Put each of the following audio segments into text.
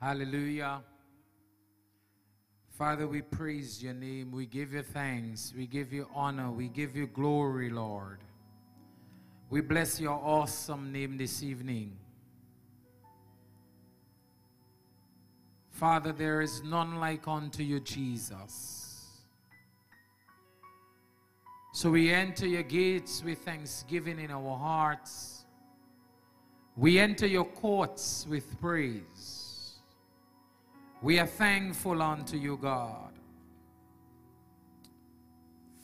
Hallelujah. Father, we praise your name. We give you thanks. We give you honor. We give you glory, Lord. We bless your awesome name this evening. Father, there is none like unto you, Jesus. So we enter your gates with thanksgiving in our hearts. We enter your courts with praise. We are thankful unto you, God.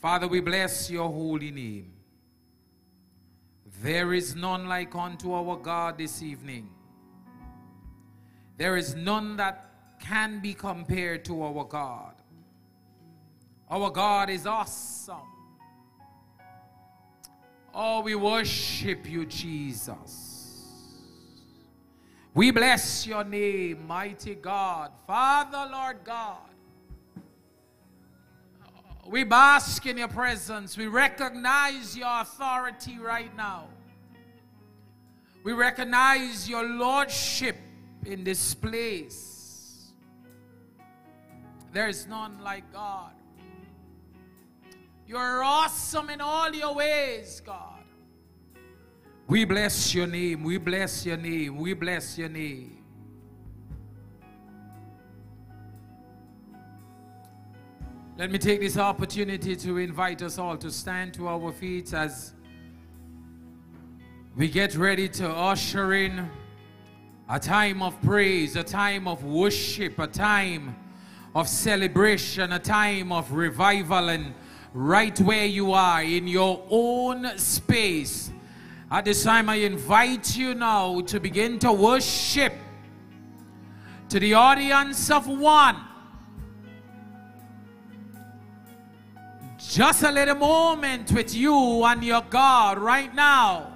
Father, we bless your holy name. There is none like unto our God this evening. There is none that can be compared to our God. Our God is awesome. Oh, we worship you, Jesus. We bless your name, mighty God. Father, Lord God. We bask in your presence. We recognize your authority right now. We recognize your lordship in this place. There is none like God. You're awesome in all your ways, God. We bless your name. We bless your name. We bless your name. Let me take this opportunity to invite us all to stand to our feet as we get ready to usher in a time of praise, a time of worship, a time of celebration, a time of revival, and right where you are in your own space. At this time, I invite you now to begin to worship to the audience of one. Just a little moment with you and your God right now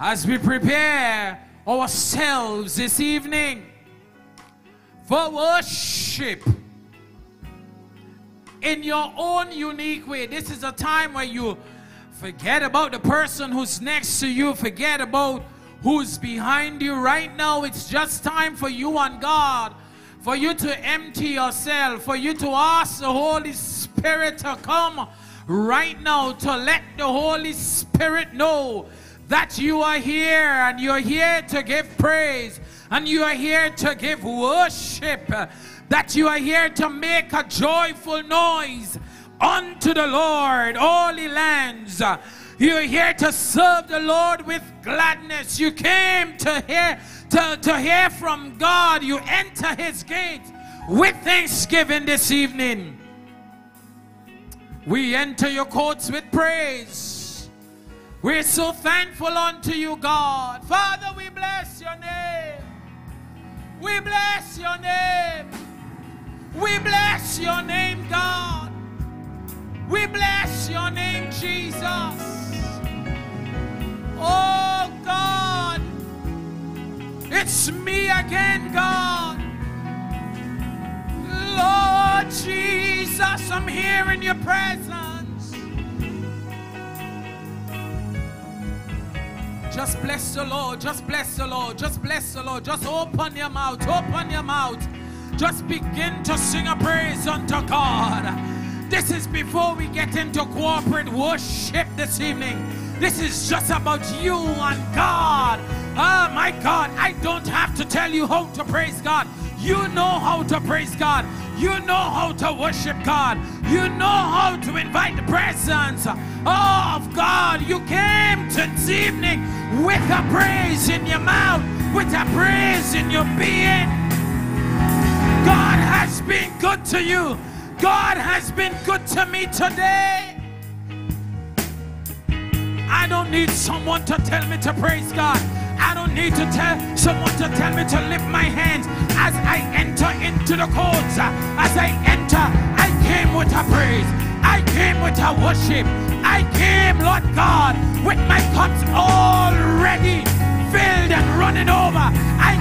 as we prepare ourselves this evening for worship in your own unique way. This is a time where you forget about the person who's next to you, forget about who's behind you. Right now, it's just time for you and God, for you to empty yourself, for you to ask the Holy Spirit to come right now, to let the Holy Spirit know that you are here and you're here to give praise and you are here to give worship, that you are here to make a joyful noise unto the Lord, all lands. You're here to serve the Lord with gladness. You came to hear to, to hear from God. You enter his gate with thanksgiving this evening. We enter your courts with praise. We're so thankful unto you, God. Father, we bless your name. We bless your name. We bless your name, God. We bless your name, Jesus. Oh, God. It's me again, God. Lord Jesus, I'm here in your presence. Just bless the Lord. Just bless the Lord. Just bless the Lord. Just open your mouth. Open your mouth. Just begin to sing a praise unto God. This is before we get into corporate worship this evening. This is just about you and God. Oh my God, I don't have to tell you how to praise God. You know how to praise God. You know how to worship God. You know how to invite the presence of God. You came to this evening with a praise in your mouth, with a praise in your being. God has been good to you. God has been good to me today. I don't need someone to tell me to praise God. I don't need to tell someone to tell me to lift my hands as I enter into the courts. As I enter, I came with a praise. I came with a worship. I came, Lord God, with my cups already filled and running over.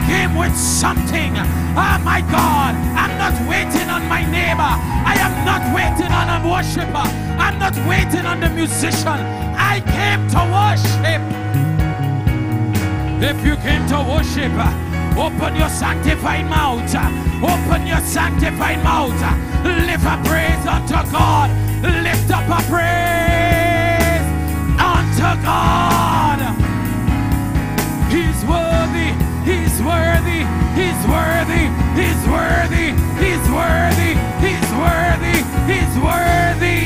Came with something. Oh my God, I'm not waiting on my neighbor. I am not waiting on a worshiper. I'm not waiting on the musician. I came to worship. If you came to worship, Open your sanctified mouth. Open your sanctified mouth. Lift a praise unto God. Lift up a praise unto God. His worthy. Worthy. He's worthy. He's worthy. He's worthy. He's worthy. He's worthy.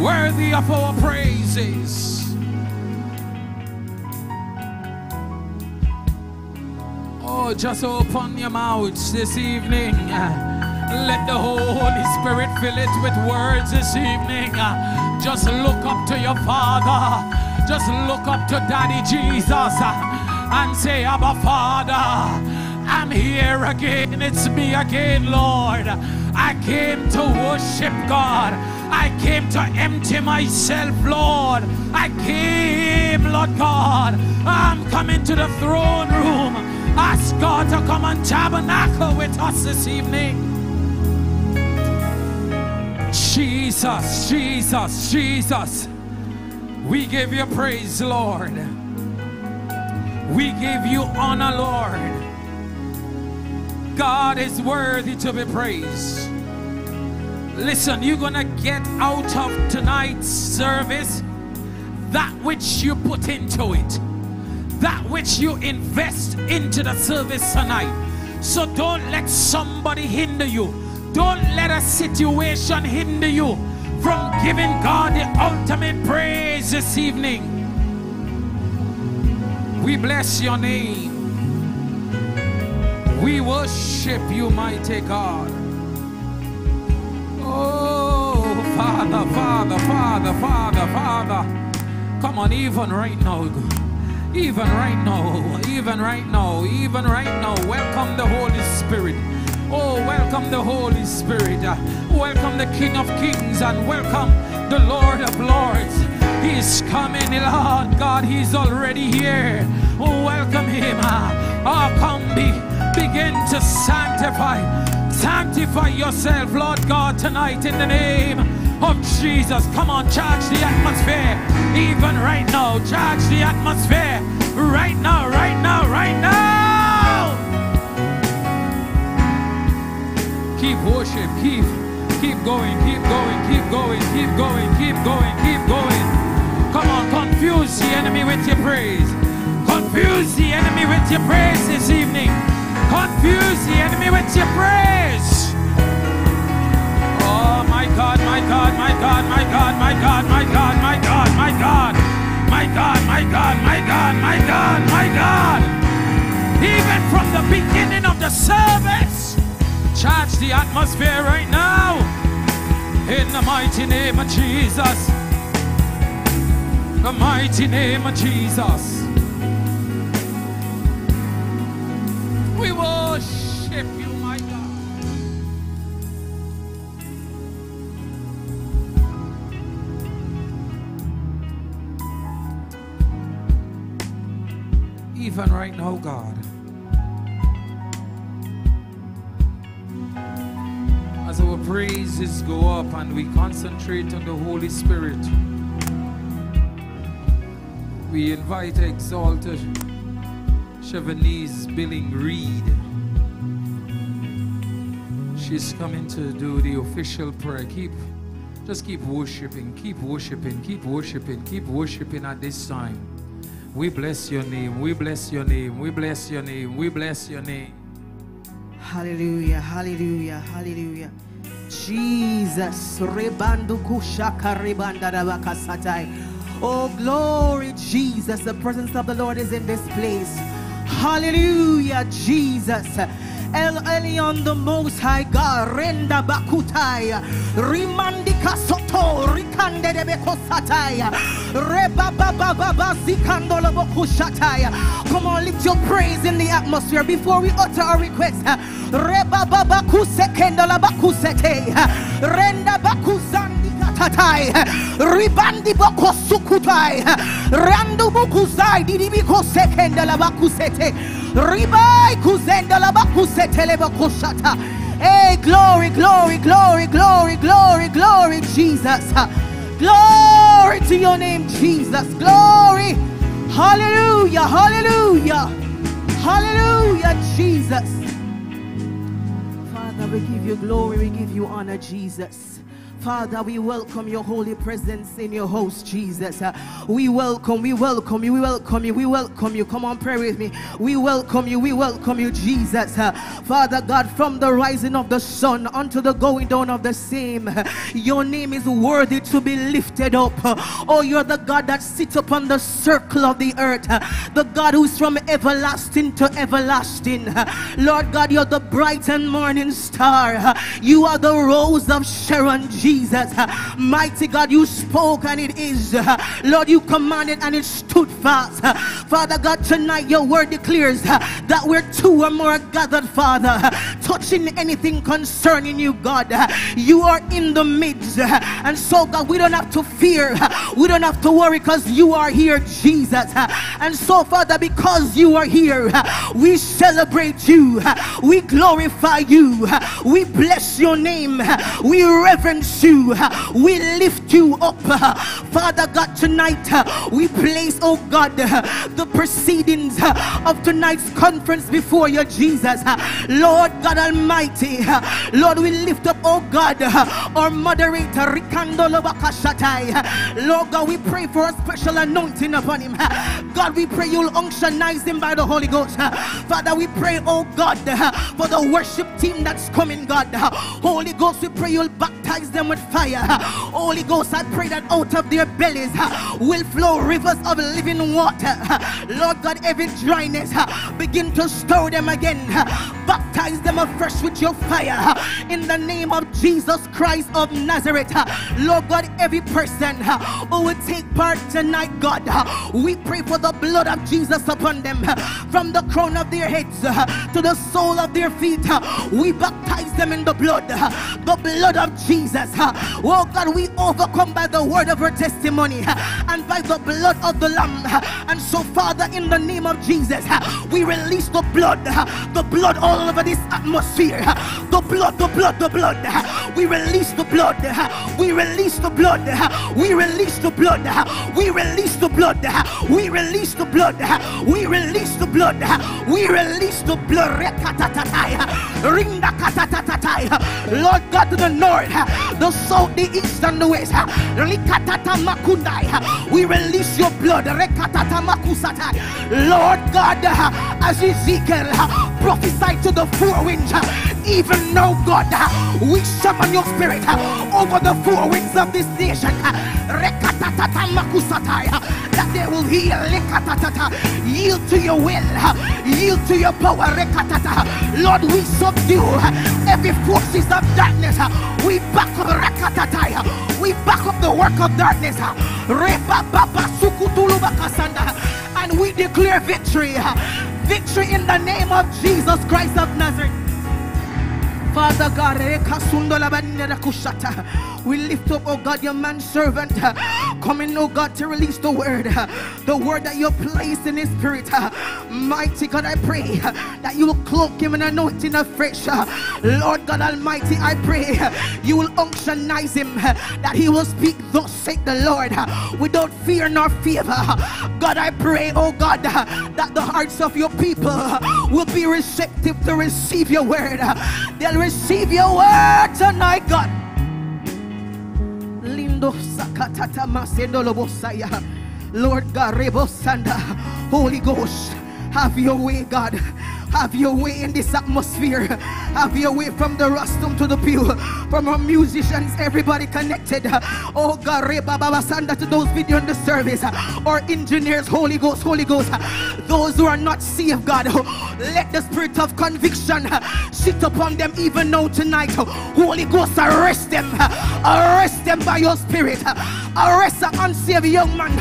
Worthy of our praises. Oh, just open your mouths this evening. Let the Holy Spirit fill it with words this evening. Just look up to your Father. Just look up to Daddy Jesus and say, Abba Father, I'm here again. It's me again, Lord. I came to worship God. I came to empty myself, Lord. I came, Lord God. I'm coming to the throne room. Ask God to come and tabernacle with us this evening. Jesus, Jesus, Jesus. We give you praise, Lord. We give you honor, Lord. God is worthy to be praised. Listen, you're going to get out of tonight's service that which you put into it, that which you invest into the service tonight. So don't let somebody hinder you. Don't let a situation hinder you from giving God the ultimate praise this evening. We bless your name. We worship you, mighty God. Oh, Father, Father, Father, Father, Father. Come on, even right now. Even right now, even right now, even right now, welcome the Holy Spirit. Oh, welcome the Holy Spirit. Welcome the King of Kings and welcome the Lord of Lords. He's coming, Lord God. He's already here. Oh, welcome him. Oh, come be, begin to sanctify. Sanctify yourself, Lord God, tonight in the name of Jesus. Come on, charge the atmosphere. Even right now, charge the atmosphere. Right now, right now, right now. Keep worship, keep, keep going, keep going, keep going, keep going, keep going, keep going. Come on, confuse the enemy with your praise. Confuse the enemy with your praise this evening. Confuse the enemy with your praise. Oh my God, my God, my God, my God, my God, my God, my God, my God, my God, my God, my God, my God, my God. Even from the beginning of the service, charge the atmosphere right now. In the mighty name of Jesus. The mighty name of Jesus. We worship you, my God. Even right now, God. As our praises go up and we concentrate on the Holy Spirit, we invite exalted Chevenise Billing Reed. She's coming to do the official prayer. Keep, just keep worshiping, keep worshiping, keep worshiping, keep worshiping at this time. We bless your name, we bless your name, we bless your name, we bless your name. Hallelujah, hallelujah, hallelujah. Jesus. Rebandu kushaka rebanda rabakasatai. Oh, glory, Jesus. The presence of the Lord is in this place. Hallelujah, Jesus. El Elyon, the Most High God, Renda Bakutai, Rimandika Soto, Rikande de Bekosatai, Reba Baba Baba Zikandola Bokushatai. Come on, lift your praise in the atmosphere before we utter our request. Reba Baba Kusekendola Bakusete, Renda Bakuzandi tatai ribandi boko sukutai. Randu bukuzai didibiko sekenda bakusete ribai kuzenda la bakusete le bakushata hey glory glory glory glory glory glory jesus. Glory to your name jesus. Glory. Hallelujah hallelujah. Hallelujah, Jesus. Father, we give you glory, we give you honor, Jesus. Father, we welcome your holy presence in your host, Jesus. Uh, we welcome, we welcome you, we welcome you, we welcome you. Come on, pray with me. We welcome you, we welcome you, Jesus. Uh, Father God, from the rising of the sun unto the going down of the same, uh, your name is worthy to be lifted up. Oh, you're the God that sits upon the circle of the earth, uh, the God who's from everlasting to everlasting. Uh, Lord God, you're the bright and morning star. Uh, you are the rose of Sharon, Jesus. Jesus. Mighty God, you spoke and it is. Lord, you commanded and it stood fast. Father God, tonight your word declares that we're two or more gathered, Father, touching anything concerning you, God. You are in the midst. And so, God, we don't have to fear. We don't have to worry because you are here, Jesus. And so, Father, because you are here, we celebrate you. We glorify you. We bless your name. We reverence you. We lift you up. Father God, tonight we place, oh God, the proceedings of tonight's conference before you, Jesus. Lord God Almighty, Lord, we lift up, oh God, our moderator, Rikando Lobakashatai. Lord God, we pray for a special anointing upon him. God, we pray you'll unctionize him by the Holy Ghost. Father, we pray, oh God, for the worship team that's coming, God. Holy Ghost, we pray you'll baptize them with fire. Holy Ghost, I pray that out of their bellies will flow rivers of living water. Lord God, every dryness begin to stir them again. Baptize them afresh with your fire. In the name of Jesus Christ of Nazareth. Lord God, every person who will take part tonight, God, we pray for the blood of Jesus upon them. From the crown of their heads to the sole of their feet. We baptize them in the blood. The blood of Jesus. Oh God, we overcome by the word of our testimony and by the blood of the Lamb. And so, Father, in the name of Jesus, we release the blood, the blood all over this atmosphere. The blood, the blood, the blood. We release the blood. We release the blood. We release the blood. We release the blood. We release the blood. We release the blood. We release the blood. Ring the Lord God to the north, the south, the east and the west. We release your blood. Lord God, as Ezekiel prophesied to the four winds, even now, God, we summon your spirit over the four winds of this nation. That they will heal, yield to your will, yield to your power. Lord, we subdue every forces of darkness. We back up, we back up the work of darkness. And we declare victory. Victory in the name of Jesus Christ of Nazareth. Father God, we lift up, oh God, your man servant, coming, oh God, to release the word, the word that you're placed in his spirit. Mighty God, I pray that you will cloak him in anointing afresh. Lord God Almighty, I pray you will unctionize him, that he will speak, thus saith the Lord, without fear nor favor. God, I pray, oh God, that the hearts of your people will be receptive to receive your word. They'll receive your word tonight, God. Lindo sakatata masendo lobosaya. Lord God, Rebosanda, Holy Ghost, have your way, God. Have your way in this atmosphere. Have your way from the rostrum to the pew. From our musicians, everybody connected. Oh God, Baba Sanda to those video in the service. Our engineers, Holy Ghost, Holy Ghost. Those who are not saved, God. Let the spirit of conviction sit upon them even now tonight. Holy Ghost, arrest them. Arrest them by your spirit. Arrest the unsaved young man.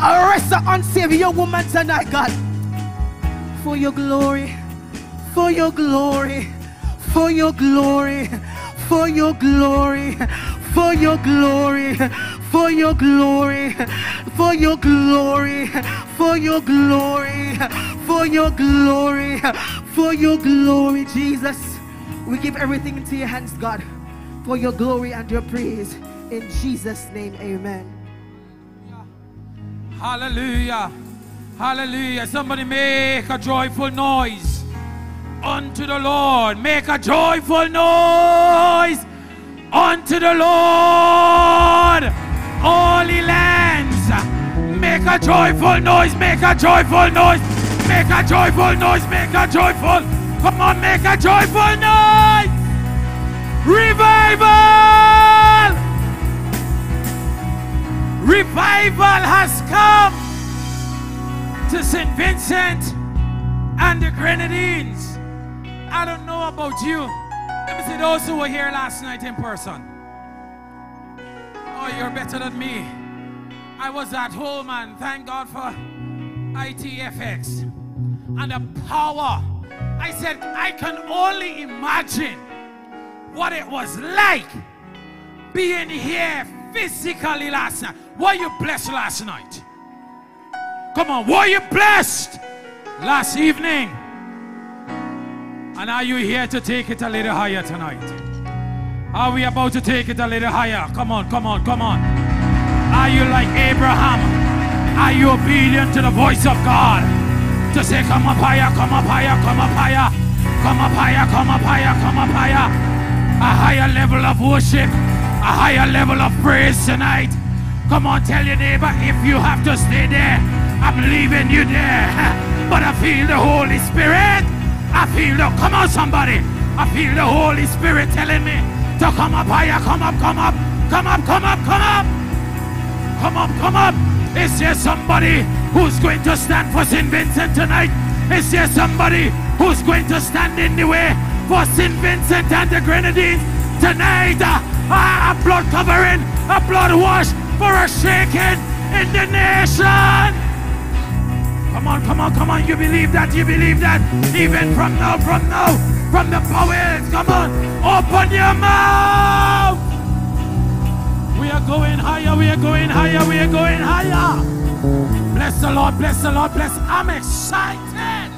Arrest the unsaved young woman tonight, God. For your glory for your glory, for your glory, for your glory, for your glory, for your glory, for your glory, for your glory, for your glory, for your glory, Jesus. We give everything into your hands, God, for your glory and your praise. In Jesus' name, amen. Hallelujah. Hallelujah. Somebody make a joyful noise unto the Lord. Make a joyful noise unto the Lord. Holy lands. Make a joyful noise. Make a joyful noise. Make a joyful noise. Make a joyful. Come on, make a joyful noise. Revival. Revival has come to St. Vincent and the Grenadines. I don't know about you. Let me see those who were here last night in person. Oh, you're better than me. I was at home and thank God for ITFX and the power. I said, I can only imagine what it was like being here physically last night. Were you blessed last night? Come on, were you blessed last evening? And are you here to take it a little higher tonight? Are we about to take it a little higher? Come on, come on, come on. Are you like Abraham? Are you obedient to the voice of God? To say, come up higher, come up higher, come up higher, come up higher, come up higher, come up higher. A higher level of worship, a higher level of praise tonight. Come on, tell your neighbor if you have to stay there, I'm leaving you there. But I feel the Holy Spirit. I feel the, come on, somebody. I feel the Holy Spirit telling me to come up higher, come up, come up, come up, come up, come up. Come up, come up. Is there somebody who's going to stand for St. Vincent tonight? Is there somebody who's going to stand in the way for St. Vincent and the Grenadines tonight? Uh, a blood covering, a blood wash for a shaking in the nation. Come on, come on, come on. You believe that, you believe that. Even from now, from now, from the powers. Come on, open your mouth. We are going higher, we are going higher, we are going higher. Bless the Lord, bless the Lord, bless. I'm excited.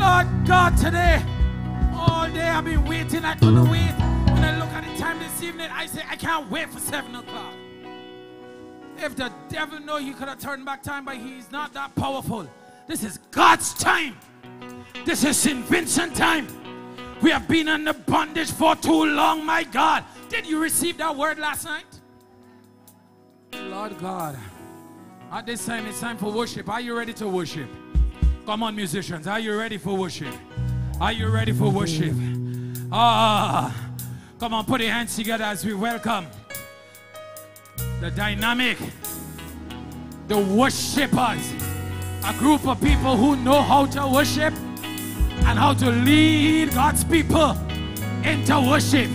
Lord God, today, all day I've been waiting. I couldn't wait. When I look at the time this evening, I say, I can't wait for 7 o'clock. If the devil know he could have turned back time, but he's not that powerful. This is God's time. This is St. Vincent time. We have been under bondage for too long, my God. Did you receive that word last night? Lord God. At this time, it's time for worship. Are you ready to worship? Come on, musicians. Are you ready for worship? Are you ready for worship? Ah, come on, put your hands together as we welcome the dynamic, the worshippers, a group of people who know how to worship and how to lead God's people into worship.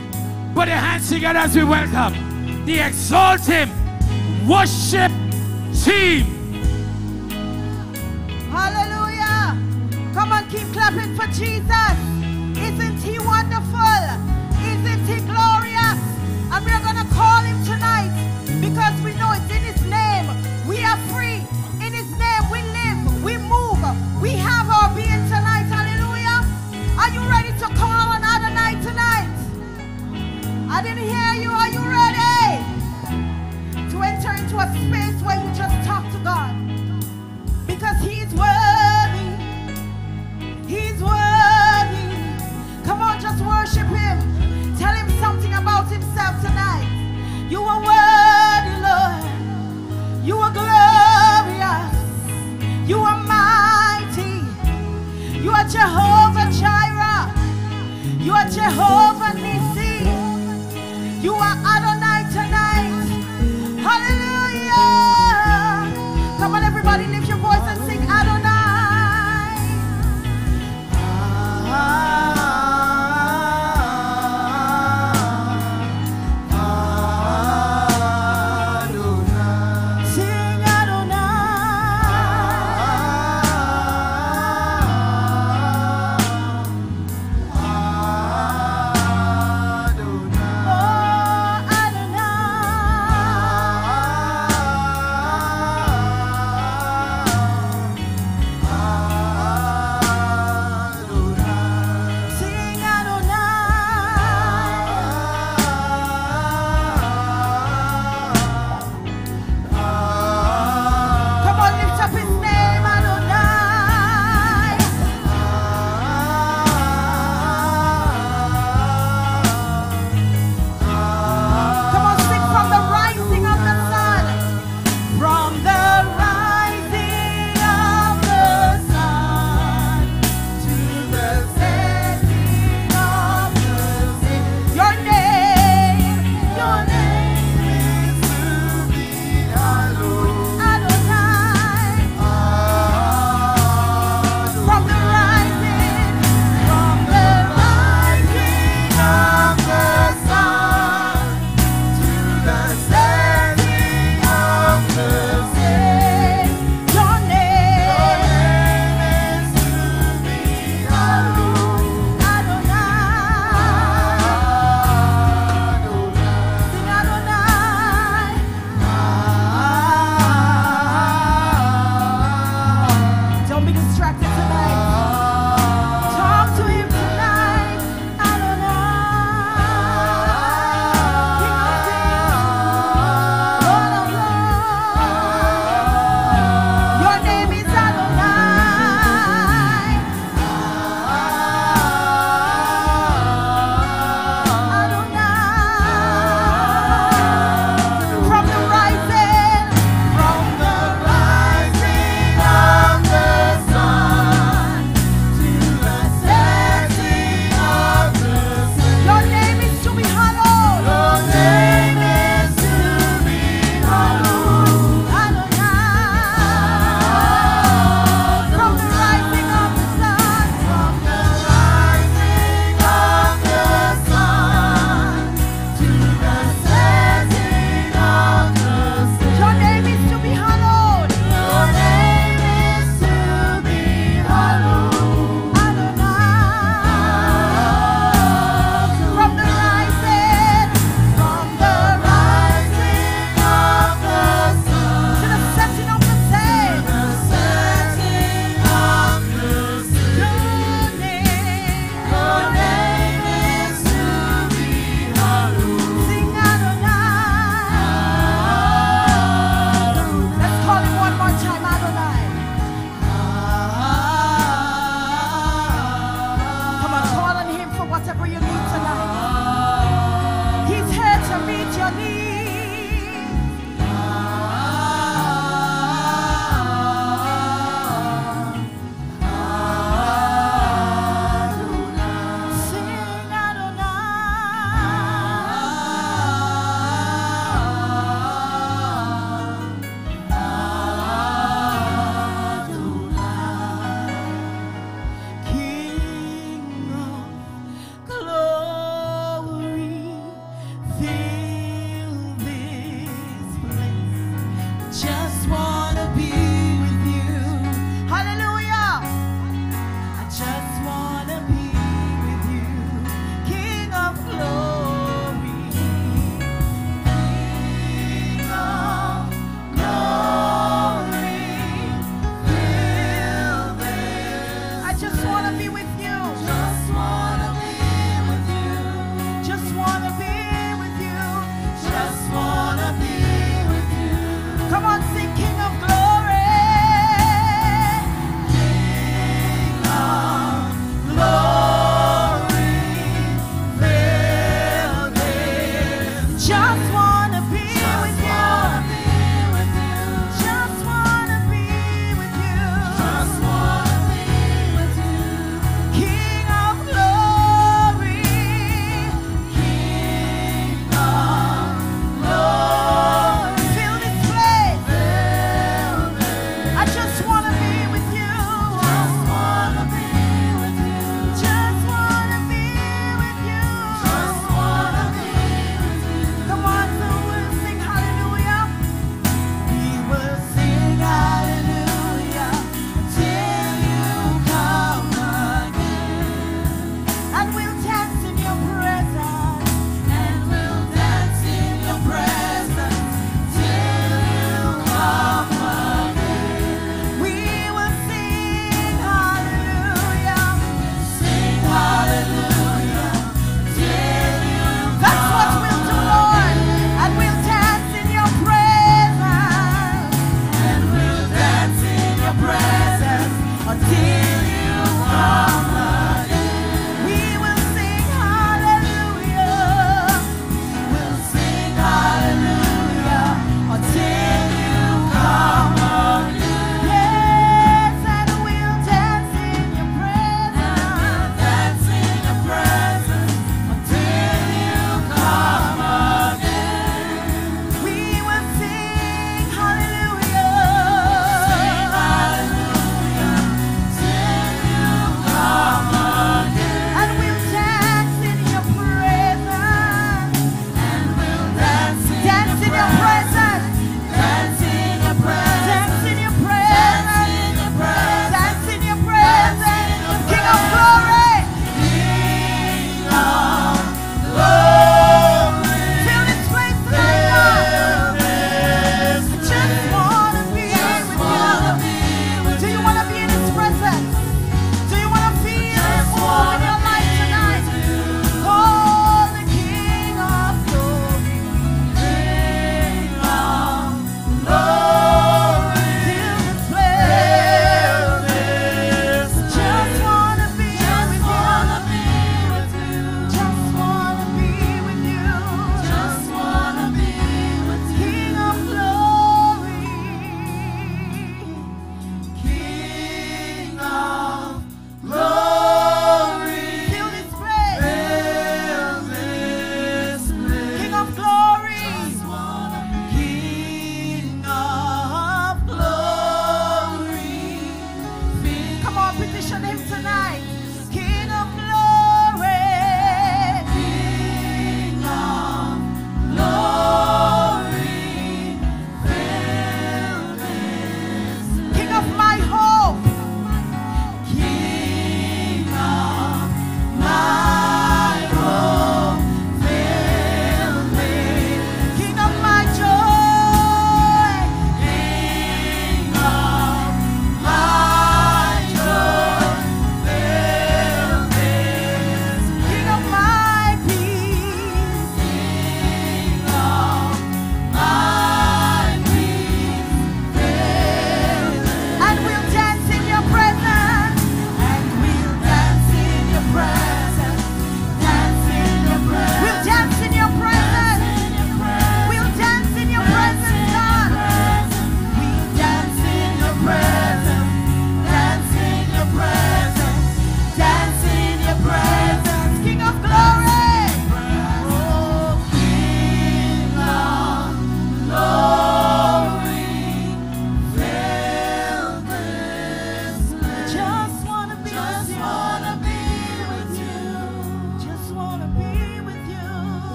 Put your hands together as we welcome the Exalt Him Worship Team. Hallelujah. Come on, keep clapping for Jesus. Isn't he wonderful? Isn't he glorious? And we're going to call him tonight are free. In his name we live, we move, we have our being tonight. Hallelujah. Are you ready to call on Adonai tonight? I didn't hear you. Are you ready? To enter into a space where you just talk to God. Because he's worthy. He's worthy. Come on, just worship him. Tell him something about himself tonight. You are worthy. You are glorious. You are mighty. You are Jehovah Jireh. You are Jehovah Nissi. You are Adonai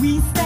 We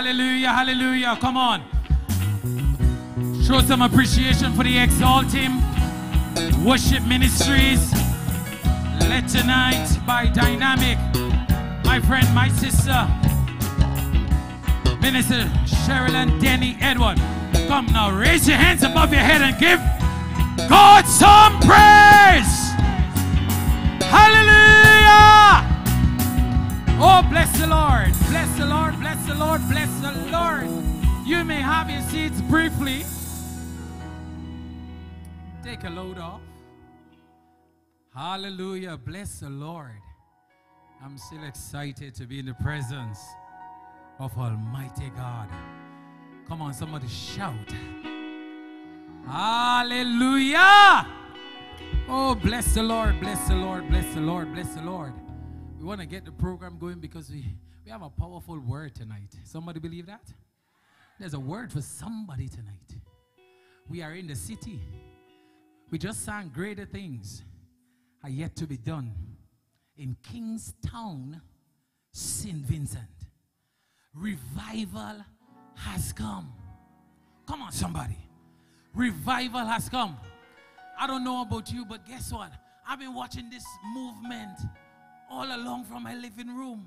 Hallelujah, hallelujah. Come on. Show some appreciation for the Exalt Him Worship Ministries. Let tonight by Dynamic, my friend, my sister, Minister Sherilyn Denny Edward. Come now, raise your hands above your head and give God some praise. Hallelujah. Oh, bless the Lord the Lord. Bless the Lord. You may have your seats briefly. Take a load off. Hallelujah. Bless the Lord. I'm still excited to be in the presence of Almighty God. Come on, somebody shout. Hallelujah. Oh, bless the Lord, bless the Lord, bless the Lord, bless the Lord. We want to get the program going because we we have a powerful word tonight. Somebody believe that? There's a word for somebody tonight. We are in the city. We just sang greater things are yet to be done in Kingstown, St. Vincent. Revival has come. Come on, somebody. Revival has come. I don't know about you, but guess what? I've been watching this movement all along from my living room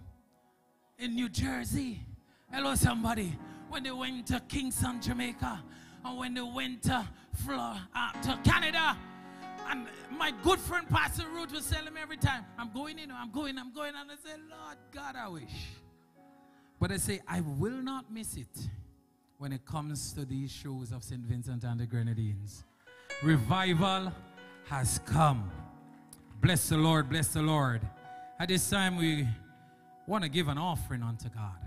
in New Jersey. Hello, somebody. When they went to Kingston, Jamaica, and when they went to Florida, uh, to Canada, and my good friend Pastor Ruth was telling me every time, I'm going in, I'm going, I'm going. And I said, Lord God, I wish. But I say, I will not miss it when it comes to these shows of St. Vincent and the Grenadines. Revival has come. Bless the Lord, bless the Lord. At this time, we want to give an offering unto God.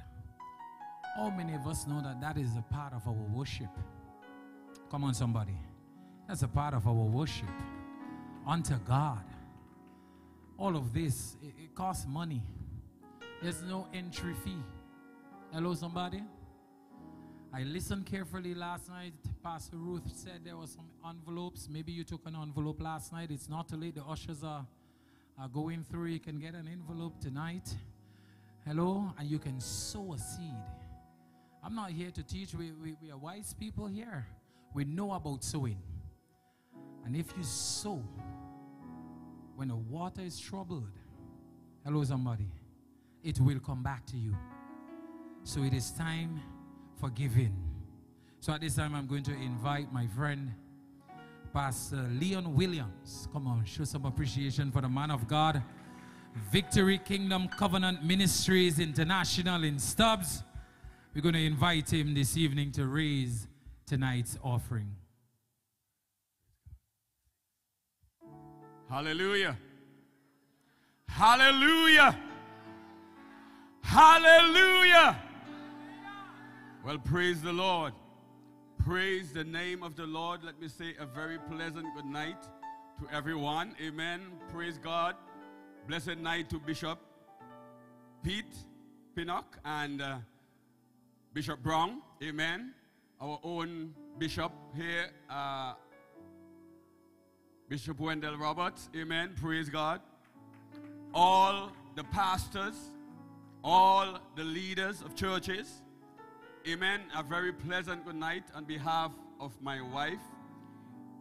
How many of us know that that is a part of our worship? Come on, somebody. That's a part of our worship unto God. All of this, it, it costs money. There's no entry fee. Hello, somebody? I listened carefully last night. Pastor Ruth said there were some envelopes. Maybe you took an envelope last night. It's not too late. The ushers are, are going through. You can get an envelope tonight. Hello? And you can sow a seed. I'm not here to teach. We, we, we are wise people here. We know about sowing. And if you sow when the water is troubled, hello, somebody, it will come back to you. So it is time for giving. So at this time, I'm going to invite my friend, Pastor Leon Williams. Come on, show some appreciation for the man of God. Victory Kingdom Covenant Ministries International in Stubbs. We're going to invite him this evening to raise tonight's offering. Hallelujah. Hallelujah. Hallelujah. Well, praise the Lord. Praise the name of the Lord. Let me say a very pleasant good night to everyone. Amen. Praise God. Blessed night to Bishop Pete Pinnock and uh, Bishop Brown. Amen. Our own bishop here, uh, Bishop Wendell Roberts. Amen. Praise God. All the pastors, all the leaders of churches. Amen. A very pleasant good night on behalf of my wife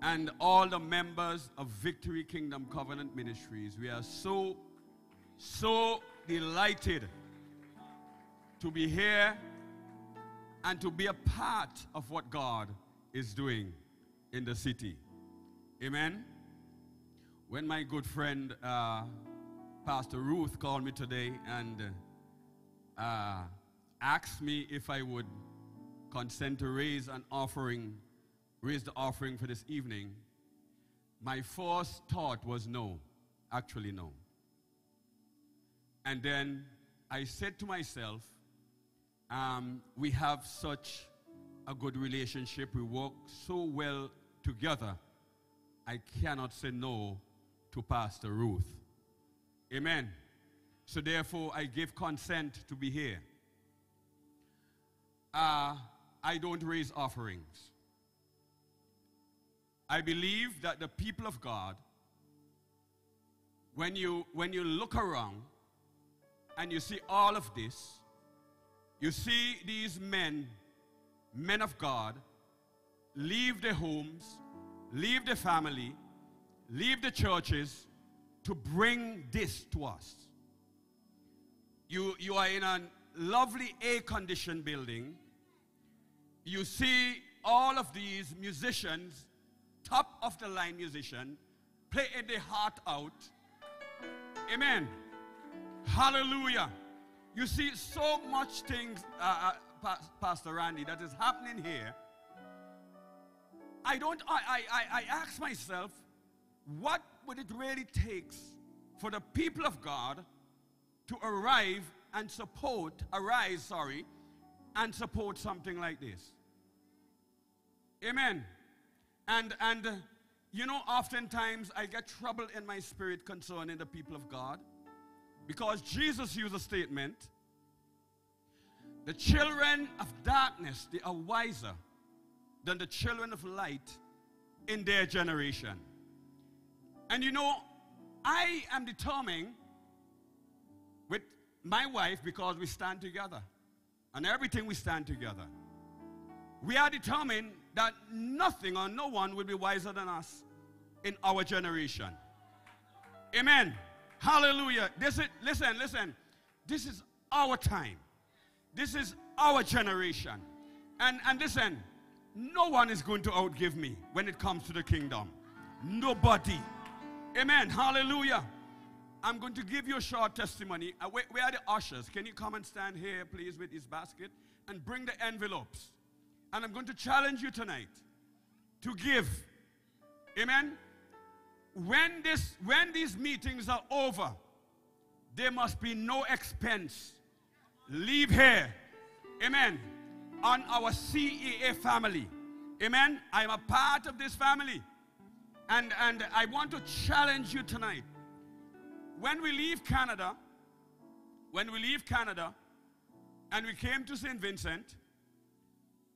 and all the members of Victory Kingdom Covenant Ministries. We are so, so delighted to be here and to be a part of what God is doing in the city. Amen. When my good friend uh, Pastor Ruth called me today and uh, asked me if I would consent to raise an offering, raise the offering for this evening, my first thought was no, actually no. And then I said to myself, um, we have such a good relationship, we work so well together, I cannot say no to Pastor Ruth. Amen. So therefore, I give consent to be here. Uh, I don't raise offerings. I believe that the people of God, when you, when you look around and you see all of this, you see these men, men of God, leave their homes, leave their family, leave the churches to bring this to us. You, you are in a lovely air-conditioned building. You see all of these musicians, top of the line musician, play playing their heart out. Amen. Hallelujah. You see so much things, uh, uh, Pastor Randy, that is happening here. I don't, I, I, I ask myself, what would it really take for the people of God to arrive and support, arise, sorry, and support something like this? Amen. And, and, uh, you know, oftentimes I get trouble in my spirit concerning the people of God because Jesus used a statement the children of darkness, they are wiser than the children of light in their generation. And you know, I am determined with my wife, because we stand together, and everything we stand together, we are determined that nothing or no one will be wiser than us in our generation. Amen. Hallelujah. This is, listen, listen. This is our time. This is our generation. And, and listen, no one is going to outgive me when it comes to the kingdom. Nobody. Amen. Hallelujah. I'm going to give you a short testimony. Uh, where, where, are the ushers? Can you come and stand here, please, with this basket and bring the envelopes? And I'm going to challenge you tonight to give. Amen. When this when these meetings are over, there must be no expense. Leave here. Amen. On our CEA family. Amen. I'm a part of this family. And, and I want to challenge you tonight. When we leave Canada, when we leave Canada and we came to St. Vincent,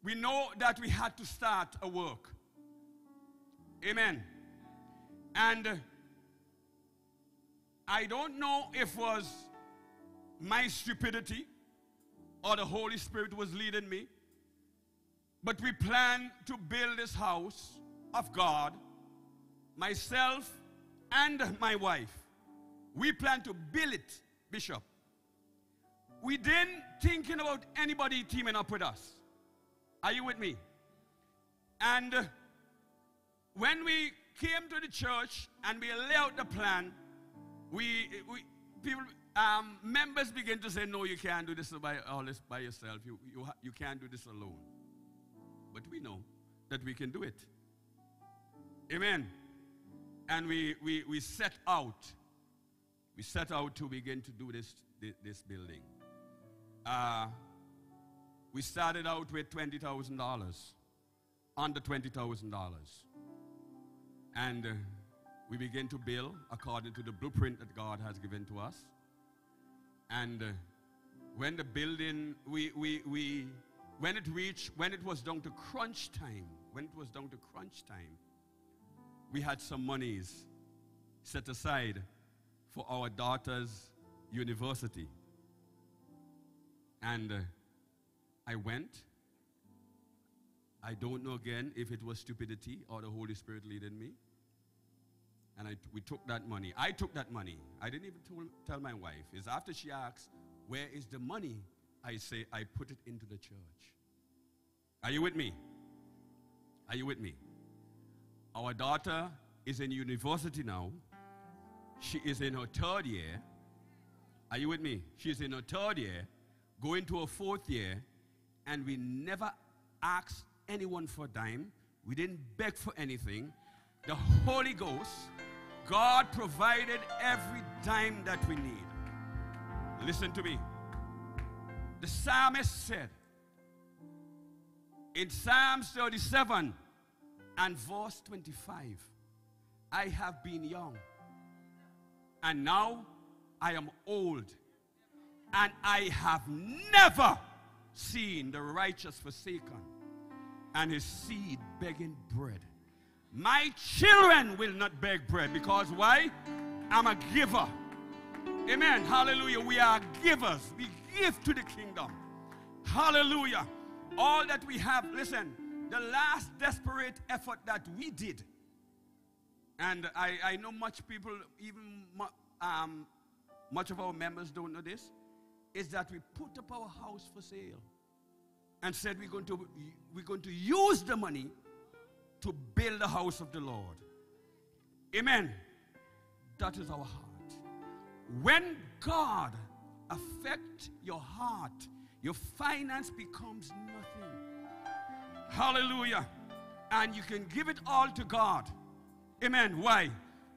we know that we had to start a work. Amen. And uh, I don't know if it was my stupidity or the Holy Spirit was leading me, but we planned to build this house of God myself and my wife, we plan to build it, Bishop. We didn't thinking about anybody teaming up with us. Are you with me? And uh, when we came to the church and we laid out the plan, we, we people, um, members begin to say, no, you can't do this by all this by yourself. You, you, you can't do this alone. But we know that we can do it. Amen and we, we, we set out. We set out to begin to do this, this, building. Uh, we started out with $20,000, under $20,000. And uh, we began to build according to the blueprint that God has given to us. And uh, when the building, we, we, we, when it reached, when it was down to crunch time, when it was down to crunch time, we had some monies set aside for our daughter's university. And uh, I went. I don't know again if it was stupidity or the Holy Spirit leading me. And I, we took that money. I took that money. I didn't even tell, my wife. Is after she asks, Where is the money? I say, I put it into the church. Are you with me? Are you with me? Our daughter is in university now. She is in her third year. Are you with me? She's in her third year, going to her fourth year, and we never asked anyone for a dime. We didn't beg for anything. The Holy Ghost, God provided every dime that we need. Listen to me. The psalmist said in Psalms 37, and verse 25 I have been young, and now I am old, and I have never seen the righteous forsaken and his seed begging bread. My children will not beg bread because why? I'm a giver. Amen. Hallelujah. We are givers. We give to the kingdom. Hallelujah. All that we have, listen, the last desperate effort that we did, and I, I know much people, even um, much of our members don't know this, is that we put up our house for sale and said we're going to, we're going to use the money to build the house of the Lord. Amen. That is our heart. When God affect your heart, your finance becomes nothing. Hallelujah. And you can give it all to God. Amen. Why?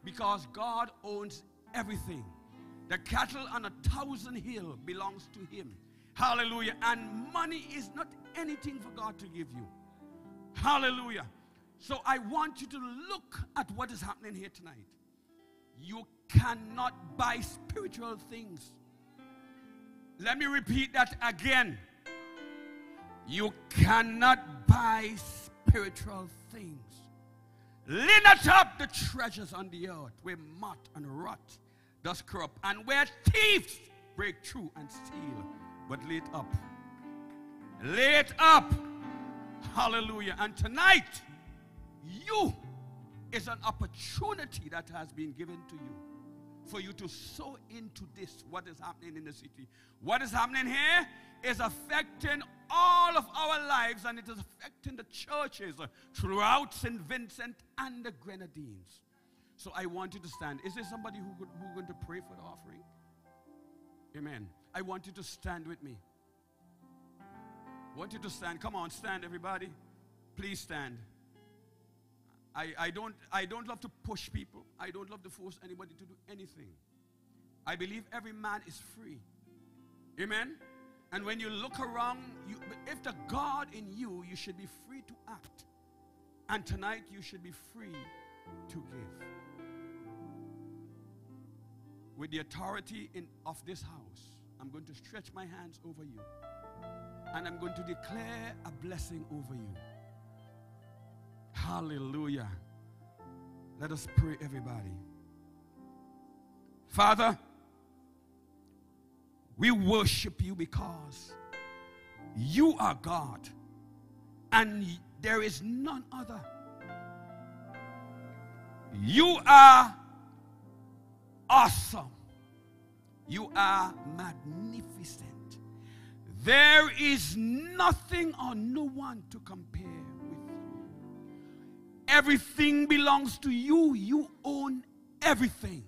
Because God owns everything. The cattle on a thousand hill belongs to him. Hallelujah. And money is not anything for God to give you. Hallelujah. So I want you to look at what is happening here tonight. You cannot buy spiritual things. Let me repeat that again. You cannot buy spiritual things. Not up the treasures on the earth where moth and rot does corrupt and where thieves break through and steal, but lay it up. Lay it up. Hallelujah. And tonight, you is an opportunity that has been given to you for you to sow into this, what is happening in the city. What is happening here is affecting all of our lives and it is affecting the churches throughout St. Vincent and the Grenadines. So I want you to stand. Is there somebody who could, who going to pray for the offering? Amen. I want you to stand with me. I want you to stand. Come on, stand, everybody. Please stand. I, I, don't, I don't love to push people. I don't love to force anybody to do anything. I believe every man is free. Amen? And when you look around, you, if the God in you, you should be free to act. And tonight you should be free to give. With the authority in, of this house, I'm going to stretch my hands over you. And I'm going to declare a blessing over you. Hallelujah. Let us pray, everybody. Father, we worship you because you are God and there is none other. You are awesome. You are magnificent. There is nothing or no one to compare with you. Everything belongs to you. You own everything.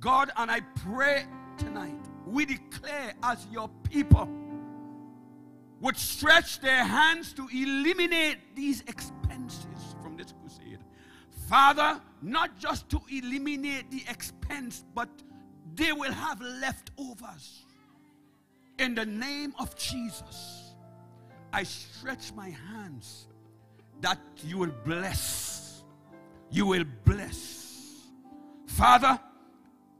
God, and I pray tonight, we declare as your people would stretch their hands to eliminate these expenses. Father, not just to eliminate the expense, but they will have leftovers in the name of Jesus, I stretch my hands that you will bless. You will bless. Father,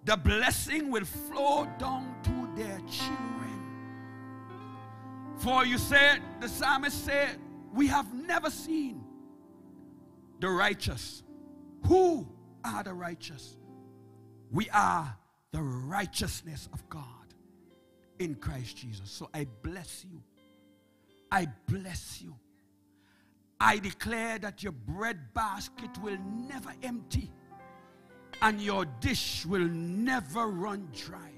the blessing will flow down to their children. For you said, the psalmist said, We have never seen the righteous. Who are the righteous? We are the righteousness of God in Christ Jesus. So I bless you. I bless you. I declare that your bread basket will never empty and your dish will never run dry.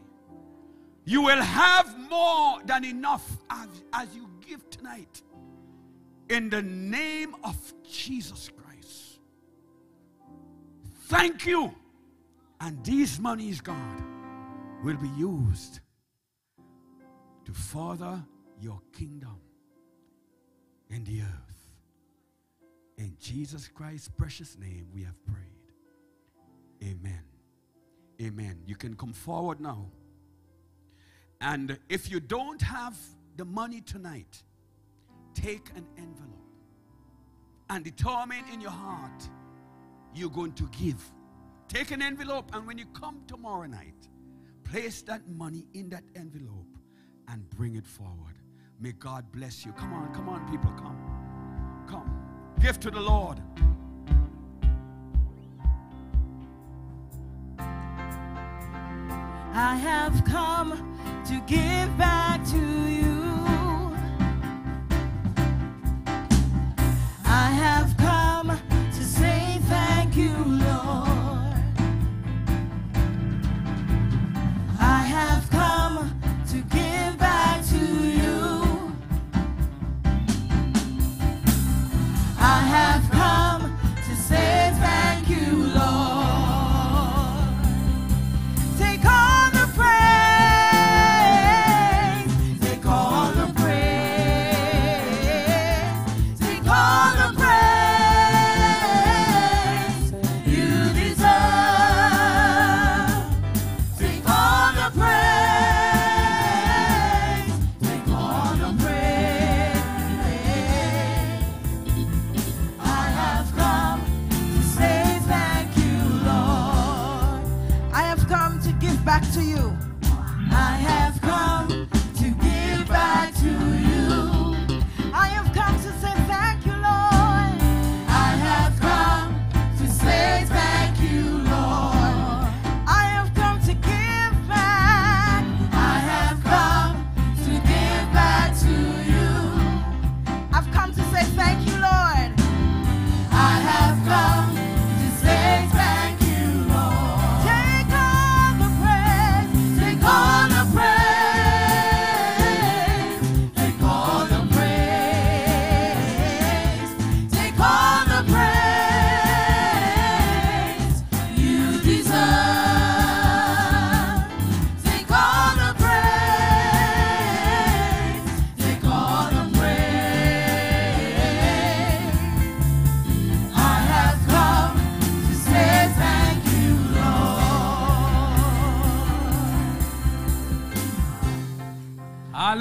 You will have more than enough as, as you give tonight. In the name of Jesus Christ. Thank you. And these monies, God, will be used to further your kingdom in the earth. In Jesus Christ's precious name, we have prayed. Amen. Amen. You can come forward now. And if you don't have the money tonight, take an envelope and determine in your heart you're going to give. Take an envelope, and when you come tomorrow night, place that money in that envelope and bring it forward. May God bless you. Come on, come on, people, come. Come. Give to the Lord. I have come to give back to you.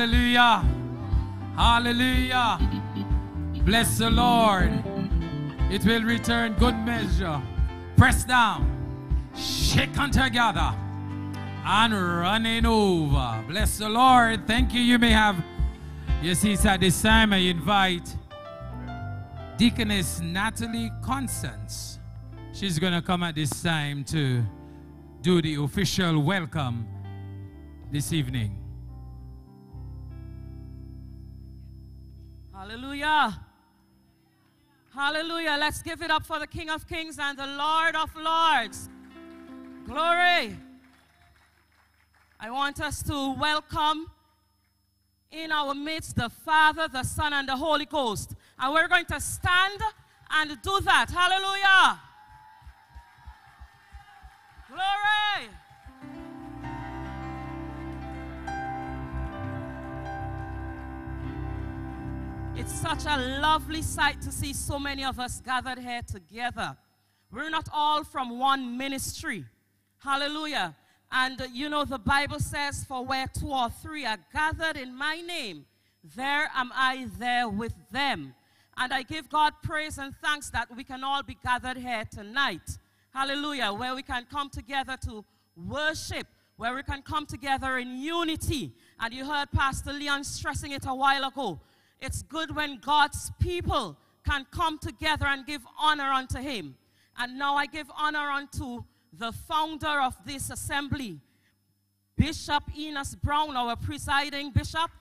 Hallelujah. Hallelujah. Bless the Lord. It will return good measure. Press down, shaken together, and running over. Bless the Lord. Thank you. You may have, you see, it's at this time I invite Deaconess Natalie Constance. She's going to come at this time to do the official welcome this evening. Hallelujah. Hallelujah. Let's give it up for the King of Kings and the Lord of Lords. Glory. I want us to welcome in our midst the Father, the Son, and the Holy Ghost. And we're going to stand and do that. Hallelujah. Glory. It's such a lovely sight to see so many of us gathered here together. We're not all from one ministry. Hallelujah. And uh, you know, the Bible says, For where two or three are gathered in my name, there am I there with them. And I give God praise and thanks that we can all be gathered here tonight. Hallelujah. Where we can come together to worship, where we can come together in unity. And you heard Pastor Leon stressing it a while ago. It's good when God's people can come together and give honor unto him. And now I give honor unto the founder of this assembly, Bishop Enos Brown, our presiding bishop.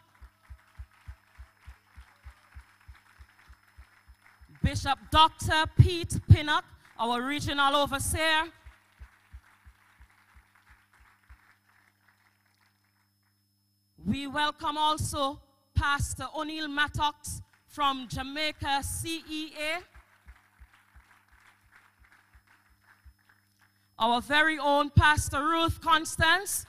Bishop Dr. Pete Pinnock, our regional overseer. We welcome also Pastor O'Neill Mattox from Jamaica CEA. Our very own Pastor Ruth Constance.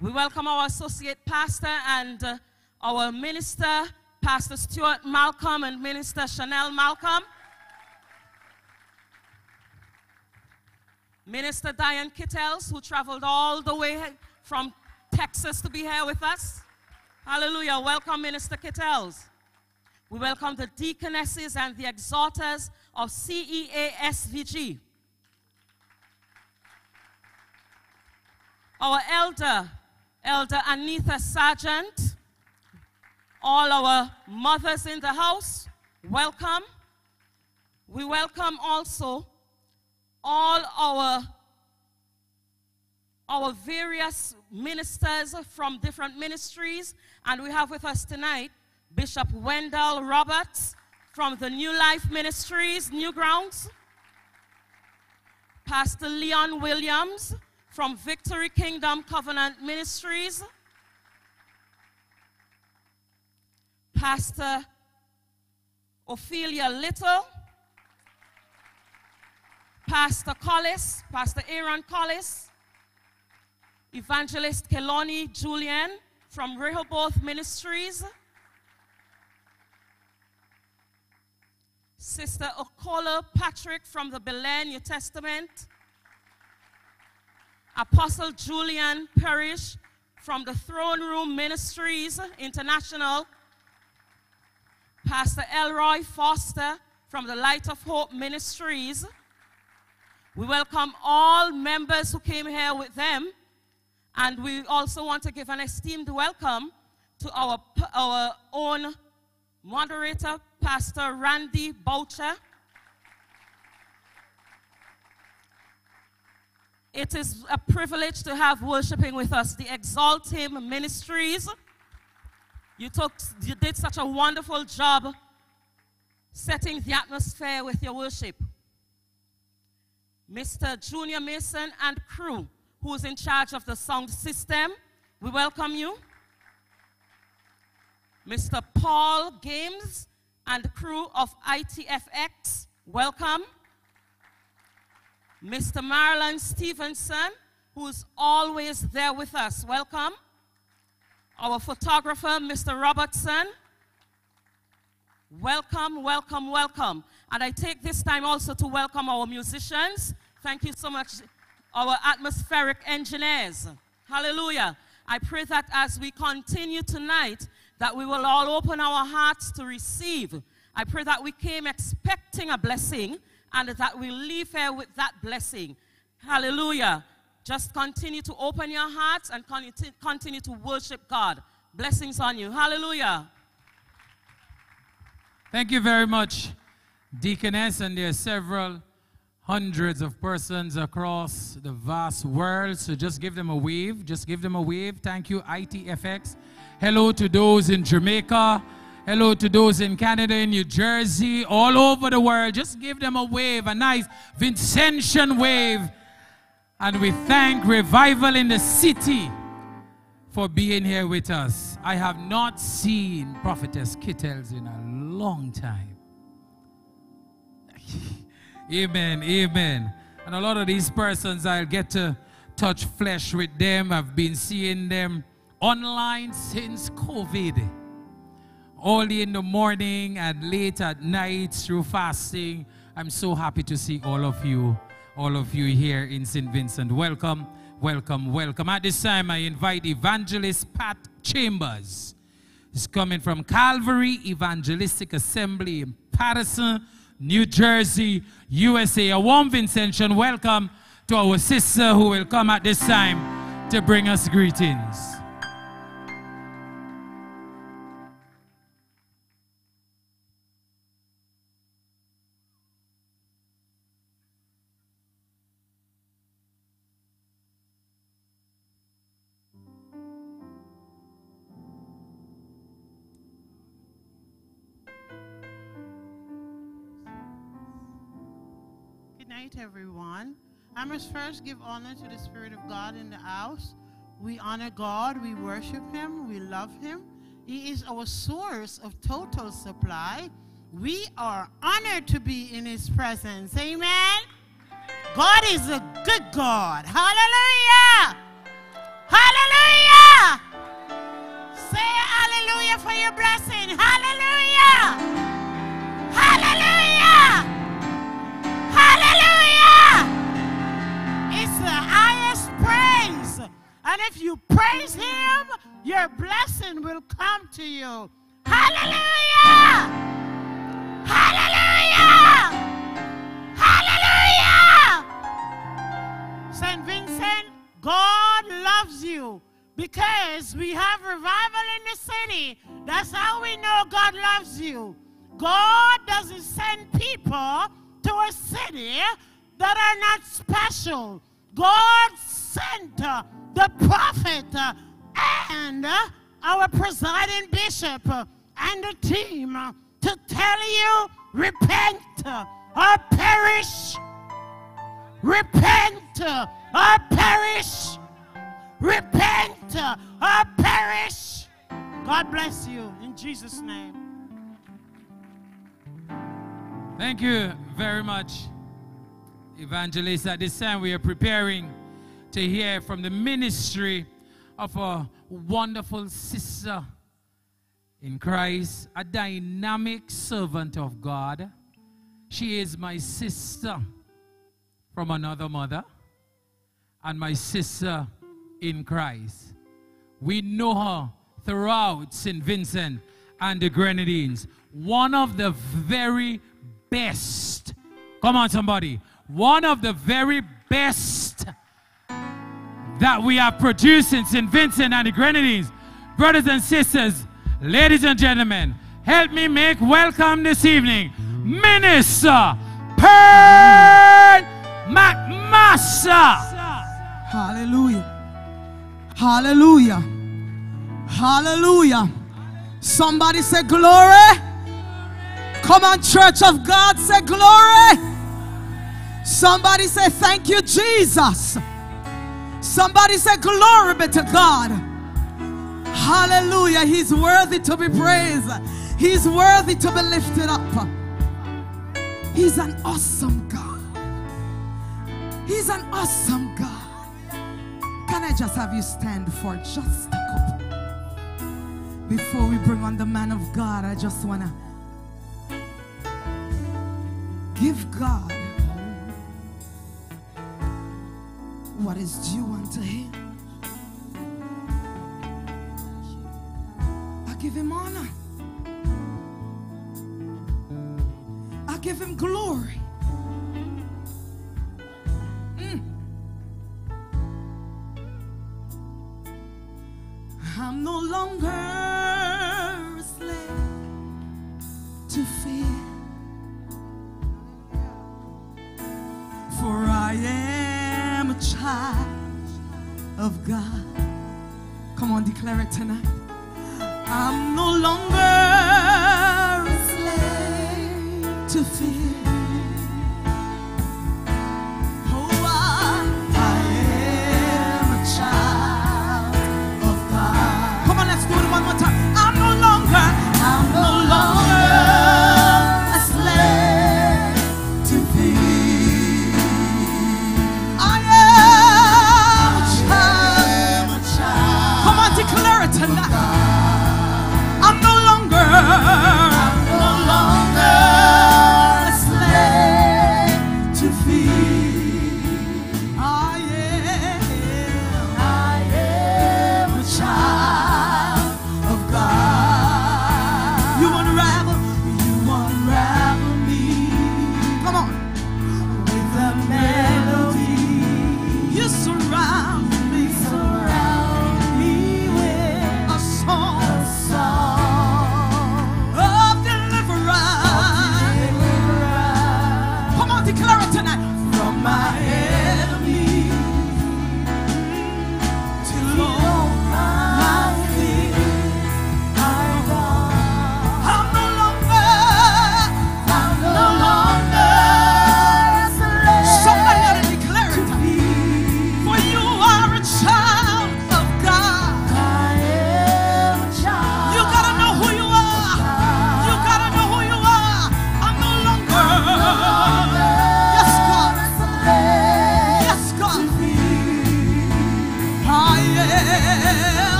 We welcome our associate pastor and uh, our minister, Pastor Stuart Malcolm and Minister Chanel Malcolm. Minister Diane Kittels, who traveled all the way from Texas to be here with us. Hallelujah. Welcome, Minister Kittels. We welcome the deaconesses and the exhorters of CEASVG. Our elder, Elder Anita Sargent, all our mothers in the house, welcome. We welcome also all our our various ministers from different ministries. And we have with us tonight Bishop Wendell Roberts from the New Life Ministries, Newgrounds. Pastor Leon Williams from Victory Kingdom Covenant Ministries. Pastor Ophelia Little. Pastor Collis, Pastor Aaron Collis Evangelist Keloni Julian from Rehoboth Ministries. Sister Okola Patrick from the Belen New Testament. Apostle Julian Parrish from the Throne Room Ministries International. Pastor Elroy Foster from the Light of Hope Ministries. We welcome all members who came here with them and we also want to give an esteemed welcome to our, our own moderator, Pastor Randy Boucher. It is a privilege to have worshiping with us the Exalt Him Ministries. You, took, you did such a wonderful job setting the atmosphere with your worship. Mr. Junior Mason and crew who's in charge of the sound system. We welcome you. Mr. Paul Games and crew of ITFX, welcome. Mr. Marlon Stevenson, who's always there with us, welcome. Our photographer, Mr. Robertson, welcome, welcome, welcome. And I take this time also to welcome our musicians. Thank you so much, our atmospheric engineers. Hallelujah. I pray that as we continue tonight, that we will all open our hearts to receive. I pray that we came expecting a blessing and that we leave here with that blessing. Hallelujah. Just continue to open your hearts and continue to worship God. Blessings on you. Hallelujah. Thank you very much, Deaconess. And there are several hundreds of persons across the vast world. So just give them a wave. Just give them a wave. Thank you, ITFX. Hello to those in Jamaica. Hello to those in Canada, in New Jersey, all over the world. Just give them a wave, a nice Vincentian wave. And we thank Revival in the City for being here with us. I have not seen Prophetess Kittles in a long time. Amen, amen. And a lot of these persons, I'll get to touch flesh with them. I've been seeing them online since COVID. Early in the morning and late at night through fasting. I'm so happy to see all of you, all of you here in St. Vincent. Welcome, welcome, welcome. At this time, I invite Evangelist Pat Chambers. He's coming from Calvary Evangelistic Assembly in Paterson, New Jersey, USA. A warm Vincentian welcome to our sister who will come at this time to bring us greetings. Night, everyone. I must first give honor to the Spirit of God in the house. We honor God, we worship Him, we love Him. He is our source of total supply. We are honored to be in His presence. Amen. God is a good God. Hallelujah. Hallelujah. Say hallelujah for your blessing. Hallelujah. Hallelujah. If you praise Him, your blessing will come to you. Hallelujah! Hallelujah! Hallelujah! St. Vincent, God loves you because we have revival in the city. That's how we know God loves you. God doesn't send people to a city that are not special. God sent uh, the prophet uh, and uh, our presiding bishop uh, and the team to tell you repent or perish. Repent or perish. Repent or perish. God bless you in Jesus' name. Thank you very much, Evangelist. At this time, we are preparing to hear from the ministry of a wonderful sister in Christ, a dynamic servant of God. She is my sister from another mother and my sister in Christ. We know her throughout St. Vincent and the Grenadines. One of the very best. Come on, somebody. One of the very best that we are producing St. Vincent and the Grenadines. Brothers and sisters, ladies and gentlemen, help me make welcome this evening Minister Pearl McMaster. Hallelujah. Hallelujah. Hallelujah. Somebody say glory. Come on, church of God, say glory. Somebody say thank you, Jesus. Somebody say glory be to God. Hallelujah. He's worthy to be praised. He's worthy to be lifted up. He's an awesome God. He's an awesome God. Can I just have you stand for just a couple? Before we bring on the man of God, I just want to Give God what is due unto him. I give him honor. I give him glory. Mm. I'm no longer a slave to fear, for I am a child of God. Come on, declare it tonight. I'm no longer a slave to fear.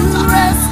life.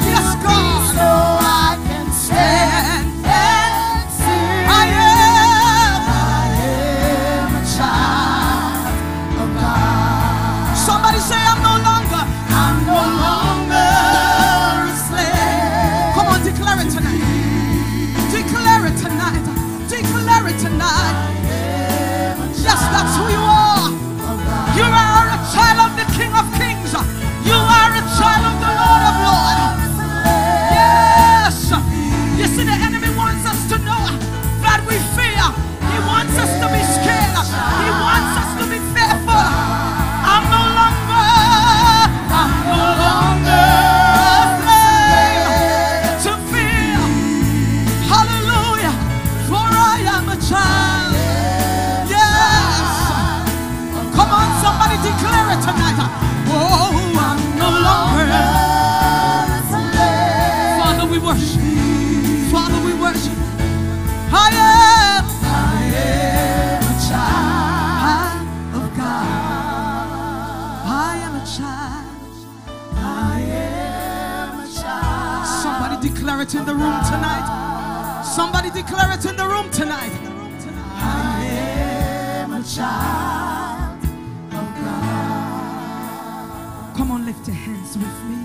your hands with me.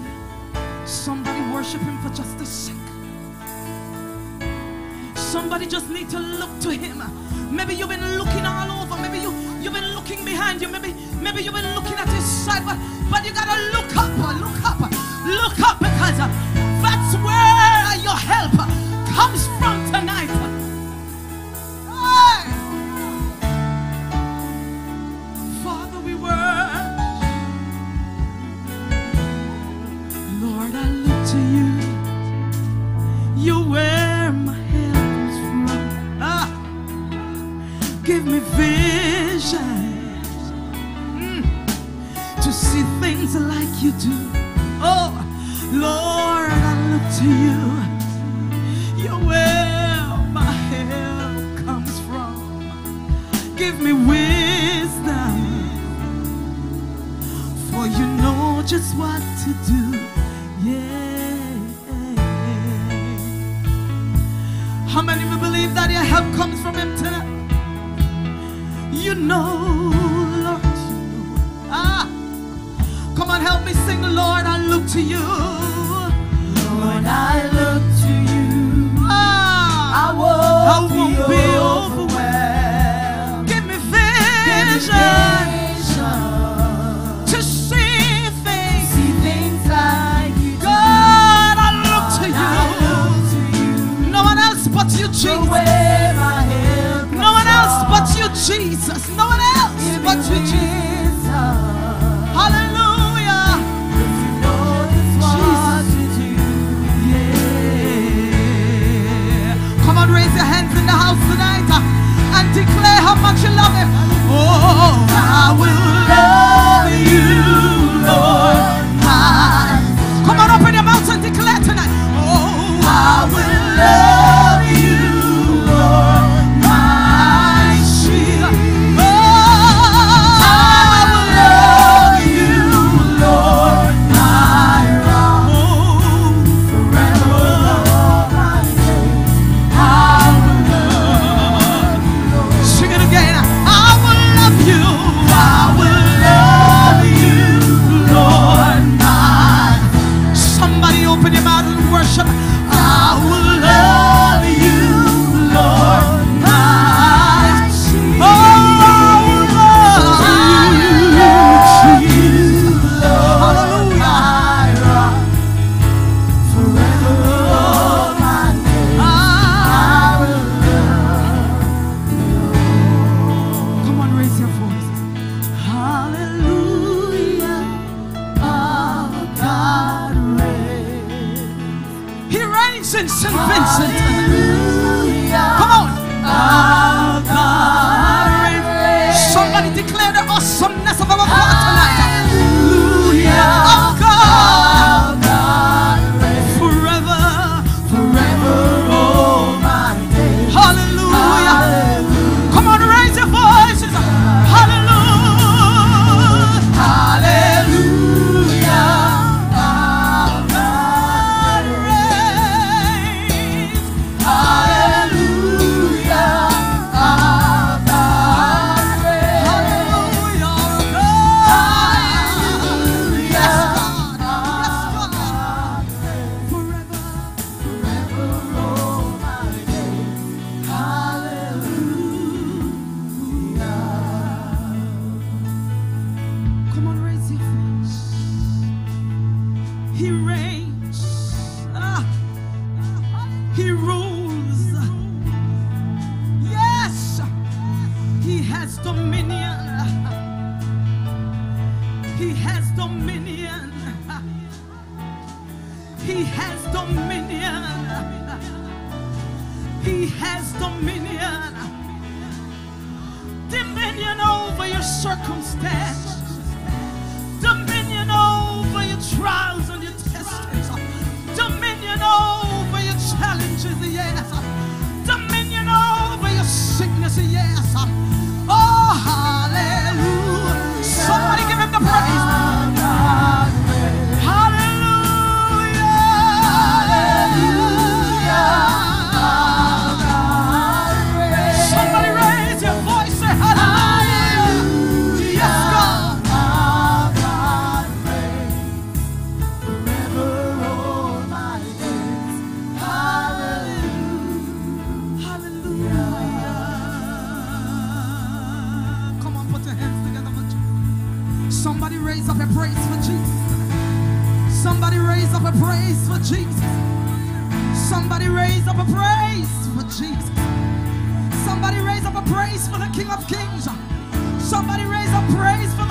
Somebody worship him for just a second. Somebody just need to look to him. Maybe you've been looking all over. Maybe you, you've been looking behind you. Maybe, maybe you've been looking at his side. But, but you got to look up. Look up. challenges, yes. Dominion over your sickness, yes. Oh, hallelujah. Somebody give him the praise. Jesus. Somebody raise up a praise for Jesus. Somebody raise up a praise for the King of Kings. Somebody raise up praise for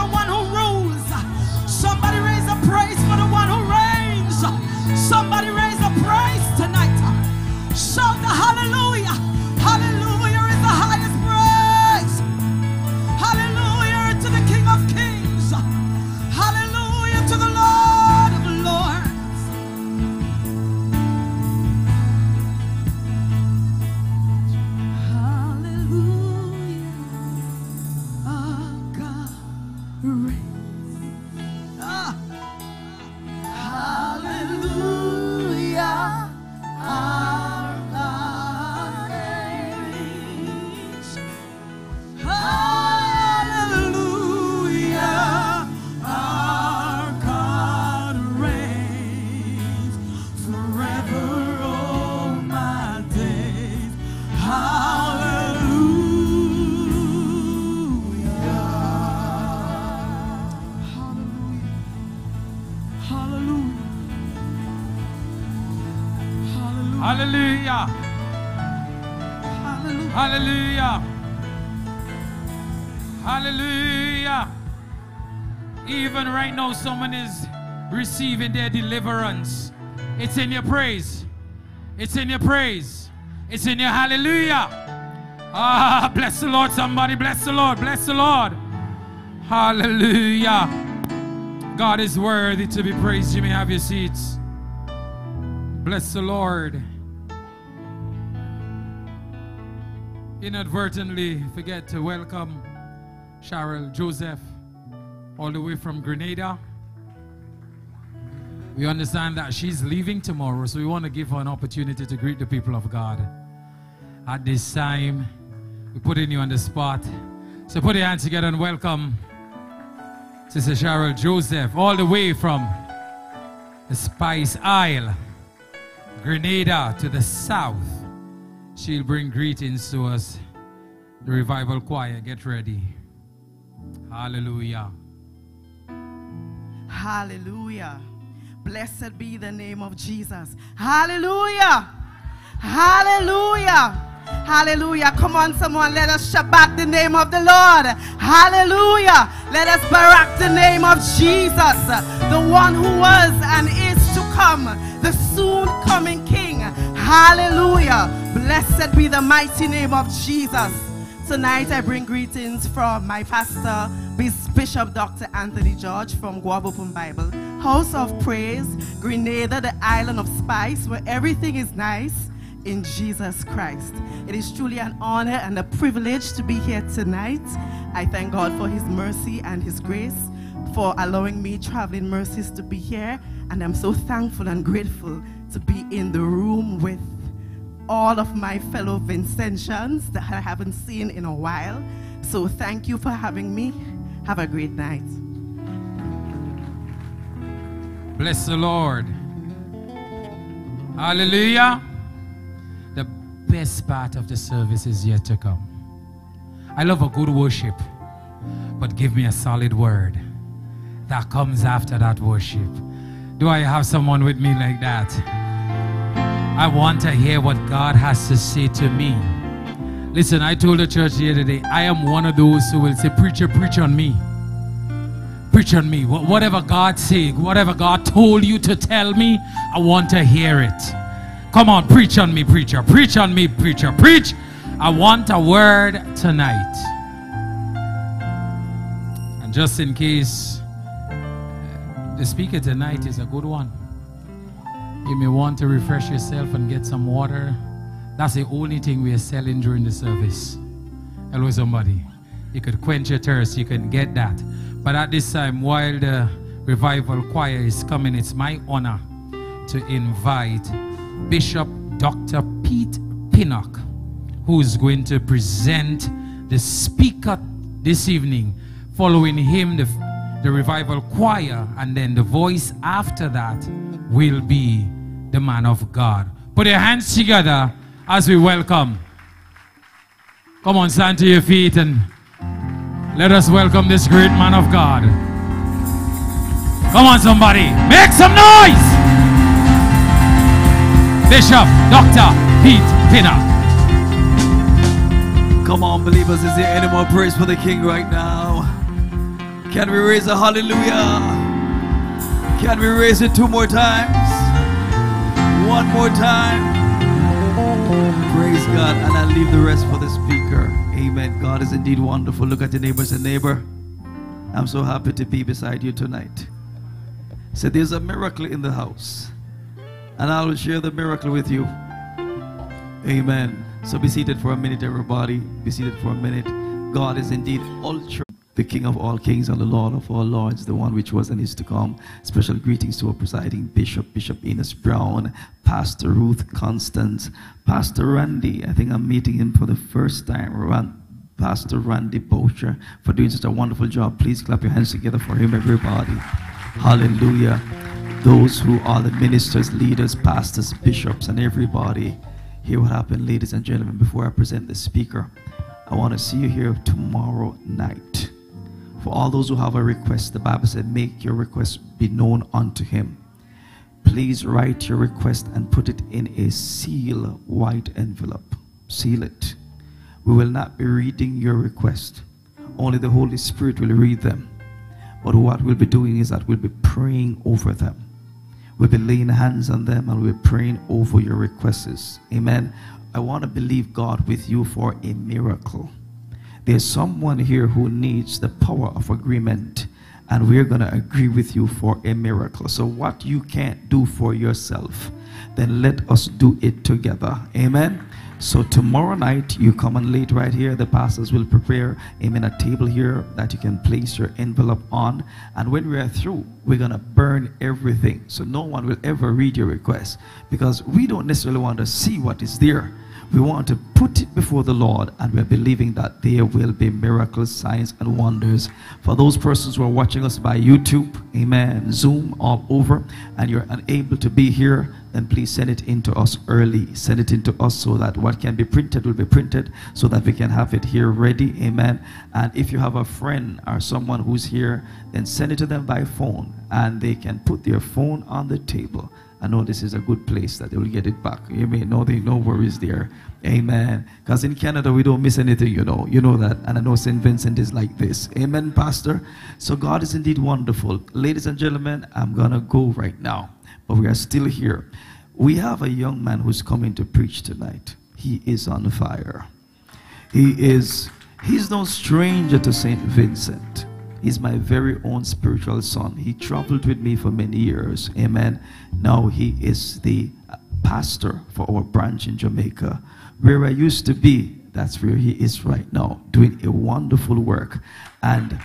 receiving their deliverance. It's in your praise. It's in your praise. It's in your hallelujah. Ah, bless the Lord, somebody. Bless the Lord. Bless the Lord. Hallelujah. God is worthy to be praised. You may have your seats. Bless the Lord. Inadvertently forget to welcome Cheryl Joseph all the way from Grenada. We understand that she's leaving tomorrow, so we want to give her an opportunity to greet the people of God. At this time, we're putting you on the spot. So put your hands together and welcome Sister Cheryl Joseph, all the way from the Spice Isle, Grenada to the south. She'll bring greetings to us. The revival choir, get ready. Hallelujah. Hallelujah. Blessed be the name of Jesus. Hallelujah. Hallelujah. Hallelujah. Come on, someone. Let us Shabach the name of the Lord. Hallelujah. Let us barak the name of Jesus, the one who was and is to come, the soon coming King. Hallelujah. Blessed be the mighty name of Jesus. Tonight I bring greetings from my pastor, Bishop Dr. Anthony George from Guavopum Bible, House of Praise, Grenada, the island of spice, where everything is nice in Jesus Christ. It is truly an honor and a privilege to be here tonight. I thank God for His mercy and His grace for allowing me traveling mercies to be here. And I'm so thankful and grateful to be in the room with all of my fellow Vincentians that I haven't seen in a while. So thank you for having me. Have a great night. Bless the Lord. Hallelujah. The best part of the service is yet to come. I love a good worship, but give me a solid word that comes after that worship. Do I have someone with me like that? I want to hear what God has to say to me. Listen, I told the church the other day, I am one of those who will say, Preacher, preach on me. Preach on me. Whatever God said, whatever God told you to tell me, I want to hear it. Come on, preach on me, preacher. Preach on me, preacher. Preach. I want a word tonight. And just in case uh, the speaker tonight is a good one, you may want to refresh yourself and get some water. That's the only thing we are selling during the service. Hello, somebody. You could quench your thirst, you can get that. But at this time, while the revival choir is coming, it's my honor to invite Bishop Dr. Pete Pinnock, who is going to present the speaker this evening. Following him, the, the revival choir, and then the voice after that will be the man of God. Put your hands together as we welcome. Come on, stand to your feet and let us welcome this great man of God. Come on, somebody, make some noise! Bishop Dr. Pete Pinnock. Come on, believers, is there any more praise for the King right now? Can we raise a hallelujah? Can we raise it two more times? One more time. Praise God. And I leave the rest for the speaker. Amen. God is indeed wonderful. Look at your neighbors and neighbor. I'm so happy to be beside you tonight. So there's a miracle in the house. And I will share the miracle with you. Amen. So be seated for a minute, everybody. Be seated for a minute. God is indeed ultra the King of all kings and the Lord of all lords, the one which was and is to come. Special greetings to our presiding Bishop, Bishop Enos Brown, Pastor Ruth Constance, Pastor Randy. I think I'm meeting him for the first time. Around Pastor Randy Boucher for doing such a wonderful job. Please clap your hands together for him, everybody. Hallelujah. Those who are the ministers, leaders, pastors, bishops, and everybody. Hear what happened, ladies and gentlemen, before I present the speaker. I want to see you here tomorrow night For all those who have a request, the Bible said, make your request be known unto him. Please write your request and put it in a seal white envelope. Seal it. We will not be reading your request. Only the Holy Spirit will read them. But what we'll be doing is that we'll be praying over them. We'll be laying hands on them and we'll be praying over your requests. Amen. I want to believe God with you for a miracle. There's someone here who needs the power of agreement, and we're going to agree with you for a miracle. So, what you can't do for yourself, then let us do it together. Amen. So tomorrow night, you come and late right here. The pastors will prepare, amen, a table here that you can place your envelope on. And when we are through, we're going to burn everything. So no one will ever read your request because we don't necessarily want to see what is there. We want to put it before the Lord and we're believing that there will be miracles, signs, and wonders. For those persons who are watching us by YouTube, amen, Zoom, all over, and you're unable to be here, then please send it in to us early. Send it in to us so that what can be printed will be printed so that we can have it here ready. Amen. And if you have a friend or someone who's here, then send it to them by phone and they can put their phone on the table. I know this is a good place that they will get it back. May know there no worries there. Amen. Because in Canada we don't miss anything, you know. You know that. And I know St. Vincent is like this. Amen, Pastor. So God is indeed wonderful. Ladies and gentlemen, I'm gonna go right now but we are still here. We have a young man who's coming to preach tonight. He is on fire. He is, he's no stranger to St. Vincent. He's my very own spiritual son. He traveled with me for many years. Amen. Now he is the pastor for our branch in Jamaica. Where I used to be, that's where he is right now, doing a wonderful work. And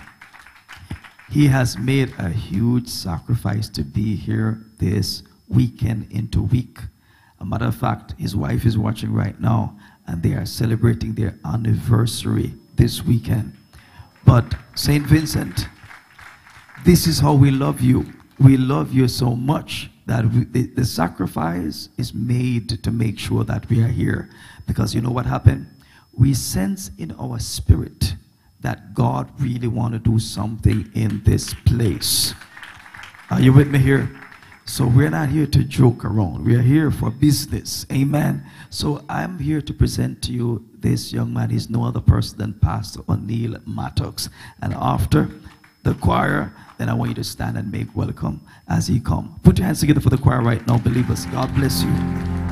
he has made a huge sacrifice to be here this weekend into week. A matter of fact, his wife is watching right now, and they are celebrating their anniversary this weekend. But St. Vincent, this is how we love you. We love you so much that we, the, the sacrifice is made to make sure that we are here. Because you know what happened? We sense in our spirit that God really want to do something in this place. Are you with me here? So we're not here to joke around. We are here for business. Amen. So I'm here to present to you this young man. is no other person than Pastor O'Neill Mattox. And after the choir, then I want you to stand and make welcome as he come. Put your hands together for the choir right now, believers. God bless you.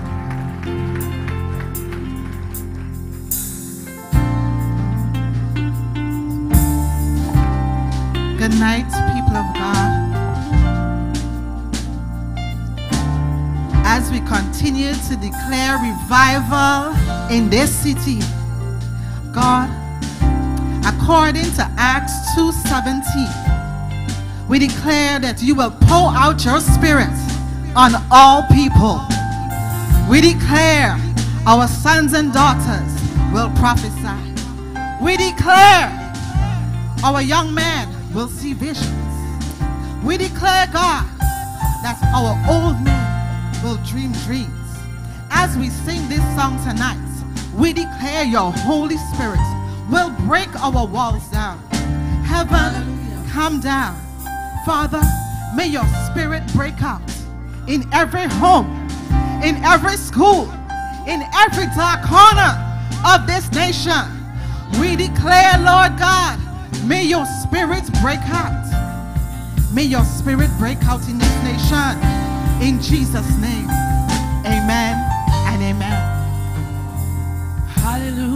To declare revival in this city, God, according to Acts 2:17, we declare that you will pour out your spirit on all people. We declare our sons and daughters will prophesy. We declare our young men will see visions. We declare, God, that our old men will dream dreams. As we sing this song tonight, we declare your Holy Spirit will break our walls down. Heaven, come down. Father, may your spirit break out in every home, in every school, in every dark corner of this nation. We declare, Lord God, may your spirit break out. May your spirit break out in this nation. In Jesus' name, amen amen. Hallelujah.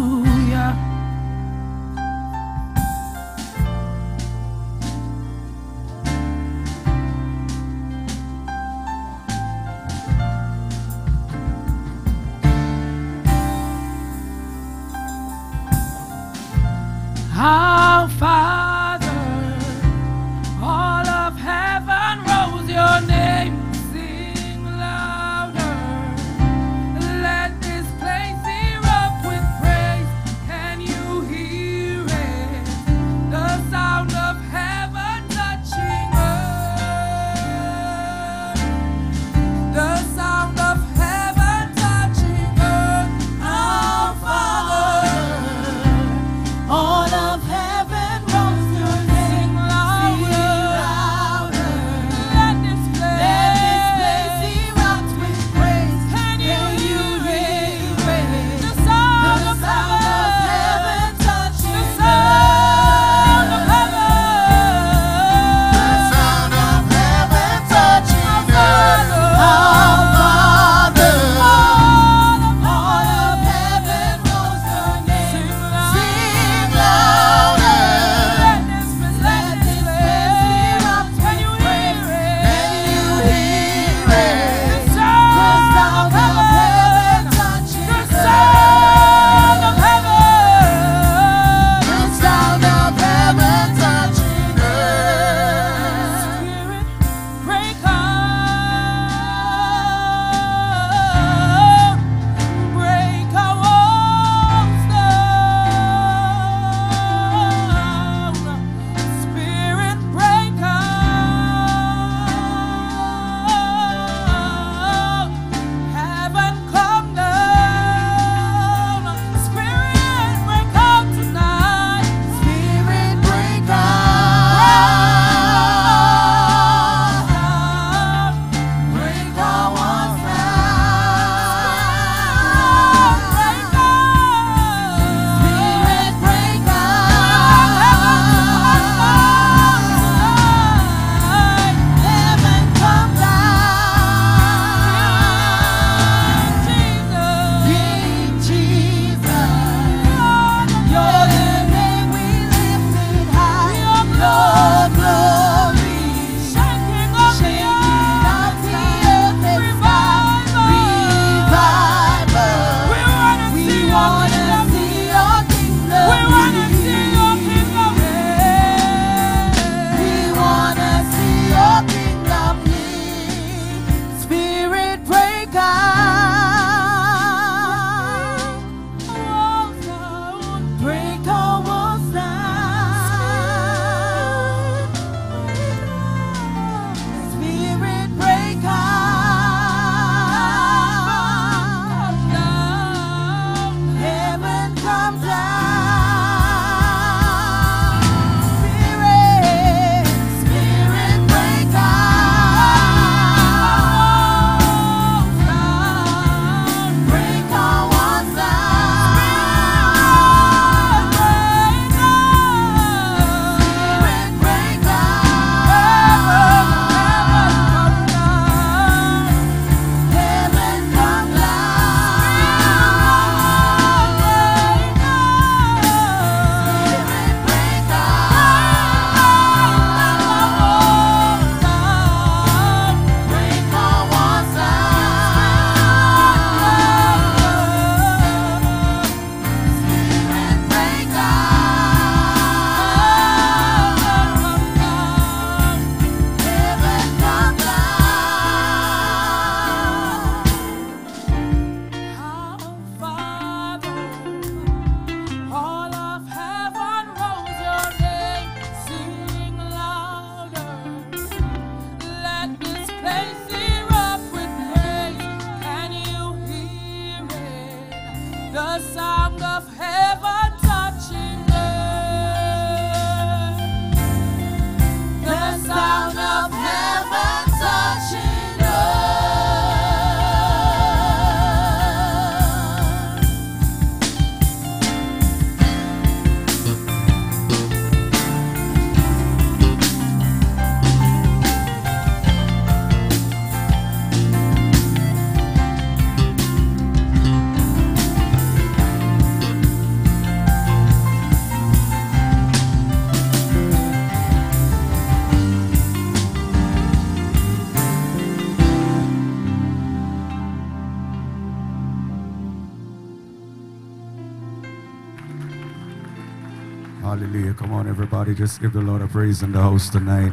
Just give the Lord a praise in the house tonight.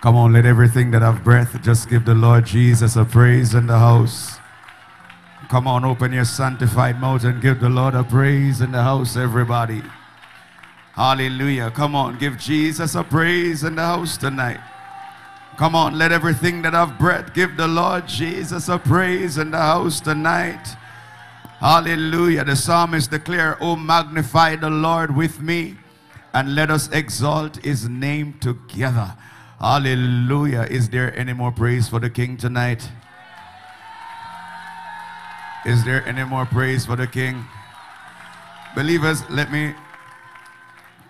Come on, let everything that have breath just give the Lord Jesus a praise in the house. Come on, open your sanctified mouth and give the Lord a praise in the house, everybody. Hallelujah. Come on, give Jesus a praise in the house tonight. Come on, let everything that have breath give the Lord Jesus a praise in the house tonight. Hallelujah. The psalmist declare, Oh, magnify the Lord with me and let us exalt his name together. Hallelujah. Is there any more praise for the king tonight? Is there any more praise for the king? Believers, let me,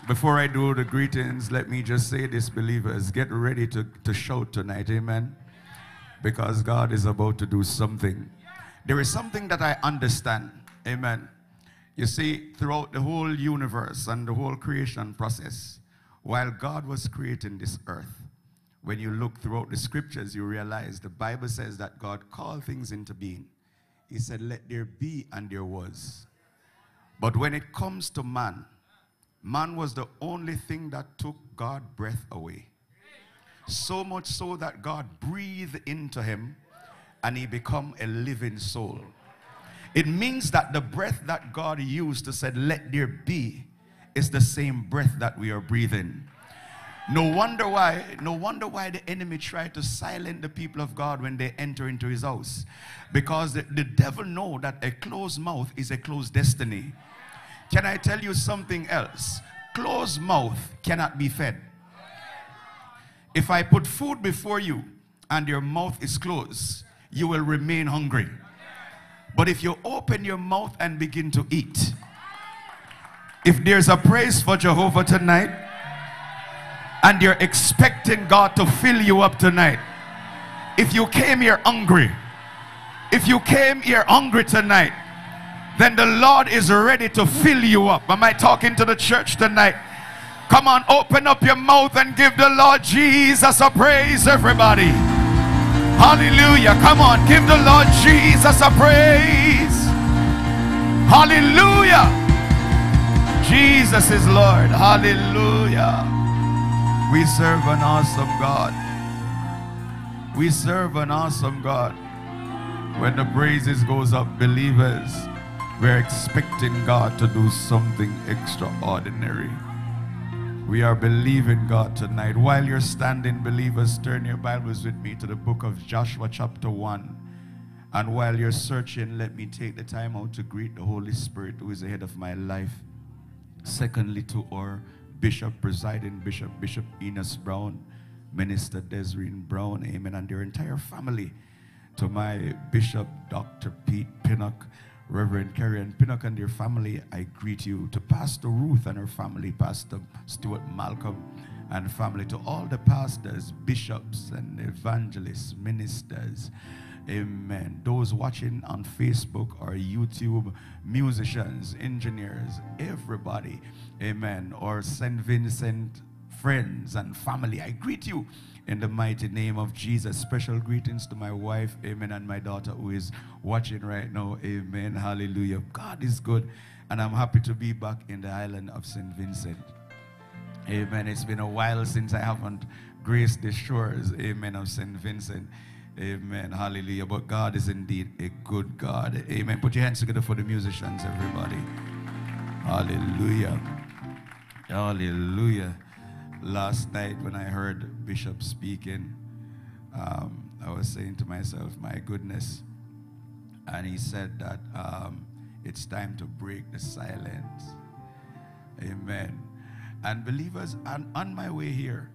before I do the greetings, let me just say this, believers, get ready to, to shout tonight, amen? Because God is about to do something. There is something that I understand, amen? You see, throughout the whole universe and the whole creation process, while God was creating this earth, when you look throughout the scriptures, you realize the Bible says that God called things into being. He said, Let there be, and there was. But when it comes to man, man was the only thing that took God breath away. So much so that God breathed into him and he became a living soul. It means that the breath that God used to say, let there be, is the same breath that we are breathing. No wonder why, no wonder why the enemy tried to silence the people of God when they enter into his house. Because the, the devil know that a closed mouth is a closed destiny. Can I tell you something else? Closed mouth cannot be fed. If I put food before you and your mouth is closed, you will remain hungry. But if you open your mouth and begin to eat, if there's a praise for Jehovah tonight, and you're expecting God to fill you up tonight, if you came here hungry, if you came here hungry tonight, then the Lord is ready to fill you up. Am I talking to the church tonight? Come on, open up your mouth and give the Lord Jesus a praise, everybody. Hallelujah. Come on, give the Lord Jesus a praise. Hallelujah. Jesus is Lord. Hallelujah. We serve an awesome God. We serve an awesome God. When the praises goes up, believers, we're expecting God to do something extraordinary. We are believing God tonight. While you're standing, believers, turn your Bibles with me to the book of Joshua, chapter 1. And while you're searching, let me take the time out to greet the Holy Spirit who is ahead of my life. Secondly, to our Bishop, presiding Bishop, Bishop Enos Brown, Minister Desireen Brown, amen, and their entire family. To my Bishop, Dr. Pete Pinnock, Reverend Kerry-Ann Pinnock and their family, I greet you. To Pastor Ruth and her family, Pastor Stuart Malcolm and family, to all the pastors, bishops, and evangelists, ministers, amen. Those watching on Facebook or YouTube, musicians, engineers, everybody, amen. Or St. Vincent friends and family, I greet you in the mighty name of Jesus. Special greetings to my wife, amen, and my daughter who is watching right now, amen. Hallelujah. God is good, and I'm happy to be back in the island of St. Vincent. Amen. It's been a while since I haven't graced the shores, amen, of St. Vincent. Amen. Hallelujah. But God is indeed a good God. Amen. Put your hands together for the musicians, everybody. Hallelujah. Hallelujah last night when I heard Bishop speaking, um, I was saying to myself, my goodness. And he said that um, it's time to break the silence. Amen. And believers, and on my way here,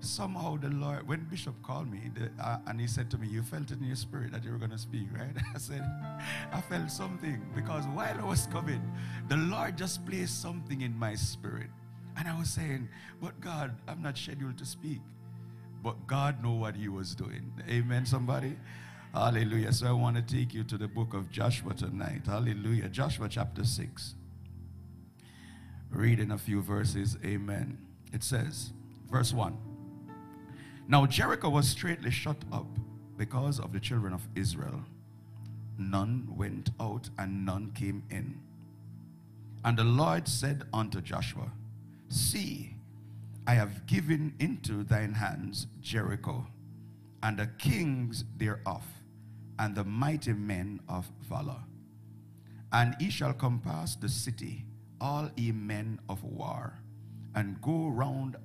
somehow the Lord, when Bishop called me, the, uh, and he said to me, You felt it in your spirit that you were going to speak, right? I said, I felt something because while I was coming, the Lord just placed something in my spirit. And I was saying, but God, I'm not scheduled to speak. But God knew what he was doing. Amen, somebody? Hallelujah. So I want to take you to the book of Joshua tonight. Hallelujah. Joshua chapter 6. Reading a few verses. Amen. It says, verse 1. Now Jericho was straightly shut up because of the children of Israel. None went out and none came in. And the Lord said unto Joshua, See, I have given into thine hands Jericho, and the kings thereof, and the mighty men of valor. And ye shall compass the city, all ye men of war, and go round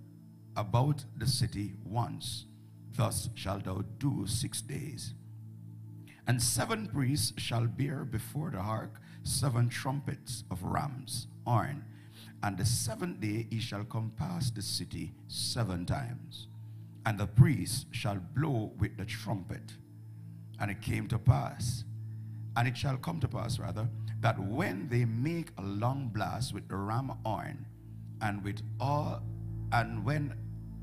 about the city once. Thus shalt thou do six days. And seven priests shall bear before the ark seven trumpets of rams, horn. And the seventh day he shall compass the city seven times. And the priests shall blow with the trumpet. And it came to pass, and it shall come to pass, rather, that when they make a long blast with the ram horn, and with all, and when,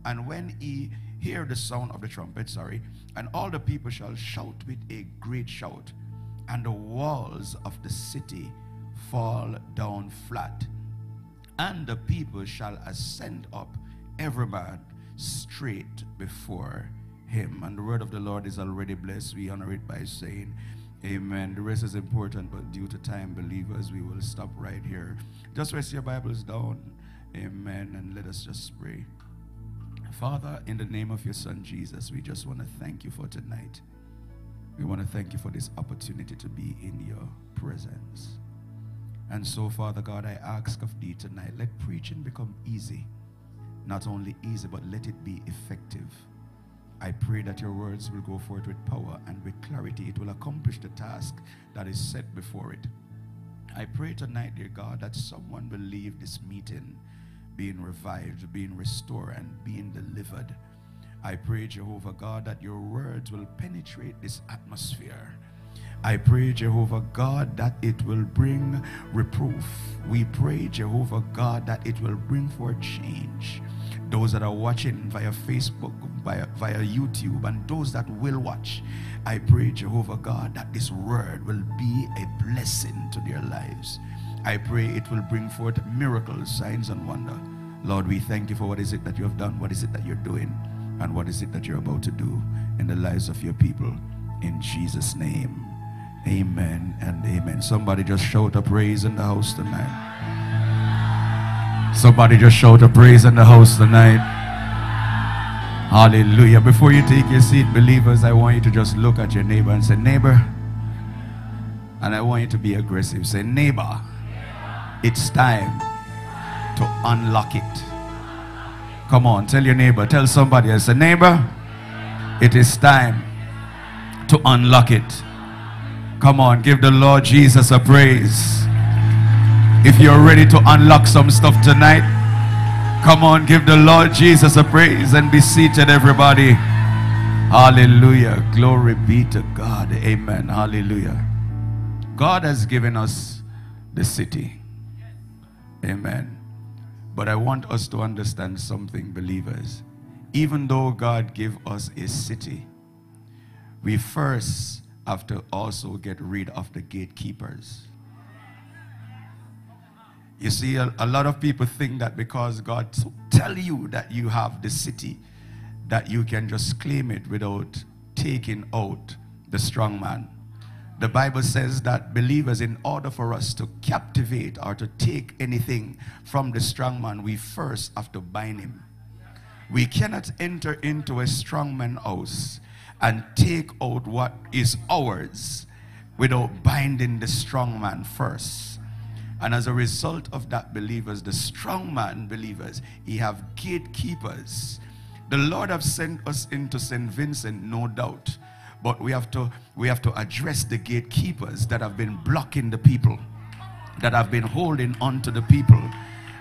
and when he hear the sound of the trumpet, sorry, and all the people shall shout with a great shout, and the walls of the city fall down flat, and the people shall ascend up, every man straight before him. And the word of the Lord is already blessed. We honor it by saying, Amen. The rest is important, but due to time, believers, we will stop right here. Just rest your Bibles down. Amen. And let us just pray. Father, in the name of your Son Jesus, we just want to thank you for tonight. We want to thank you for this opportunity to be in your presence. And so, Father God, I ask of thee tonight, let preaching become easy. Not only easy, but let it be effective. I pray that your words will go forth with power and with clarity. It will accomplish the task that is set before it. I pray tonight, dear God, that someone will leave this meeting being revived, being restored, and being delivered. I pray, Jehovah God, that your words will penetrate this atmosphere. I pray, Jehovah God, that it will bring reproof. We pray, Jehovah God, that it will bring forth change. Those that are watching via Facebook, via, via YouTube, and those that will watch, I pray, Jehovah God, that this word will be a blessing to their lives. I pray it will bring forth miracles, signs, and wonder. Lord, we thank you for what is it that you have done, what is it that you're doing, and what is it that you're about to do in the lives of your people. In Jesus' name, amen and amen. Somebody just shout a praise in the house tonight. Somebody just shout a praise in the house tonight. Hallelujah. Before you take your seat, believers, I want you to just look at your neighbor and say, Neighbor. And I want you to be aggressive. Say, Neighbor, it's time to unlock it. Come on, tell your neighbor, tell somebody else, say, Neighbor, it is time to unlock it. Come on, give the Lord Jesus a praise. If you're ready to unlock some stuff tonight, come on, give the Lord Jesus a praise and be seated, everybody. Hallelujah. Glory be to God. Amen. Hallelujah. God has given us the city. Amen. But I want us to understand something, believers. Even though God gave us a city, we first have to also get rid of the gatekeepers. You see, a, a, lot of people think that because God tell you that you have the city, that you can just claim it without taking out the strong man. The Bible says that believers, in order for us to captivate or to take anything from the strong man, we first have to bind him. We cannot enter into a strong man's house and take out what is ours without binding the strong man first. And as a result of that, believers, the strong man, believers, he have gatekeepers. The Lord have sent us into St. Vincent, no doubt. But we have to we have to address the gatekeepers that have been blocking the people, that have been holding on to the people.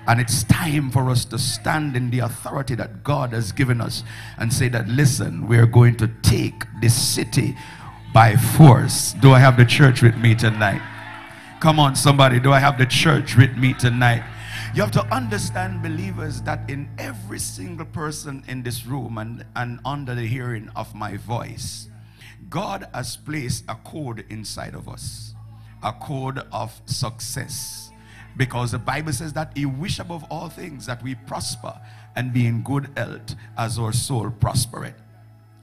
And it's time for us to stand in the authority that God has given us and say that, listen, we're going to take this city by force. Do I have the church with me tonight? Come on, somebody. Do I have the church with me tonight? You have to understand, believers, that in every single person in this room and, and under the hearing of my voice, God has placed a code inside of us, a code of success. Because the Bible says that He wish above all things that we prosper and be in good health as our soul prospereth.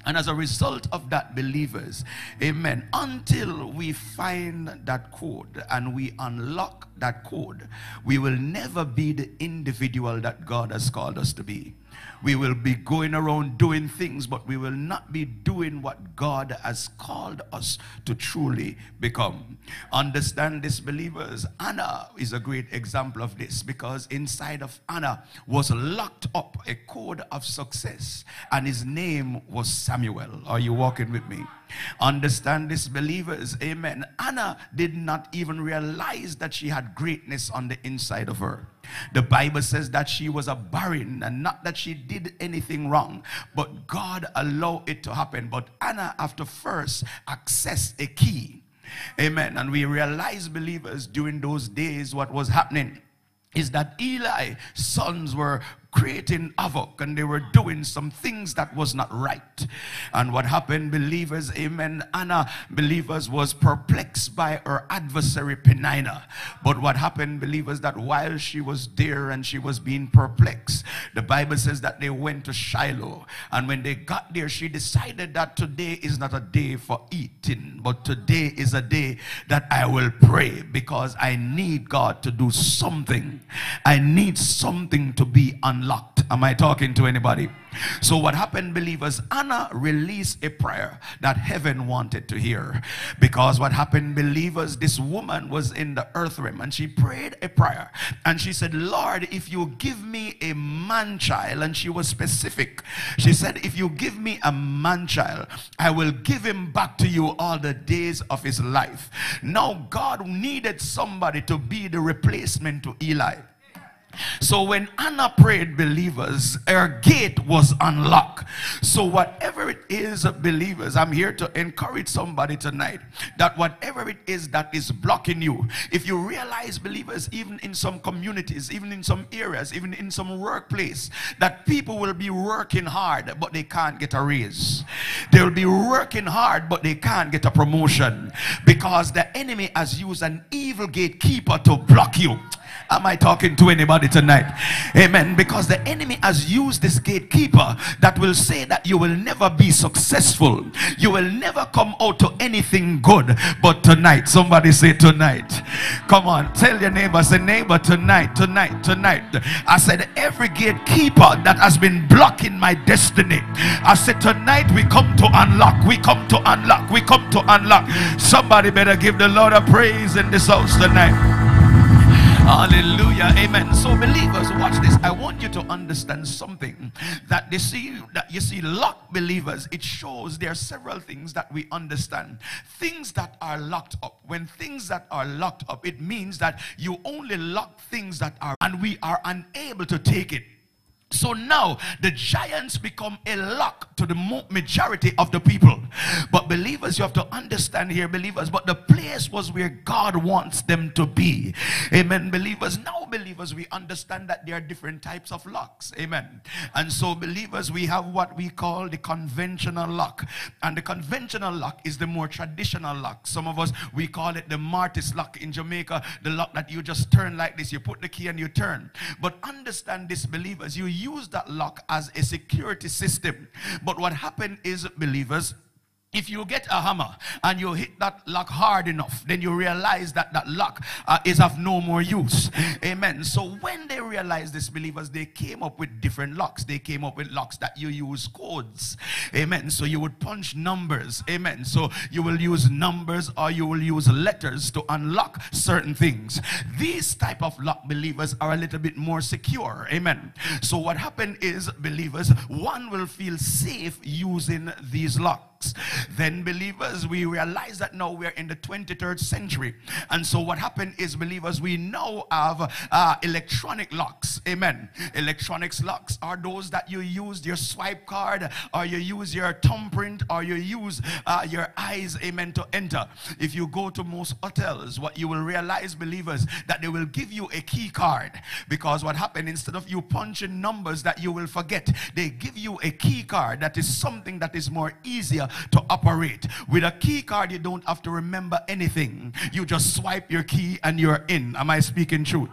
And as a result of that, believers, amen, until we find that code and we unlock that code, we will never be the individual that God has called us to be. We will be going around doing things, but we will not be doing what God has called us to truly become. Understand this, believers. Anna is a great example of this because inside of Anna was locked up a code of success, and his name was Samuel. Are you walking with me? Understand this, believers. Amen. Anna did not even realize that she had greatness on the inside of her. The Bible says that she was a barren and not that she did anything wrong, but God allowed it to happen. But Anna, after first, accessed a key. Amen. And we realize, believers, during those days, what was happening is that Eli sons were creating havoc and they were doing some things that was not right. And what happened, believers, amen, Anna, believers, was perplexed by her adversary Peninnah. But what happened, believers, that while she was there and she was being perplexed, the Bible says that they went to Shiloh. And when they got there, she decided that today is not a day for eating, but today is a day that I will pray because I need God to do something. I need something to be unlocked unlocked. Am I talking to anybody? So, what happened, believers? Anna released a prayer that heaven wanted to hear. Because what happened, believers? This woman was in the earth realm and she prayed a prayer and she said, Lord, if you give me a man child, and she was specific, she said, If you give me a man child, I will give him back to you all the days of his life. Now, God needed somebody to be the replacement to Eli. So when Anna prayed, believers, her gate was unlocked. So whatever it is, believers, I'm here to encourage somebody tonight that whatever it is that is blocking you, if you realize, believers, even in some communities, even in some areas, even in some workplace, that people will be working hard, but they can't get a raise. They will be working hard, but they can't get a promotion because the enemy has used an evil gatekeeper to block you. Am I talking to anybody tonight? Amen. Because the enemy has used this gatekeeper that will say that you will never be successful. You will never come out to anything good. But tonight, somebody say tonight. Come on, tell your neighbor, say neighbor tonight, tonight, tonight. I said every gatekeeper that has been blocking my destiny. I said tonight we come to unlock. We come to unlock. We come to unlock. Somebody better give the Lord a praise in this house tonight. Hallelujah. Amen. So believers, watch this. I want you to understand something that they see that you see locked believers, it shows there are several things that we understand. Things that are locked up. When things that are locked up, it means that you only lock things that are and we are unable to take it. So now the giants become a lock to the majority of the people. But believers, you have to understand here, believers, but the place was where God wants them to be. Amen. Believers, now believers, we understand that there are different types of locks. Amen. And so, believers, we have what we call the conventional lock. And the conventional lock is the more traditional lock. Some of us, we call it the Mortise lock in Jamaica, the lock that you just turn like this. You put the key and you turn. But understand this, believers, you use that lock as a security system. But what happened is, believers, if you get a hammer and you hit that lock hard enough, then you realize that that lock uh, is of no more use. Amen. So when they realized this, believers, they came up with different locks. They came up with locks that you use codes. Amen. So you would punch numbers. Amen. So you will use numbers or you will use letters to unlock certain things. These type of lock believers are a little bit more secure. Amen. So what happened is, believers, one will feel safe using these locks Then, believers, we realize that now we're in the 23rd century. And so, what happened is, believers, we now have uh, electronic locks. Amen. Electronics locks are those that you use your swipe card, or you use your thumbprint, or you use uh, your eyes, amen, to enter. If you go to most hotels, what you will realize, believers, that they will give you a key card. Because what happened, instead of you punching numbers that you will forget, they give you a key card that is something that is more easier to operate. With a key card, you don't have to remember anything. You just swipe your key and you're in. Am I speaking truth?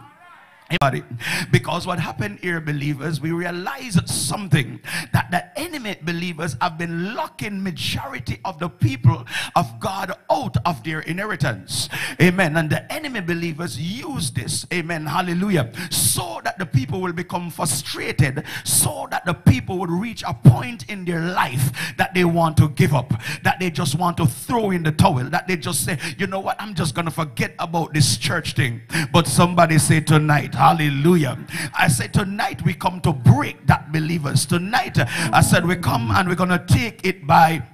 Because what happened here, believers, we realized something that the enemy believers have been locking majority of the people of God out of their inheritance. Amen. And the enemy believers use this, amen, hallelujah, so that the people will become frustrated, so that the people would reach a point in their life that they want to give up, that they just want to throw in the towel, that they just say, you know what, I'm just going to forget about this church thing. But somebody say tonight, Hallelujah. I said, tonight we come to break that, believers. Tonight, uh, I said, we come and we're going to take it by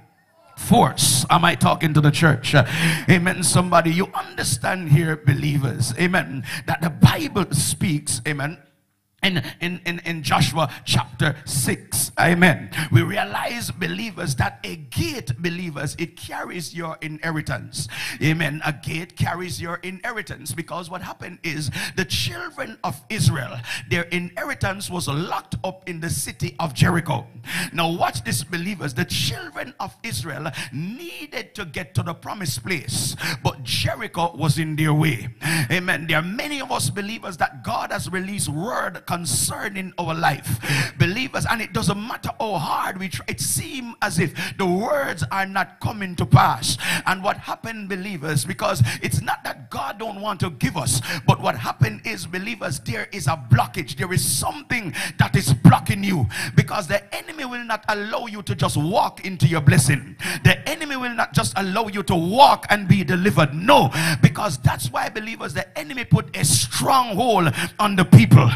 force. Am I talking to the church? Uh, amen. Somebody, you understand here, believers. Amen. That the Bible speaks, amen in, in, in, in Joshua chapter 6. Amen. We realize, believers, that a gate, believers, it carries your inheritance. Amen. A gate carries your inheritance because what happened is the children of Israel, their inheritance was locked up in the city of Jericho. Now, watch this, believers. The children of Israel needed to get to the promised place, but Jericho was in their way. Amen. There are many of us believers that God has released word concerning our life. Believers, and it doesn't matter how hard we try, it seems as if the words are not coming to pass. And what happened, believers, because it's not that God don't want to give us, but what happened is, believers, there is a blockage. There is something that is blocking you because the enemy will not allow you to just walk into your blessing. The enemy will not just allow you to walk and be delivered. No, because that's why, believers, the enemy put a stronghold on the people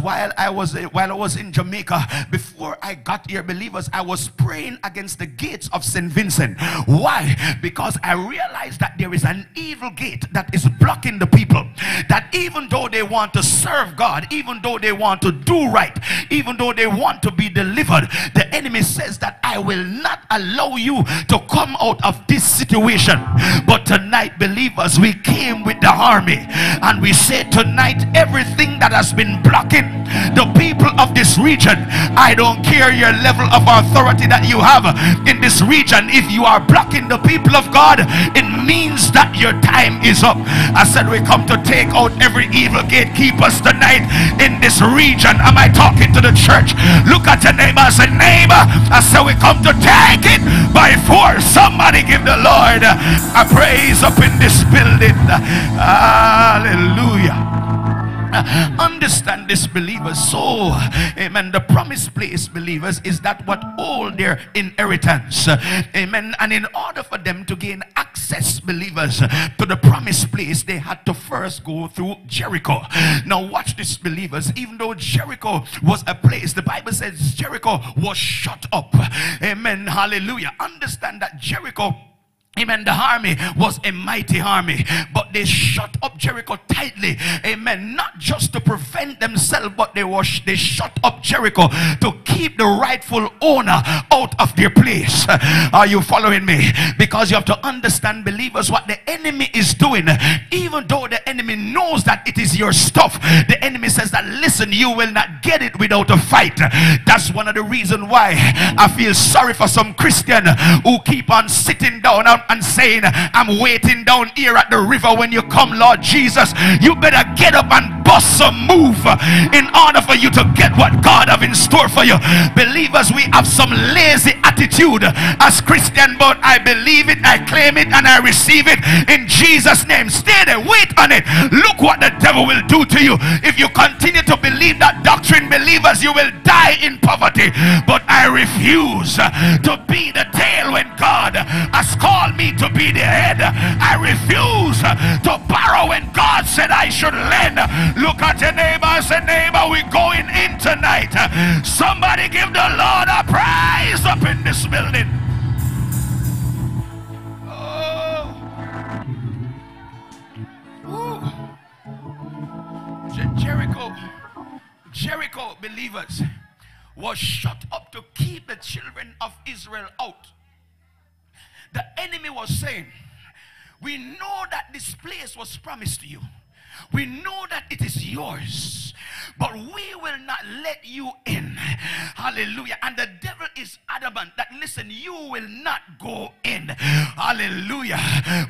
while i was while i was in jamaica. Before i got here believers i was praying against the gates of st vincent. Why? Because i realized that there is an evil gate that is blocking the people. That even though they want to serve god even though they want to do right even though they want to be delivered the enemy says that i will not allow you to come out of this situation. But tonight believers we came with the army. And we say tonight everything that has been blocking the people of this region. I don't care your level of authority that you have in this region. If you are blocking the people of God, it means that your time is up. I said we come to take out every evil gatekeepers tonight in this region. Am I talking to the church? Look at your neighbor as a neighbor. I said we come to take it by force. Somebody give the Lord a praise up in this building. Hallelujah. Understand this, believers. So, amen. The promised place, believers, is that what all their inheritance. Amen. And in order for them to gain access, believers, to the promised place, they had to first go through Jericho. Now, watch this, believers. Even though Jericho was a place, the Bible says Jericho was shut up. Amen. Hallelujah. Understand that Jericho Amen. The army was a mighty army, but they shut up Jericho tightly. Amen. Not just to prevent themselves, but they was they shut up Jericho to keep the rightful owner out of their place. Are you following me? Because you have to understand, believers, what the enemy is doing. Even though the enemy knows that it is your stuff, the enemy says that listen, you will not get it without a fight. That's one of the reasons why I feel sorry for some Christian who keep on sitting down and saying, I'm waiting down here at the river when you come, Lord Jesus. You better get up and bust a move in order for you to get what God have in store for you. Believers, we have some lazy attitude as Christian, but I believe it, I claim it, and I receive it in Jesus' name. Stay there, wait on it. Look what the devil will do to you if you continue to believe that doctrine, believers, you will die in poverty. But I refuse to be the tail when God has called me to be the head. I refuse to borrow when God said I should lend. Look at your neighbor say, neighbor, we're going in tonight. Somebody give the Lord a prize up in this building. Oh. Jericho, Jericho believers was shut up to keep the children of Israel out the enemy was saying, We know that this place was promised to you. We know that it is yours, but we will not let you in. Hallelujah. And the devil is adamant that, listen, you will not go in. Hallelujah.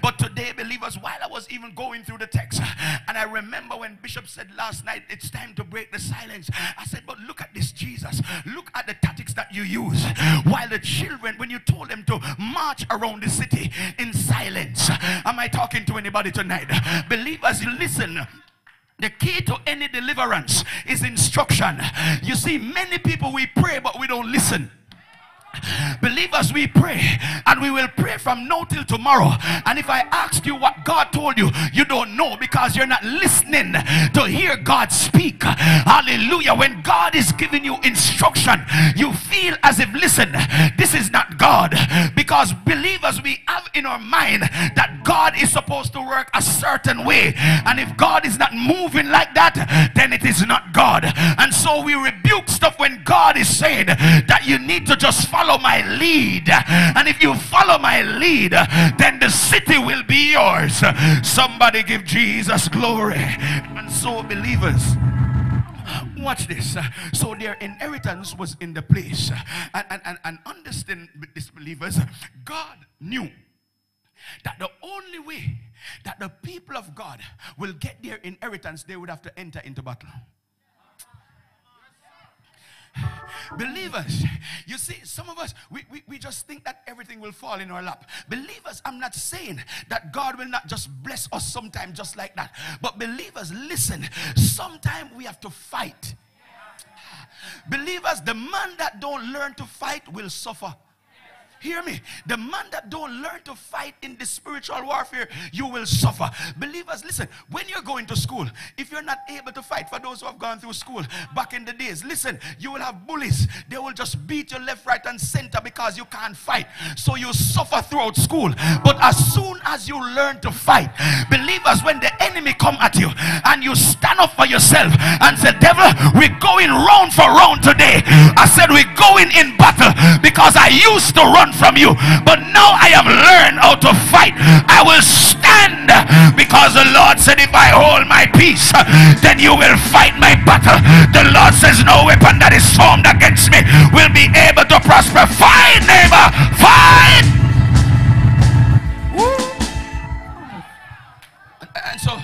But today, believers, while I was even going through the text and I remember when Bishop said last night, it's time to break the silence. I said, but look at this, Jesus. Look at the tactics that you use. While the children, when you told them to march around the city in silence. Am I talking to anybody tonight? Believers, listen. The key to any deliverance is instruction. You see, many people we pray, but we don't listen. Believers, we pray and we will pray from now till tomorrow. And if I ask you what God told you, you don't know because you're not listening to hear God speak. Hallelujah. When God is giving you instruction, you feel as if, listen, this is not God. Because believers, we have in our mind that God is supposed to work a certain way. And if God is not moving like that, then it is not God. And so we rebuke stuff when God is saying that you need to just follow follow my lead. And if you follow my lead, then the city will be yours. Somebody give Jesus glory. And so, believers, watch this. So their inheritance was in the place. And, and, and, and understand this, believers, God knew that the only way that the people of God will get their inheritance, they would have to enter into battle. Believers, you see, some of us, we, we, we just think that everything will fall in our lap. Believers, I'm not saying that God will not just bless us sometime just like that. But believers, listen, sometime we have to fight. Believers, the man that don't learn to fight will suffer. Hear me. The man that don't learn to fight in the spiritual warfare, you will suffer. Believers, listen, when you're going to school, if you're not able to fight, for those who have gone through school back in the days, listen, you will have bullies. They will just beat you left, right, and center because you can't fight. So you suffer throughout school. But as soon as you learn to fight, believers, when the enemy come at you and you stand up for yourself and say, devil, we're going round for round today. I said, we're going in battle because I used to run from you. But now I have learned how to fight. I will stand because the Lord said, If I hold my peace, then you will fight my battle. The Lord says, No weapon that is formed against me will be able to prosper. Fight, neighbor, fight. Woo. And so,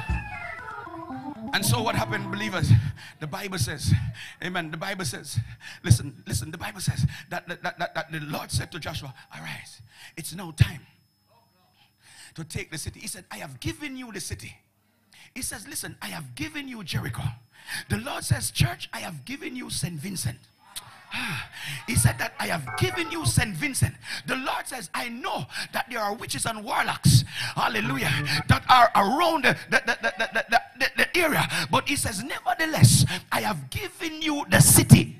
and so what happened, believers? The Bible says, Amen. The Bible says, listen, listen, the Bible says that, that, that, that, the Lord said to Joshua, Arise, it's now time to take the city. He said, I have given you the city. He says, Listen, I have given you Jericho. The Lord says, Church, I have given you St. Vincent. He said that I have given you St. Vincent. The Lord says, I know that there are witches and warlocks, hallelujah, that are around the, the, the, the, the, the area. But he says, nevertheless, I have given you the city.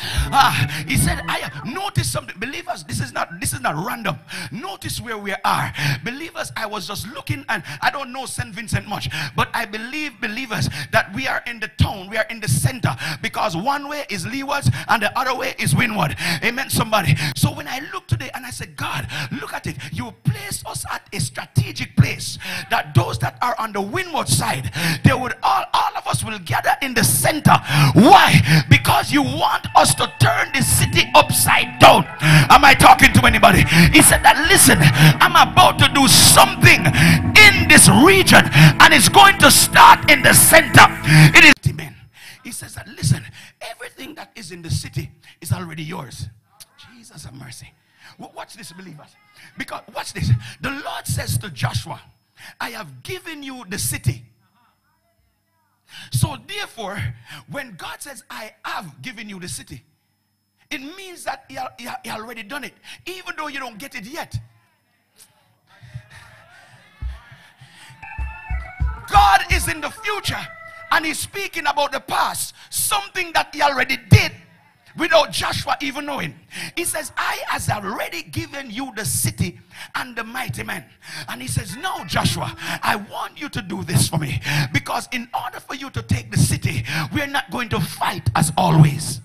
Ah, he said, I notice something. Believers, this is not this is not random. Notice where we are. Believers, I was just looking and I don't know St. Vincent much, but I believe believers that we are in the town, we are in the center because one way is leeward and the other way is windward. Amen. Somebody. So when I look today and I said, God, look at it. You place us at a strategic place that those that are on the windward side, they would all all of us will gather in the center. Why? Because you want us us to turn the city upside down. Am I talking to anybody? He said that, listen, I'm about to do something in this region and it's going to start in the center. It is. He says that, listen, everything that is in the city is already yours. Jesus have mercy. Watch this, believers. Because, watch this. The Lord says to Joshua, I have given you the city so, therefore, when God says, I have given you the city, it means that He, he, he already done it, even though you don't get it yet. God is in the future and He's speaking about the past, something that He already did without Joshua even knowing. He says, I has already given you the city and the mighty men. And he says, No, Joshua, I want you to do this for me. Because in order for you to take the city, we're not going to fight as always.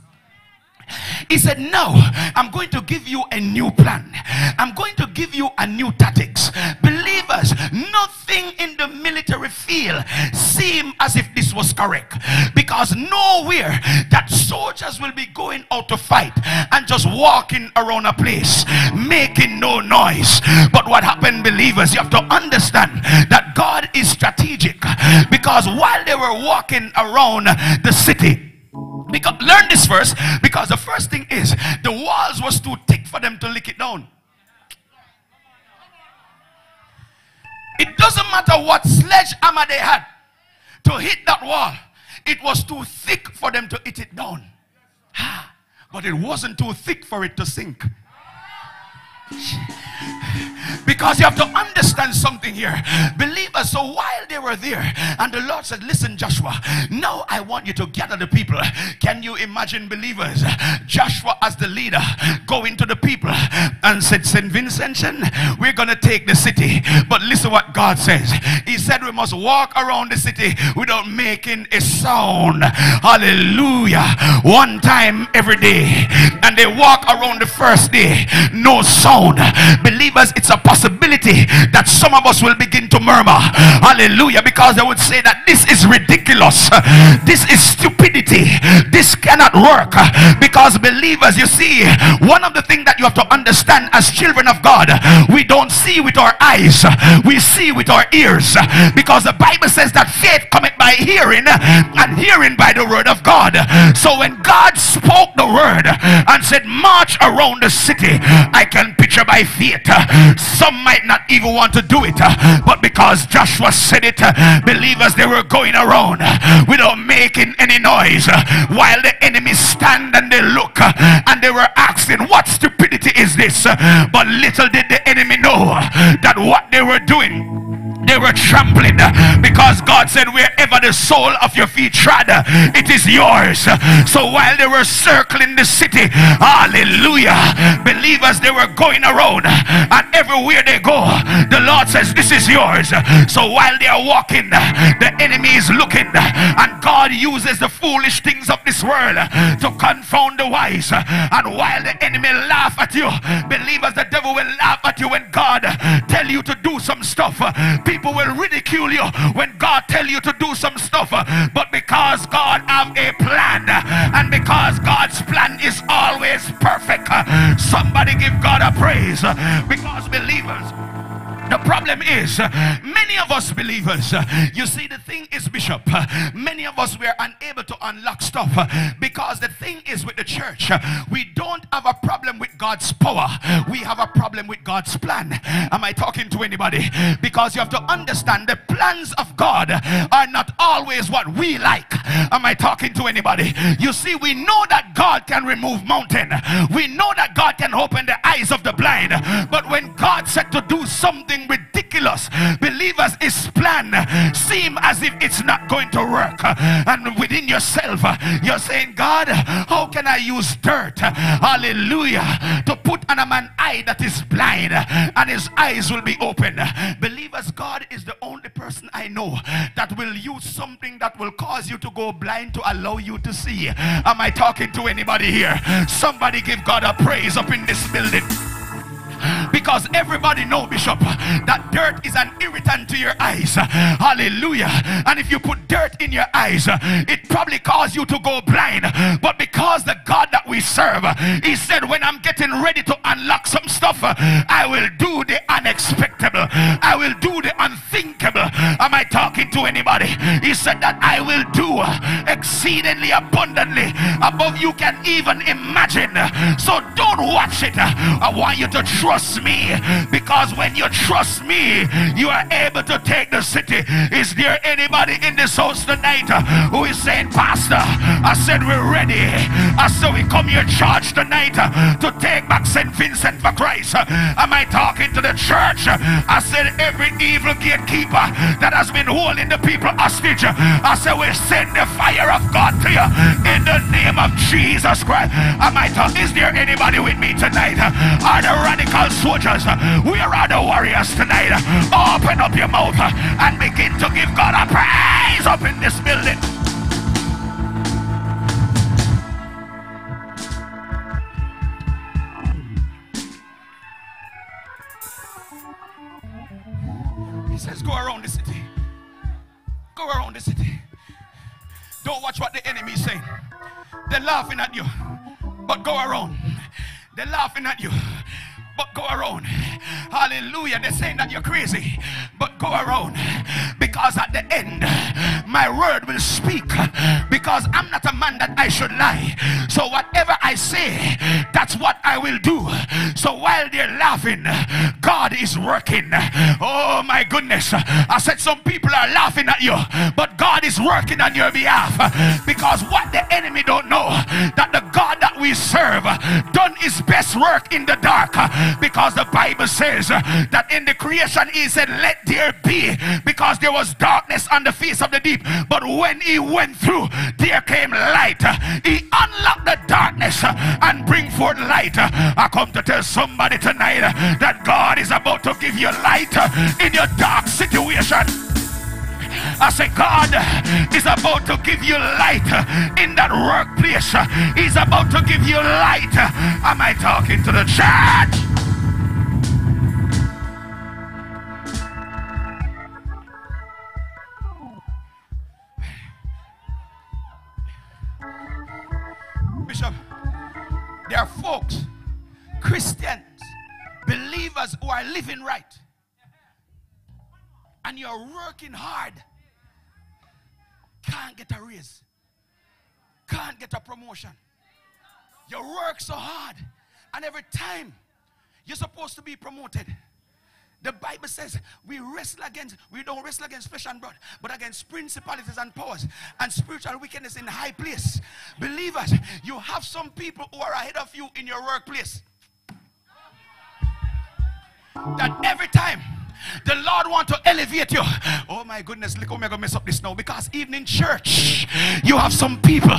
He said, No, I'm going to give you a new plan. I'm going to give you a new tactics. Believers, nothing in the field seem as if this this was correct. Because nowhere that soldiers will be going out to fight and just walking around a place making no noise. But what happened, believers, you have to understand that God is strategic because while they were walking around the city, because learn this first because the first thing is the walls was too thick for them to lick it down. It doesn't matter what sledgehammer they had to hit that wall. It was too thick for them to hit it down. But it wasn't too thick for it to sink. Because you have to understand something here. Believers, so while they were there, and the Lord said, Listen, Joshua, now I want you to gather the people. Can you imagine believers? Joshua, as the leader, going to the people and said, St. Vincent, we're going to take the city. But listen what God says. He said, We must walk around the city without making a sound. Hallelujah. One time every day. And they walk around the first day, no sound. Believers, it's a possibility that some of us will begin to murmur. Hallelujah. Because they would say that this is ridiculous. This is stupidity. This cannot work. Because believers, you see, one of the things that you have to understand as children of God, we don't see with our eyes, we see with our ears. Because the Bible says that faith cometh by hearing, and hearing by the word of God. So when God spoke the word and said, March around the city, I can picture by faith. Some might not even want to do it, but because Joshua said it, believers they were going around without making any noise while the enemy stand and they look and they were asking, What stupidity is this? But little did the enemy know that what they were doing they were trampling because God said, Wherever the sole of your feet trod, it is yours. So while they were circling the city, hallelujah, believers, they were going around, and everywhere they go, the Lord says, This is yours. So while they are walking, the enemy is looking, and God uses the foolish things of this world to confound the wise. And while the enemy laugh at you, believers, the devil will laugh at you when God tell you to do some stuff. People will ridicule you when God tell you to do some stuff. But because God have a plan, and because God's plan is always perfect, somebody give God a praise. Because believers, the problem is, uh, many of us believers, uh, you see, the thing is, Bishop, uh, many of us were unable to unlock stuff because the thing is with the church, we don't have a problem with God's power, we have a problem with God's plan. Am I talking to anybody? Because you have to understand the plans of God are not always what we like. Am I talking to anybody? You see, we know that God can remove mountain, we know that God can open the eyes of the blind, but when God said to do something ridiculous. Believers, his plan seem as if it's not going to work. And within yourself, you're saying, God, how can I use dirt? Hallelujah. To put on a man eye that is blind and his eyes will be open. Believers, God is the only person I know that will use something that will cause you to go blind to allow you to see. Am I talking to anybody here? Somebody give God a praise up in this building because everybody know bishop that dirt is an irritant to your eyes. Hallelujah. And if you put dirt in your eyes it probably cause you to go blind. But because the god that we serve he said when i'm getting ready to unlock some stuff i will do the unexpected i will do the unthinkable. Am i talking to anybody? He said that i will do exceedingly abundantly above you can even imagine. So don't watch it. I want you to trust me. Because when you trust me you are able to take the city. Is there anybody in this house tonight uh, who is saying pastor i said we're ready. I said we come here charged tonight uh, to take back st vincent for christ. Uh, am i talking to the church? I said every evil gatekeeper that has been holding the people hostage i said we send the fire of god to you in the name of jesus christ. Am i talking is there anybody with me tonight are the radical soldiers where are the warriors tonight open up your mouth and begin to give god a praise up in this building He says, Go around the city. Go around the city. Don't watch what the enemy is saying. They're laughing at you, but go around. They're laughing at you, but go around. Hallelujah. They're saying that you're crazy, but go around. Because at the end, my word will speak. Because I'm not a man that I should lie. So whatever I say, that's what I will do. So while they're laughing, God is working. Oh my goodness. I said some people are laughing at you, but God is working on your behalf. Because what the enemy don't know, that the God that we serve done his best work in the dark. Because the Bible says that in the creation he said, Let there be, because there was darkness on the face of the deep. But when he went through, there came light. He unlocked the darkness and bring forth light. I come to tell somebody tonight that God is about to give you light in your dark situation. I say, God is about to give you light in that workplace. He's about to give you light. Am I talking to the church? Bishop, there are folks, Christians, believers who are living right. And you're working hard. Can't get a raise. Can't get a promotion. You work so hard. And every time you're supposed to be promoted. The Bible says we wrestle against, we don't wrestle against flesh and blood, but against principalities and powers and spiritual wickedness in high place. Believers, you have some people who are ahead of you in your workplace. That every time the Lord want to elevate you. Oh my goodness, look I'm gonna mess up this now. Because even in church, you have some people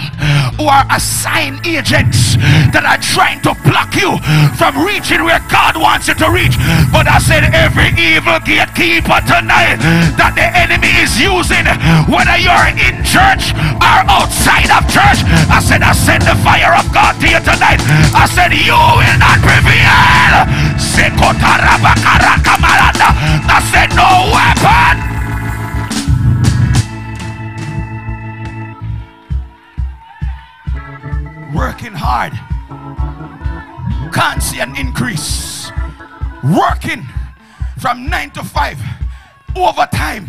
who are assigned agents that are trying to block you from reaching where God wants you to reach. But I said every evil gatekeeper tonight that the enemy is using, whether you're in church or outside of church, I said I send the fire of God to you tonight. I said you will not prevail. I said, no weapon. Working hard. Can't see an increase. Working from nine to five. Overtime.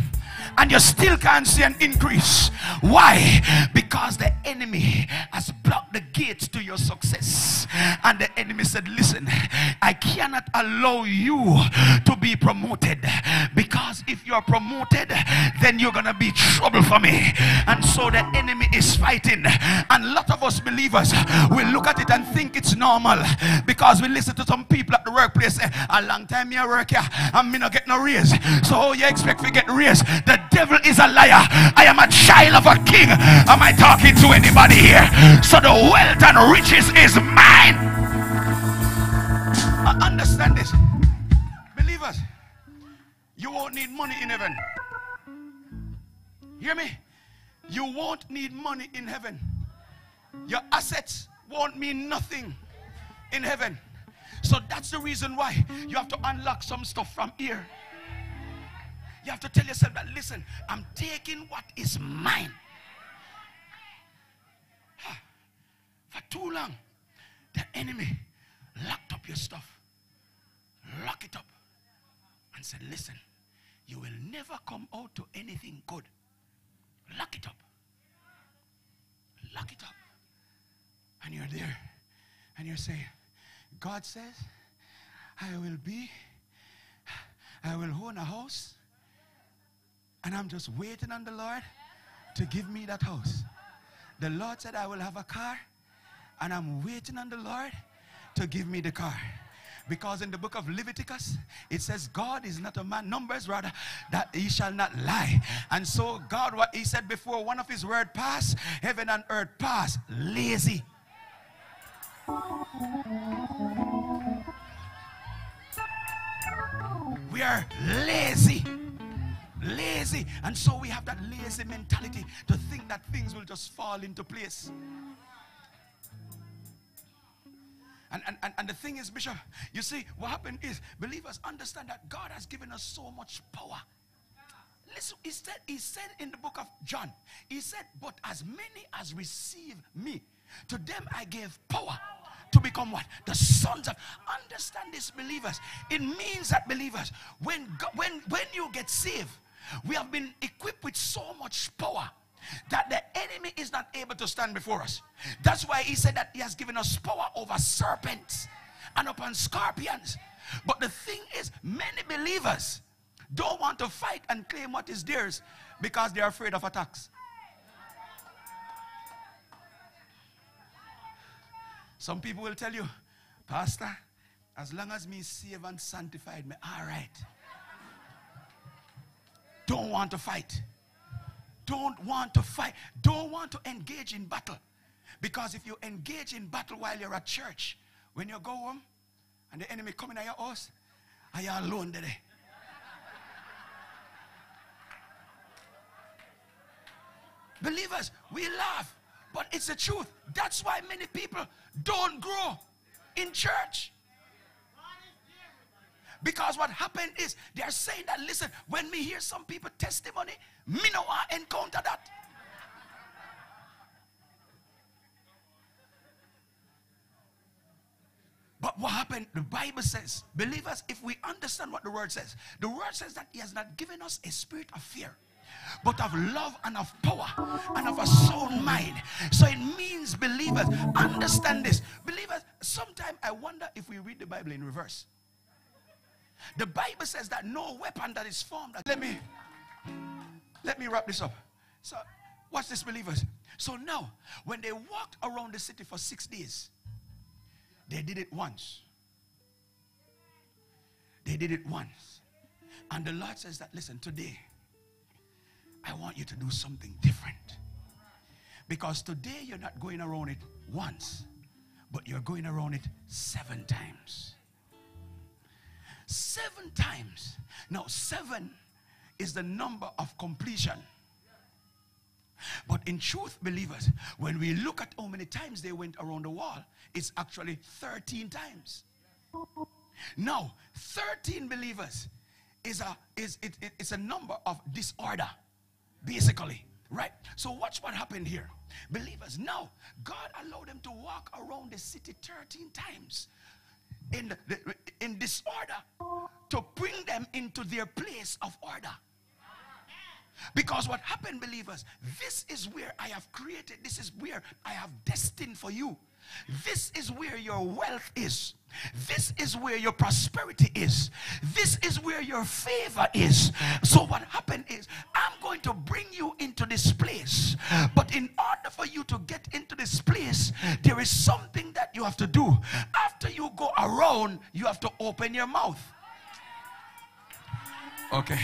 And you still can't see an increase. Why? Because the enemy has blocked the gates to your success. And the enemy said, Listen, I cannot allow you to be promoted because if you're promoted, then you're gonna be trouble for me. And so the enemy is fighting. And a lot of us believers will look at it and think it's normal because we listen to some people at the workplace A long time you work here and me not get no raise. So you expect to get raise? The devil is a liar. I am a child of a king. Am I talking to anybody here? So the wealth and riches is mine. I understand this. Believers, you won't need money in heaven. Hear me? You won't need money in heaven. Your assets won't mean nothing in heaven. So that's the reason why you have to unlock some stuff from here. You have to tell yourself that, listen, I'm taking what is mine. For too long, the enemy locked up your stuff. Lock it up. And said, listen, you will never come out to anything good. Lock it up. Lock it up. And you're there. And you're saying, God says, I will be, I will own a house. And I'm just waiting on the Lord to give me that house. The Lord said, I will have a car. And I'm waiting on the Lord to give me the car. Because in the book of Leviticus, it says, God is not a man, numbers rather, that he shall not lie. And so, God, what he said before, one of his word pass, heaven and earth pass, lazy. We are lazy. Lazy. And so we have that lazy mentality to think that things will just fall into place. And, and, and, the thing is, Bishop, you see, what happened is believers understand that God has given us so much power. listen, he said, he said in the book of John, he said, But as many as receive me, to them I gave power to become what? The sons of. Understand this, believers. It means that believers, when when when you get saved, we have been equipped with so much power that the enemy is not able to stand before us. That's why he said that he has given us power over serpents and upon scorpions. But the thing is, many believers don't want to fight and claim what is theirs because they're afraid of attacks. Some people will tell you, Pastor, as long as me saved and sanctified, me all right. Don't want to fight. Don't want to fight. Don't want to engage in battle. Because if you engage in battle while you're at church, when you go home and the enemy coming at your house, are you alone today? Believers, we laugh, but it's the truth. That's why many people don't grow in church. Because what happened is they're saying that, listen, when we hear some people testimony, me no want encounter that. But what happened? The Bible says, believers, if we understand what the word says, the word says that He has not given us a spirit of fear, but of love and of power and of a sound mind. So it means, believers, understand this. Believers, sometimes I wonder if we read the Bible in reverse. The Bible says that no weapon that is formed. Let me let me wrap this up. So watch this, believers. So now, when they walked around the city for six days, they did it once. They did it once. And the Lord says that, listen, today, I want you to do something different. Because today you're not going around it once, but you're going around it seven times. Seven times. Now, seven is the number of completion. But in truth, believers, when we look at how many times they went around the wall, it's actually 13 times. Now, 13 believers is a is it, it, it's a number of disorder, basically. Right? So watch what happened here. Believers, now God allowed them to walk around the city 13 times in, the, in disorder to bring them into their place of order. Because what happened, believers, this is where I have created, this is where I have destined for you. This is where your wealth is. This is where your prosperity is. This is where your favor is. So, what happened is, I'm going to bring you into this place. But in order for you to get into this place, there is something that you have to do. After you go around, you have to open your mouth. Okay.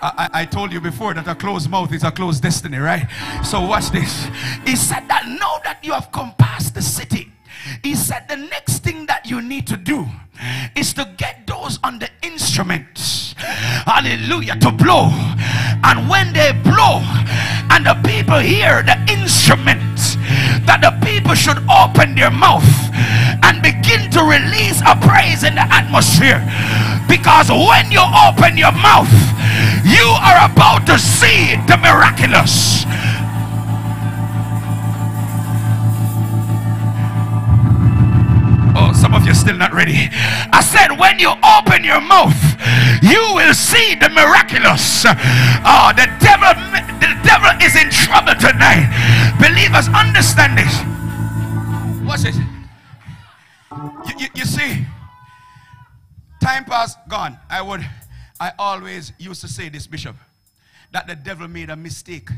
I, I, told you before that a closed mouth is a closed destiny, right? So watch this. He said that now that you have compassed the city, he said the next thing that you need to do is to get those on the instruments, hallelujah, to blow. And when they blow and the people hear the instruments, that the people should open their mouth and begin to release a praise in the atmosphere. Because when you open your mouth, you are about to see the miraculous. Oh, some of you still not ready. I said, when you open your mouth, you will see the miraculous. Oh, the devil, the devil is in trouble tonight. Believers, understand this. What's it? You, you, you see, time past gone. I would, I always used to say this, Bishop, that the devil made a mistake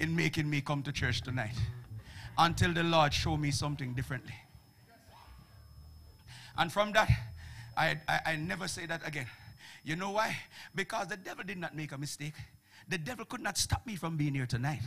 in making me come to church tonight until the Lord showed me something differently. And from that, I, I, I, never say that again. You know why? Because the devil did not make a mistake. The devil could not stop me from being here tonight.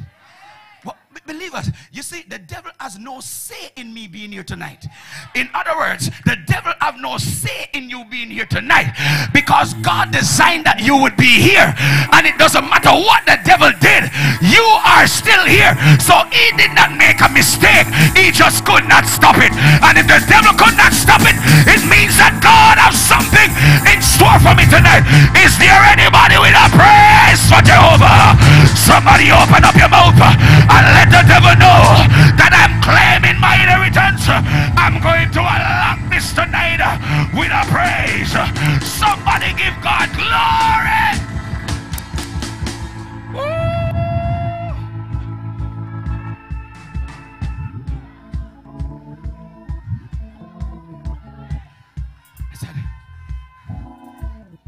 Well, believers, you see, the devil has no say in me being here tonight. In other words, the devil have no say in you being here tonight because God designed that you would be here, and it doesn't matter what the devil did, you are still here. So he did not make a mistake, he just could not stop it. And if the devil could not stop it, it means that God has something in store for me tonight. Is there anybody with a praise for Jehovah? Somebody open up your mouth and let the devil know that I'm claiming my inheritance. I'm going to unlock this tonight with a praise. Somebody give God glory.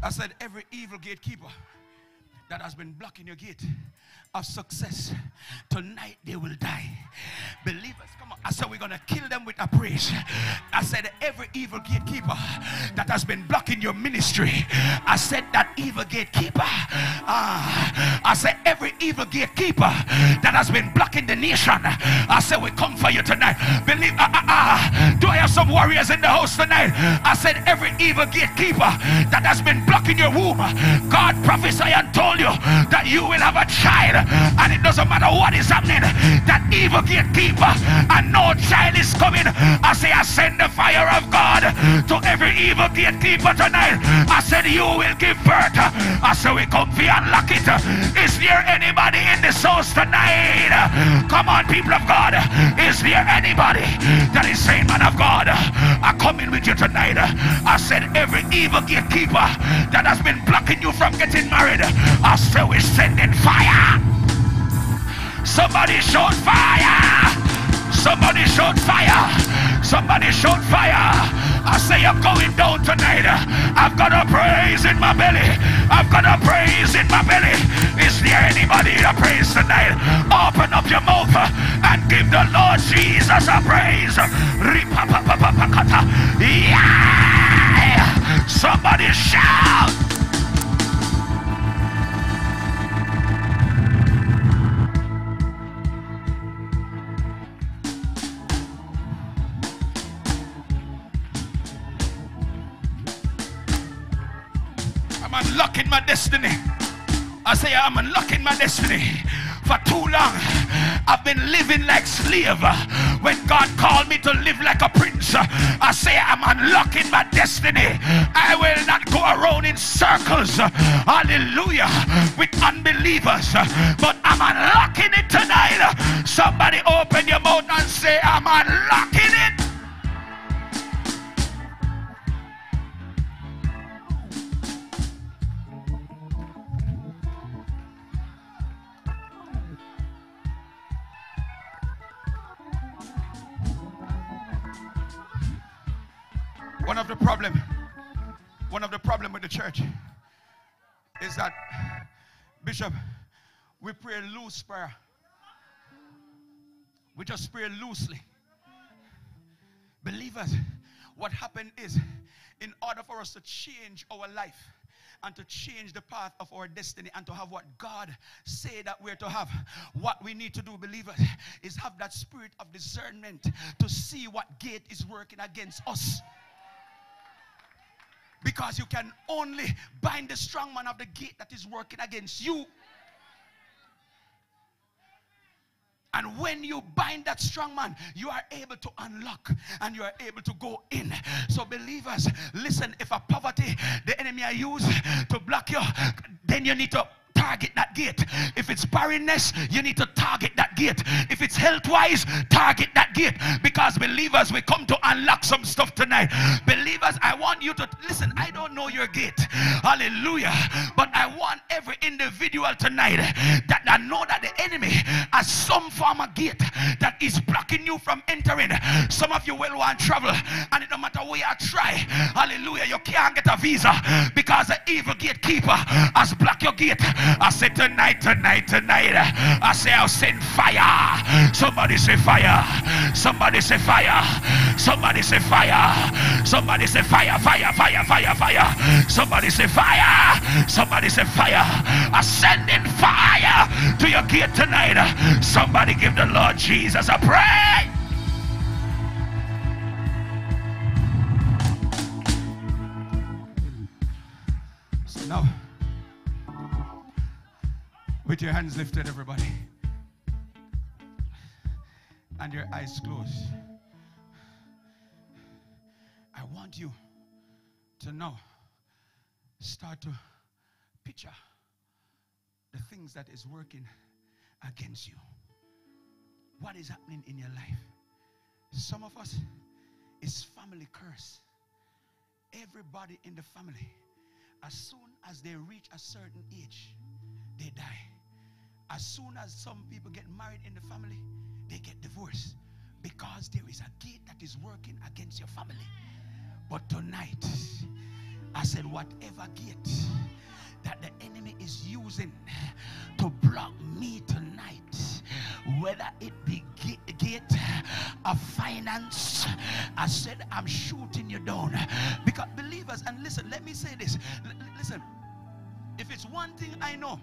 I said, every evil gatekeeper that has been blocking your gate of success, tonight they will die. Believers, come on. I said, we're going to kill them with a I said, every evil gatekeeper that has been blocking your ministry, I said, that evil gatekeeper, ah, I said, every evil gatekeeper that has been blocking the nation, I said, we come for you tonight. Believe, ah, ah, ah. do I have some warriors in the house tonight? I said, every evil gatekeeper that has been blocking your womb, God prophesied and told you that you will have a child, and it doesn't matter what is happening, that evil gatekeeper, and no child is coming. I say, I send the fire of God to every evil gatekeeper tonight. I said, You will give birth. I said, We come for unlock. Is there anybody in this house tonight? Come on, people of God. Is there anybody that is saying, Man of God, I come in with you tonight? I said, Every evil gatekeeper that has been blocking you from getting married, I said, We're sending fire. Somebody shout fire! Somebody shout fire! Somebody shout fire! I say I'm going down tonight. I've got a praise in my belly. I've got a praise in my belly. Is there anybody to praise tonight? Open up your mouth and give the Lord Jesus a praise. Yeah! Somebody shout! My destiny. I say I'm unlocking my destiny. For too long, I've been living like slave. When God called me to live like a prince, I say I'm unlocking my destiny. I will not go around in circles. Hallelujah. With unbelievers. But I'm unlocking it tonight. Somebody open your mouth and say, I'm unlocking it. One of the problem, one of the problem with the church is that Bishop, we pray loose prayer. We just pray loosely. Believers, what happened is in order for us to change our life and to change the path of our destiny and to have what God say that we're to have. What we need to do, believers, is have that spirit of discernment to see what gate is working against us. Because you can only bind the strong man of the gate that is working against you. And when you bind that strong man, you are able to unlock and you are able to go in. So, believers, listen if a poverty the enemy I use to block you, then you need to target that gate. If it's barrenness, you need to target that gate. If it's health wise, target that gate. Because believers, we come to unlock some stuff tonight. Believers, I want you to listen. I don't know your gate. Hallelujah. But I want every individual tonight that I know that the enemy has some form of gate that is blocking you from entering. Some of you will want travel, and it no matter where you try, hallelujah, you can't get a visa because the evil gatekeeper has blocked your gate. I say tonight, tonight, tonight. I say I'll send fire. Somebody say fire. Somebody say fire. Somebody say fire. Somebody say fire, fire, fire, fire, fire. Somebody say fire. Somebody say fire. I fire to your gate tonight. Somebody give the Lord Jesus a praise. So now, with your hands lifted, everybody, and your eyes closed, I want you to now start to picture the things that is working against you. What is happening in your life? Some of us is family curse. Everybody in the family, as soon as they reach a certain age, they die. As soon as some people get married in the family, they get divorced because there is a gate that is working against your family. But tonight, I said, whatever gate that the enemy is using to block me tonight, whether it be gate, of finance, I said, I'm shooting you down. Because believers, and listen, let me say this. L- listen, if it's one thing I know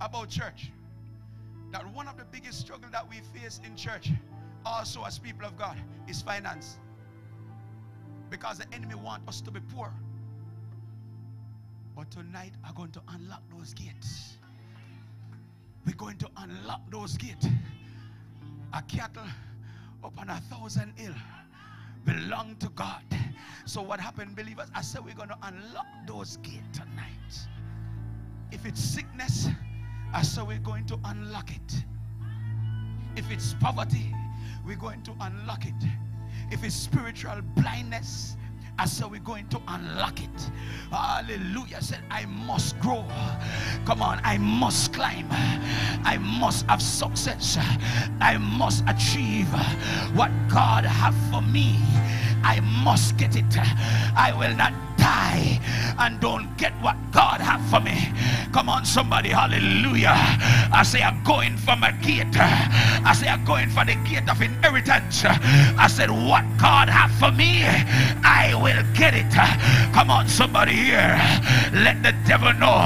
about church, that one of the biggest struggle that we face in church, also as people of God, is finance. Because the enemy want us to be poor. But tonight, I'm going to unlock those gates. We're going to unlock those gates. A cattle upon a thousand hill belong to God. So what happened, believers? I said we're going to unlock those gates tonight. If it's sickness, I said we're going to unlock it. If it's poverty, we're going to unlock it. If it's spiritual blindness, I said we're going to unlock it. Hallelujah. I said I must grow. Come on, I must climb. I must have success. I must achieve what God have for me. I must get it. I will not die and don't get what God have for me. Come on, somebody, hallelujah. I say I'm going for my gate. I say I'm going for the gate of inheritance. I said, what God have for me, I will get it. Come on, somebody here. Let the devil know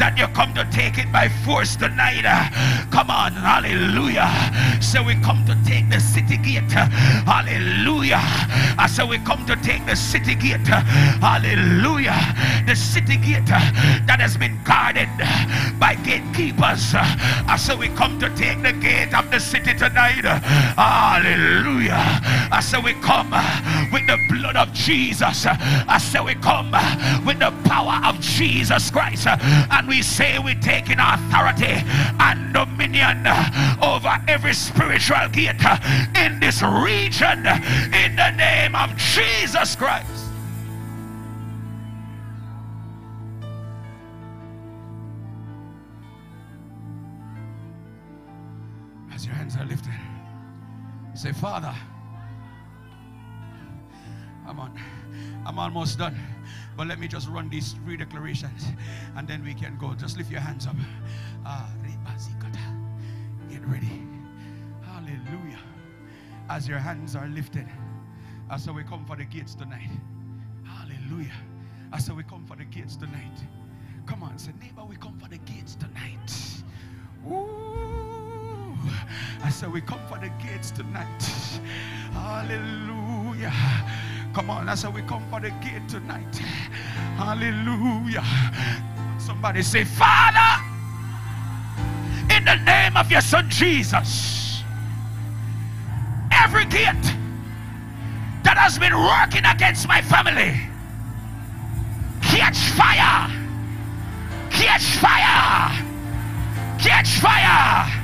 that you come to take it by force tonight. Come on, hallelujah. So we come to take the city gate. Hallelujah. I said we come to take the city gate. Hallelujah. Hallelujah the city gate uh, that has been guarded by gatekeepers. Uh, I said we come to take the gate of the city tonight. Uh, hallelujah. I said we come with the blood of Jesus. I said we come with the power of Jesus Christ. And we say we're taking authority and dominion over every spiritual gate in this region in the name of Jesus Christ. Say, Father, I'm on. I'm almost done. But let me just run these three declarations and then we can go. Just lift your hands up. Ah, Get ready. Hallelujah. As your hands are lifted, say we come for the gates tonight. Hallelujah. Say we come for the gates tonight. Come on, say neighbor, we come for the gates tonight. Ooh. I said we come for the gates tonight. Hallelujah. Come on, I said we come for the gate tonight. Hallelujah. Somebody say, Father, in the name of your son Jesus, every gate that has been working against my family, catch fire, catch fire, catch fire,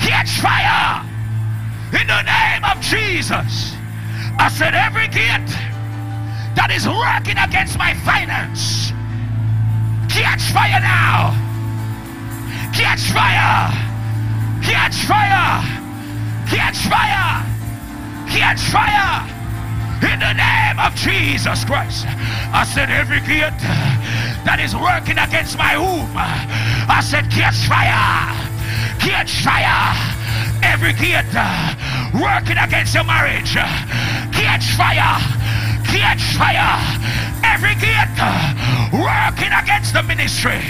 catch fire in the name of Jesus. I said, every gate that is working against my finance, catch fire now. Catch fire. Catch fire. Catch fire. Catch fire. In the name of Jesus Christ. I said, every gate that is working against my womb, I said, catch fire. Catch fire. Every gate uh, working against your marriage, catch fire. Catch fire. Every gate uh, working against the ministry,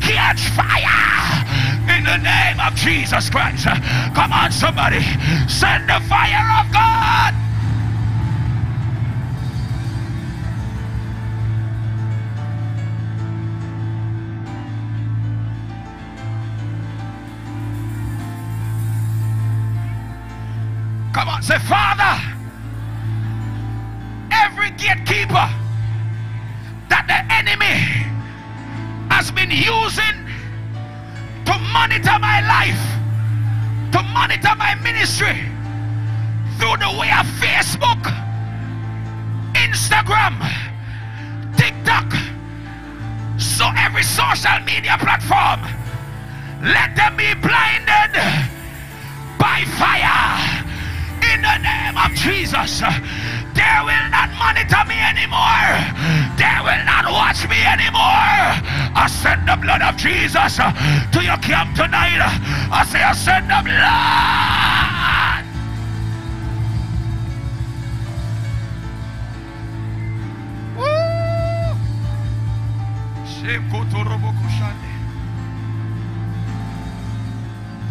catch fire. In the name of Jesus Christ. Uh, come on, somebody. Send the fire of God. Come on, say, Father, every gatekeeper that the enemy has been using to monitor my life, to monitor my ministry through the way of Facebook, Instagram, TikTok, so every social media platform, let them be blinded by fire in the name of Jesus. They will not monitor me anymore. They will not watch me anymore. I send the blood of Jesus to your camp tonight. I say, I send the blood. Woo!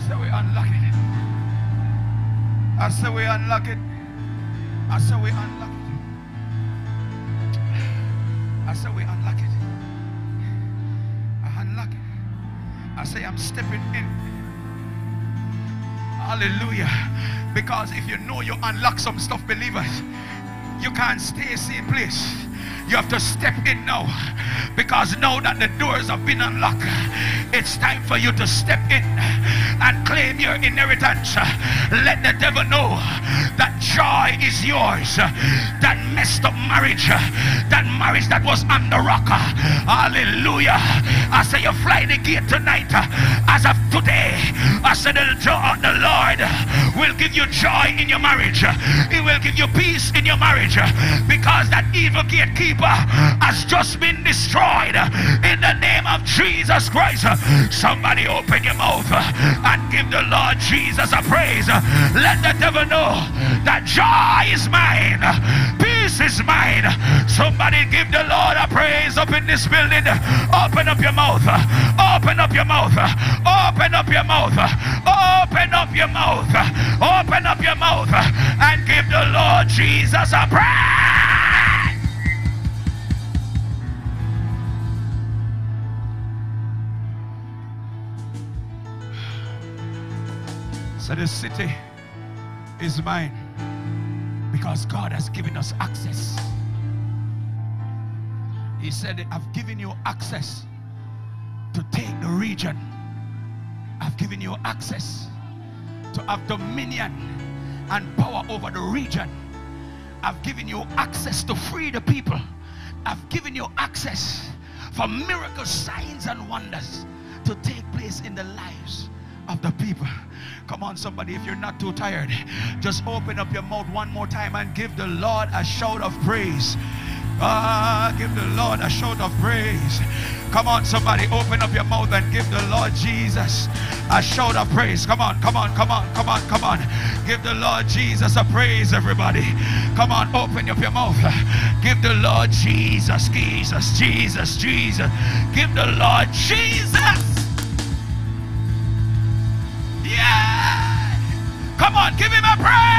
Say we unlock it. I say we unlock it. I say we unlock it. I say we unlock it. I unlock it. I say I'm stepping in. Hallelujah. Because if you know you unlock some stuff, believers, you can't stay same place. You have to step in now. Because now that the doors have been unlocked, it's time for you to step in and claim your inheritance. Let the devil know that joy is yours. That messed up marriage, that marriage that was on the rock. Hallelujah. I say you fly the gate tonight. As of today, I said the, the Lord will give you joy in your marriage. He will give you peace in your marriage. Because that evil gatekeeper has just been destroyed in the name of Jesus Christ. Somebody open your mouth and give the Lord Jesus a praise. Let the devil know that joy is mine, peace is mine. Somebody give the Lord a praise up in this building. Open up your mouth, open up your mouth, open up your mouth, open up your mouth, open up your mouth, and give the Lord Jesus a praise. So the city is mine because God has given us access. He said, I've given you access to take the region. I've given you access to have dominion and power over the region. I've given you access to free the people. I've given you access for miracles, signs, and wonders to take place in the lives of the people. Come on, somebody, if you're not too tired, just open up your mouth one more time and give the Lord a shout of praise. Ah, give the Lord a shout of praise. Come on, somebody, open up your mouth and give the Lord Jesus a shout of praise. Come on, come on, come on, come on, come on. Give the Lord Jesus a praise, everybody. Come on, open up your mouth. Give the Lord Jesus, Jesus, Jesus, Jesus. Give the Lord Jesus. Come on, give him a praise.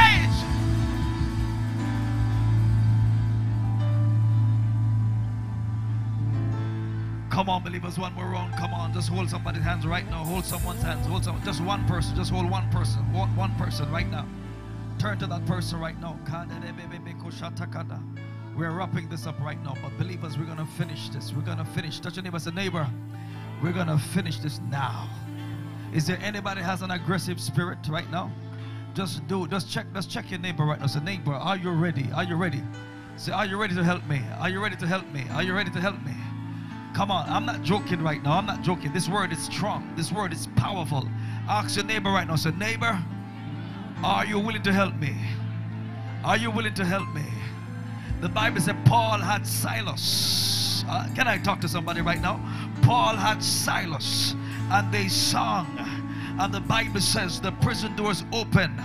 Come on, believers, one more round. Come on, just hold somebody's hands right now. Hold someone's hands. Hold someone. Just one person. Just hold one person. One, one person right now. Turn to that person right now. We're wrapping this up right now. But believers, we're going to finish this. We're going to finish. Touch your neighbor. Say, neighbor, we're going to finish this now. Is there anybody has an aggressive spirit right now? Just do, just check, just check your neighbor right now. Say, neighbor, are you ready? Are you ready? Say, are you ready to help me? Are you ready to help me? Are you ready to help me? Come on, I'm not joking right now. I'm not joking. This word is strong. This word is powerful. Ask your neighbor right now. Say, neighbor, are you willing to help me? Are you willing to help me? The Bible said Paul had Silas. Uh, can I talk to somebody right now? Paul had Silas and they sung. And the Bible says the prison doors open.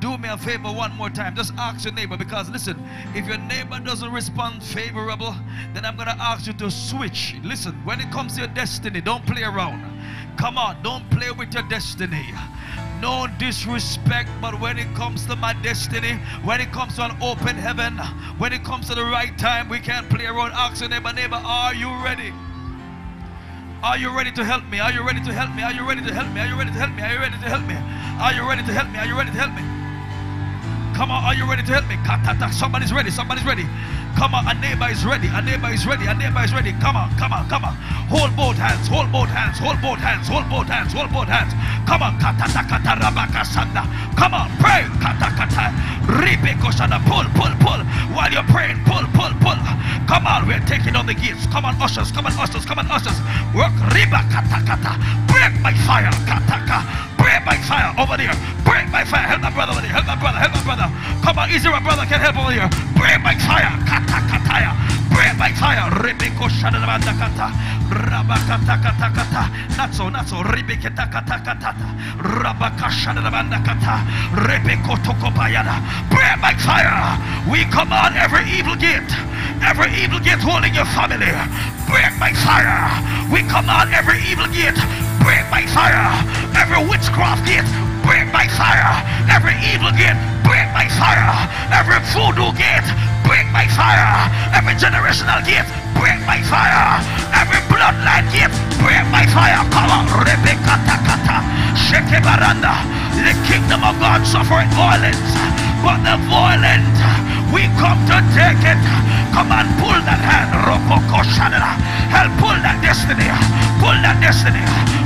Do me a favor one more time. Just ask your neighbor because listen, if your neighbor doesn't respond favorable, then I'm going to ask you to switch. Listen, when it comes to your destiny, don't play around. Come on, don't play with your destiny. No disrespect, but when it comes to my destiny, when it comes to an open heaven, when it comes to the right time, we can't play around. Ask your neighbor, neighbor, are you ready? Are you ready to help me? Are you ready to help me? Are you ready to help me? Are you ready to help me? Are you ready to help me? Are you ready to help me? Are you ready to help me? Come on, are you ready to help me? Somebody's ready. Somebody's ready. Come on, a neighbor is ready. A neighbor is ready. A neighbor is ready. Come on, come on, come on. Hold both hands. Hold both hands. Hold both hands. Hold both hands. Hold both hands. Come on, kata kata rabaka sanda. Come on, pray. Kata kata. Ribeko. Pull, pull, pull. While you're praying, pull, pull, pull. Come on, we're taking on the gifts. Come on, ushers. Come on, ushers. Come on, ushers. Work. Riba kata. Break by fire. Kata kata. Break by fire over there. Break by fire. Help my brother over there. Help my brother. Help my brother. Come on, easy, my brother can help over here. Break by fire. Kata kataya. Break by fire. Rebeko shadabanda kata. Rabakata kata kata. Not so, not so. Rebeketa kata kata. Rabaka shadabanda kata. Rebeko tokopayada. Break by fire. We command every evil gate. Every evil gate holding your family. Break by fire. We command every evil gate. Break by fire. Every witchcraft gate. Break by fire. Every evil gate. Break by fire. Every voodoo gate. Break by fire. Every generational gift, Break by fire. Every bloodline gift, Break by fire. Come on. Rebecca Takata. Sheke Baranda. The kingdom of God suffered violence. But the violent, we come to take it. Come on, pull that hand. Rokoko Shadara. Help pull that destiny. Pull that destiny.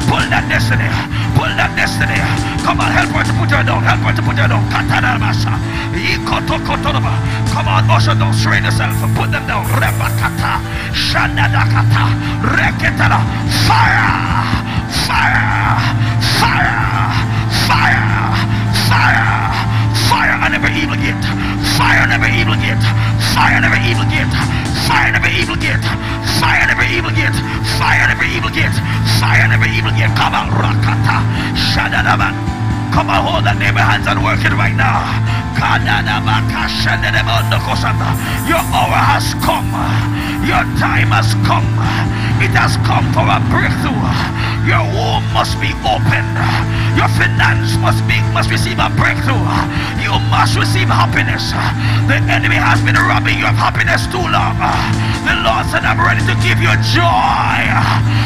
Pull that destiny. Pull that destiny. Come on, help her to put her down. Help her to put her down. Katarabasha. Ikotokotoraba. Come on, usher, don't strain yourself. Put them down. Rebakata. Shanadakata. Reketala. Fire. Fire. Fire. Fire. Fire. Fire on every evil gate. Fire on every evil gate. Fire on every evil gate. Fire on every evil gate. Fire on every evil gate. Fire on every evil gate. Fire on every evil gate. Come on, Rakata. Shadadaban. Come on, hold that neighbor hands and work it right now. Your hour has come. Your time has come. It has come for a breakthrough. Your womb must be opened. Your finance must be must receive a breakthrough. You must receive happiness. The enemy has been robbing you of happiness too long. The Lord said, I'm ready to give you joy.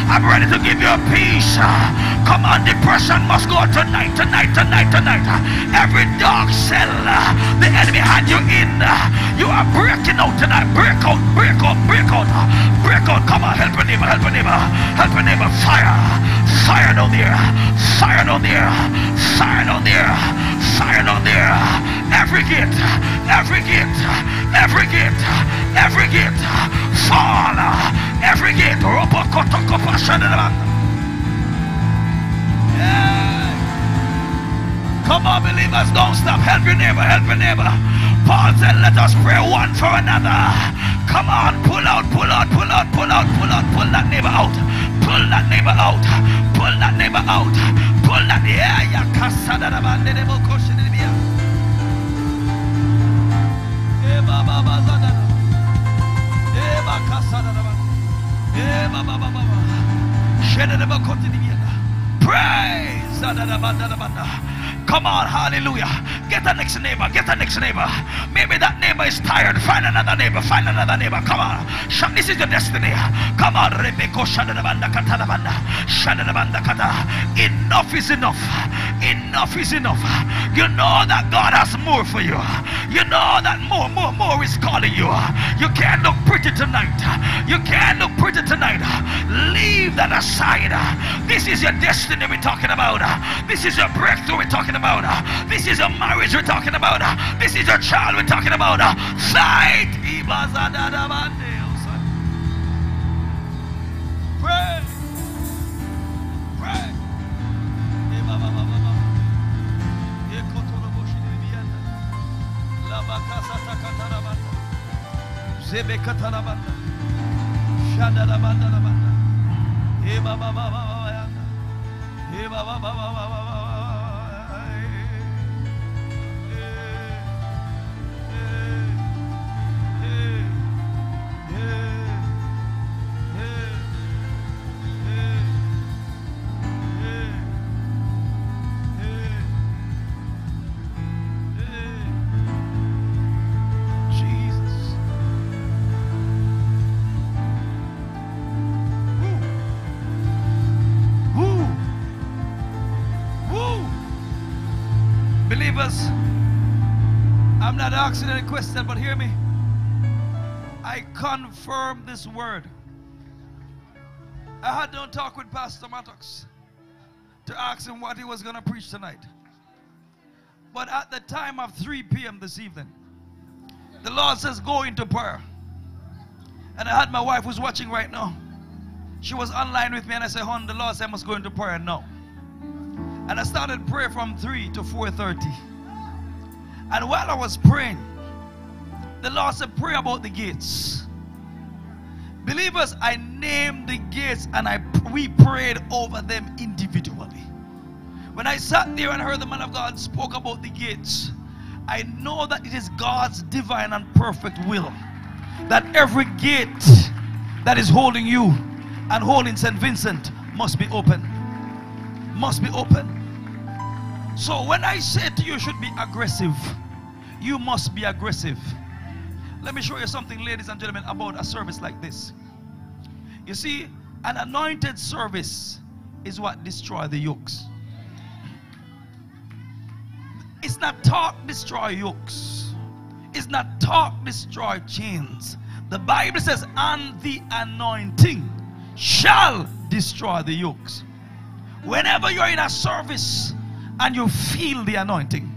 I'm ready to give you peace. Come on, depression must go tonight, tonight, tonight, tonight. Every dark cell uh, the enemy had you in, uh, you are breaking out tonight. Break out, break out, break out, break out. Come on, help a neighbor, help a neighbor, help a neighbor. Fire, fire down there, fire down there, fire down there, fire down there. Every gate, every gate, every gate, every gate, fall. Every gate, Come on, believers, don't stop. Help your neighbor, help your neighbor. Paul said, let us pray one for another. Come on, pull out, pull out, pull out, pull out, pull out, pull that neighbor out. Pull that neighbor out. Pull that neighbor out. Pull that yeah, yeah, kasada da. Eh baba da. Eh ba kasada bande. Eh. Shede de bo koshi de bia. Praise da da. Come on, hallelujah. Get the next neighbor, get the next neighbor. Maybe that neighbor is tired. Find another neighbor, find another neighbor. Come on. This is your destiny. Come on. Enough is enough. Enough is enough. You know that God has more for you. You know that more, more, more is calling you. You can't look pretty tonight. You can't look pretty tonight. Leave that aside. This is your destiny we're talking about. This is your breakthrough we're talking about. This is your marriage we're talking about. This is your child we're talking about. Fight. Pray. Pray. Believers, I'm not asking any question, but hear me. I confirm this word. I had no talk with Pastor Mattox to ask him what he was going to preach tonight. But at the time of 3 p.m. this evening, the Lord says, Go into prayer. And I had my wife who's watching right now. She was online with me, and I said, Hon, the Lord said I must go into prayer now. And I started prayer from 3 to 4:30. And while I was praying, the Lord said, Pray about the gates. Believers, I named the gates and I we prayed over them individually. When I sat there and heard the man of God spoke about the gates, I know that it is God's divine and perfect will that every gate that is holding you and holding St. Vincent must be open. Must be open. So when I say to you should be aggressive, you must be aggressive. Let me show you something, ladies and gentlemen, about a service like this. You see, an anointed service is what destroy the yokes. It's not talk destroy yokes. It's not talk destroy chains. The Bible says, and the anointing shall destroy the yokes. Whenever you're in a service and you feel the anointing,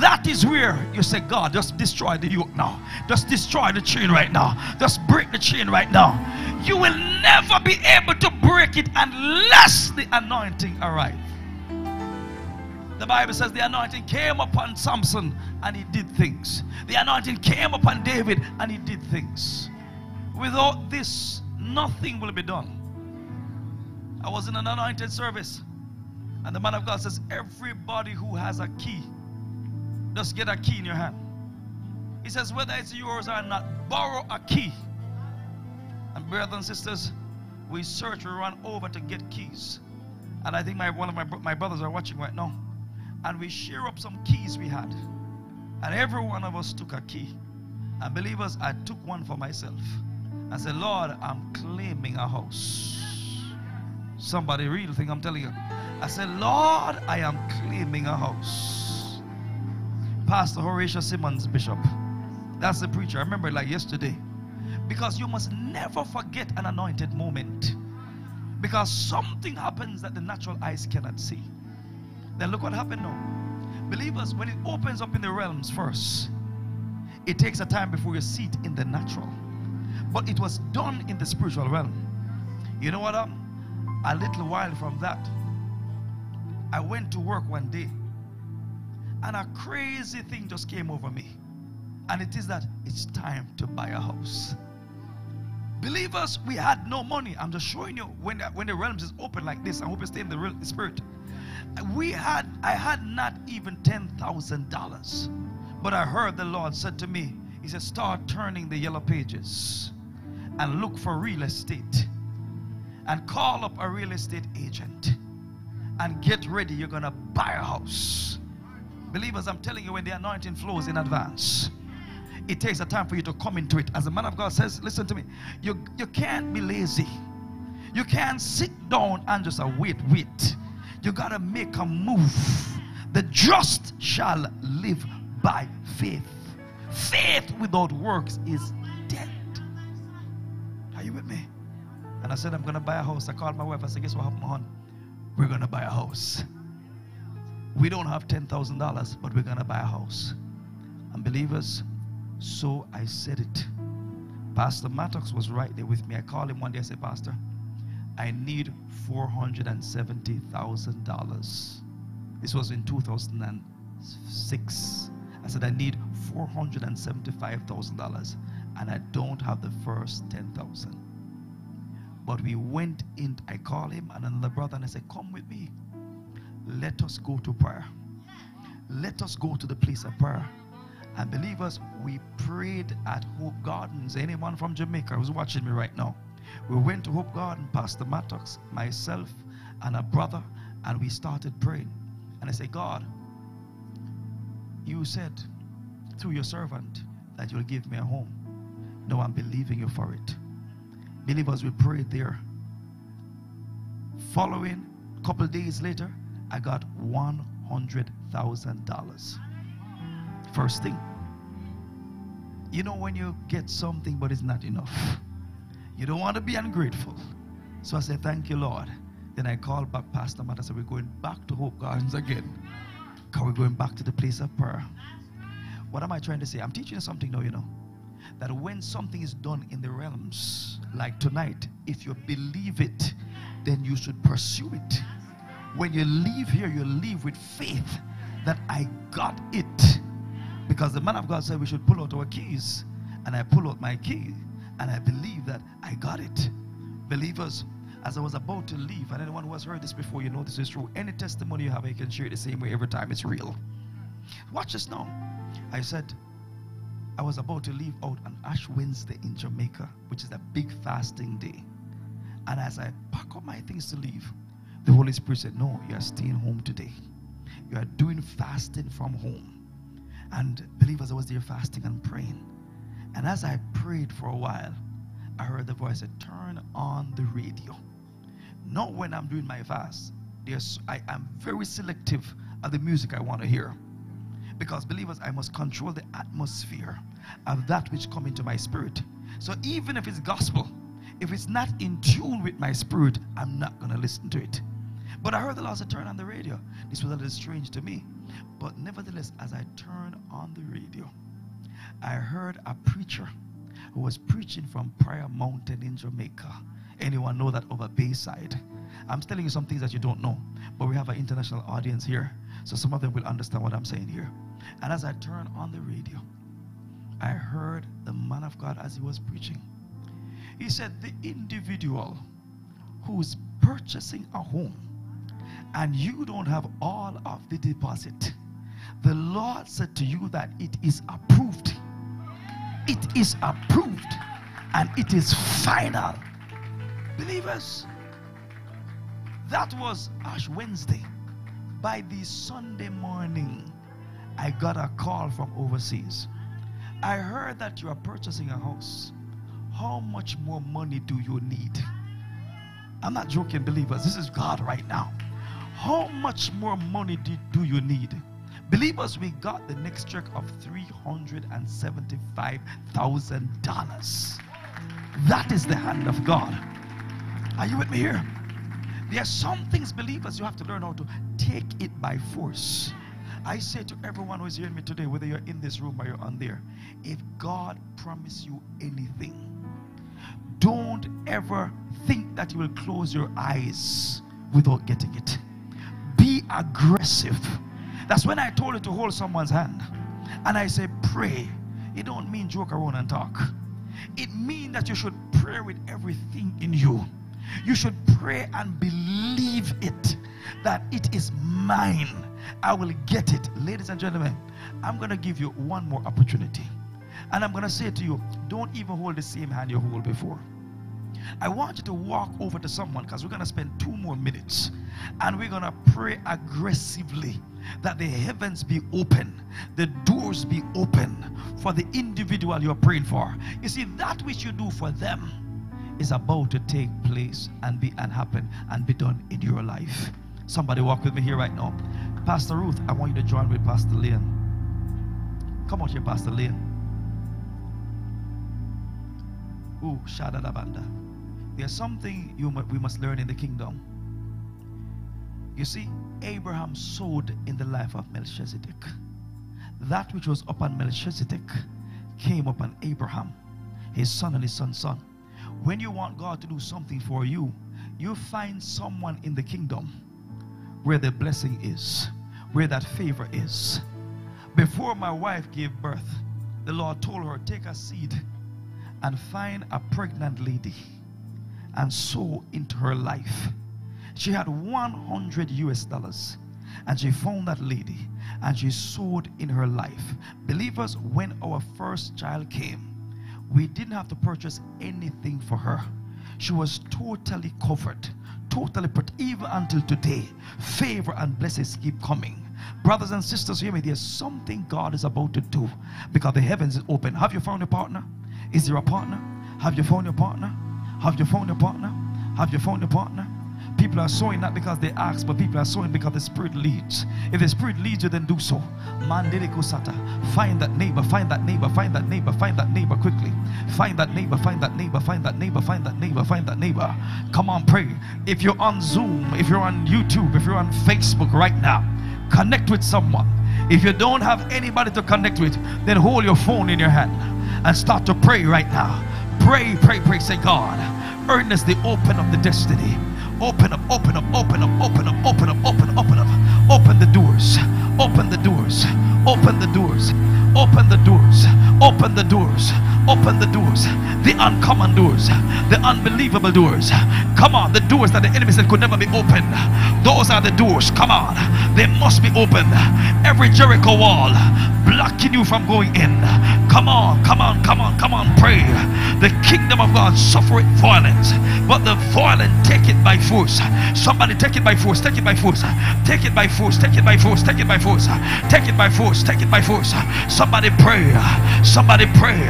that is where you say, God, just destroy the yoke now. Just destroy the chain right now. Just break the chain right now. You will never be able to break it unless the anointing arrives. The Bible says the anointing came upon Samson and he did things. The anointing came upon David and he did things. Without this, nothing will be done. I was in an anointed service and the man of God says, Everybody who has a key, just get a key in your hand. He says, Whether it's yours or not, borrow a key. And brothers and sisters, we search, we run over to get keys. And I think my, one of my, my brothers are watching right now and we share up some keys we had. And every one of us took a key. And believers, I took one for myself. I said, Lord, I'm claiming a house. Somebody real thing I'm telling you. I said, Lord, I am claiming a house. Pastor Horatio Simmons, Bishop. That's the preacher. I remember like yesterday. Because you must never forget an anointed moment. Because something happens that the natural eyes cannot see. Then look what happened now. Believers, when it opens up in the realms first, it takes a time before you see it in the natural. But it was done in the spiritual realm. You know what? Um, a little while from that, I went to work one day and a crazy thing just came over me. And it is that it's time to buy a house. Believers, we had no money. I'm just showing you when when the realms is open like this. I hope you stay in the real spirit we had I had not even ten thousand dollars, but I heard the Lord said to me, He said, start turning the yellow pages and look for real estate and call up a real estate agent and get ready. You're gonna buy a house. Believers, I'm telling you, when the anointing flows in advance, it takes a time for you to come into it. As the man of God says, listen to me, you, you can't be lazy. You can't sit down and just uh, wait, wait. You got to make a move. The just shall live by faith. Faith without works is I said, I'm going to buy a house. I called my wife. I said, Guess what happened, hon? We're going to buy a house. We don't have $10,000, but we're going to buy a house. And believers, so I said it. Pastor Mattox was right there with me. I called him one day. I said, Pastor, I need $470,000. This was in 2006. I said, I need $475,000 and I don't have the first 10,000. But we went in, I called him and another brother and I said, Come with me. Let us go to prayer. Let us go to the place of prayer. And believe us, we prayed at Hope Gardens. Anyone from Jamaica who's watching me right now? We went to Hope Garden, Pastor Mattox, myself, and a brother, and we started praying. And I said, God, you said through your servant that you'll give me a home. No, I'm believing you for it. Believers, we prayed there. Following a couple days later, I got $100,000. First thing. You know, when you get something, but it's not enough, you don't want to be ungrateful. So I said, Thank you, Lord. Then I called back Pastor Matt. I said, We're going back to Hope Gardens again. Because we're going back to the place of prayer. What am I trying to say? I'm teaching you something now, you know. That when something is done in the realms, like tonight, if you believe it, then you should pursue it. When you leave here, you leave with faith that I got it. Because the man of God said we should pull out our keys. And I pull out my key. And I believe that I got it. Believers, as I was about to leave, and anyone who has heard this before, you know this is true. Any testimony you have, you can share the same way every time it's real. Watch this now. I said, I was about to leave out on Ash Wednesday in Jamaica, which is a big fasting day. And as I pack up my things to leave, the Holy Spirit said, No, you are staying home today. You are doing fasting from home. And believers, I was there fasting and praying. And as I prayed for a while, I heard the voice say, Turn on the radio. Not when I'm doing my fast. I am very selective of the music I want to hear. Because believers, I must control the atmosphere of that which come into my spirit. So even if it's gospel, if it's not in tune with my spirit, I'm not going to listen to it. But I heard the Lord say, turn on the radio. This was a little strange to me. But nevertheless, as I turned on the radio, I heard a preacher who was preaching from Prayer Mountain in Jamaica. Anyone know that over Bayside? I'm telling you some things that you don't know, but we have an international audience here, so some of them will understand what I'm saying here. And as I turned on the radio, I heard the man of God as he was preaching. He said, The individual who's purchasing a home and you don't have all of the deposit, the Lord said to you that it is approved. It is approved and it is final. Believers, that was Ash Wednesday. By the Sunday morning, I got a call from overseas. I heard that you are purchasing a house. How much more money do you need? I'm not joking, believers. This is God right now. How much more money do, do you need? Believers, we got the next check of $375,000. That is the hand of God. Are you with me here? There are some things, believers, you have to learn how to take it by force. I say to everyone who is hearing me today, whether you're in this room or you're on there, if God promised you anything, don't ever think that you will close your eyes without getting it. Be aggressive. That's when I told you to hold someone's hand. And I say, pray. It don't mean joke around and talk. It means that you should pray with everything in you. You should pray and believe it that it is mine. I will get it. Ladies and gentlemen, I'm going to give you one more opportunity. And I'm going to say to you, don't even hold the same hand you hold before. I want you to walk over to someone because we're going to spend two more minutes and we're going to pray aggressively that the heavens be open, the doors be open for the individual you're praying for. You see, that which you do for them is about to take place and be and happen and be done in your life. Somebody walk with me here right now. Pastor Ruth, I want you to join with Pastor Lynn. Come out here, Pastor Lynn. Ooh, Shadadabanda. There's something you we must learn in the kingdom. You see, Abraham sowed in the life of Melchizedek. That which was upon Melchizedek came upon Abraham, his son and his son's son. When you want God to do something for you, you find someone in the kingdom where the blessing is, where that favor is. Before my wife gave birth, the Lord told her, Take a seed and find a pregnant lady and sow into her life. She had 100 US dollars and she found that lady and she sowed in her life. Believers, when our first child came, we didn't have to purchase anything for her. She was totally covered, totally put, even until today. Favor and blessings keep coming. Brothers and sisters, hear me. There's something God is about to do because the heavens is open. Have you found your partner? Is there a partner? Have you found your partner? Have you found your partner? Have you found your partner? People are sowing not because they ask, but people are sowing because the Spirit leads. If the Spirit leads you, then do so. Find that neighbor, find that neighbor, find that neighbor, find that neighbor quickly. Find that neighbor, find that neighbor, find that neighbor, find that neighbor, find that neighbor. Come on, pray. If you're on Zoom, if you're on YouTube, if you're on Facebook right now, connect with someone. If you don't have anybody to connect with, then hold your phone in your hand and start to pray right now. Pray, pray, pray. Say, God, earnestly open up the destiny. Open up, open up, open up, open up, open up, open up, open up. Open the doors. Open the doors. Open the doors. Open the doors. Open the doors. Open the doors. The uncommon doors. The unbelievable doors. Come on, the doors that the enemy said could never be opened. Those are the doors. Come on. They must be opened. Every Jericho wall blocking you from going in. Come on, come on, come on, come on, pray. The kingdom of God suffereth violence, but the violent take it by force. Somebody take it by force, take it by force, take it by force, take it by force, take it by force, take it by force, take it by force. Somebody pray, somebody pray,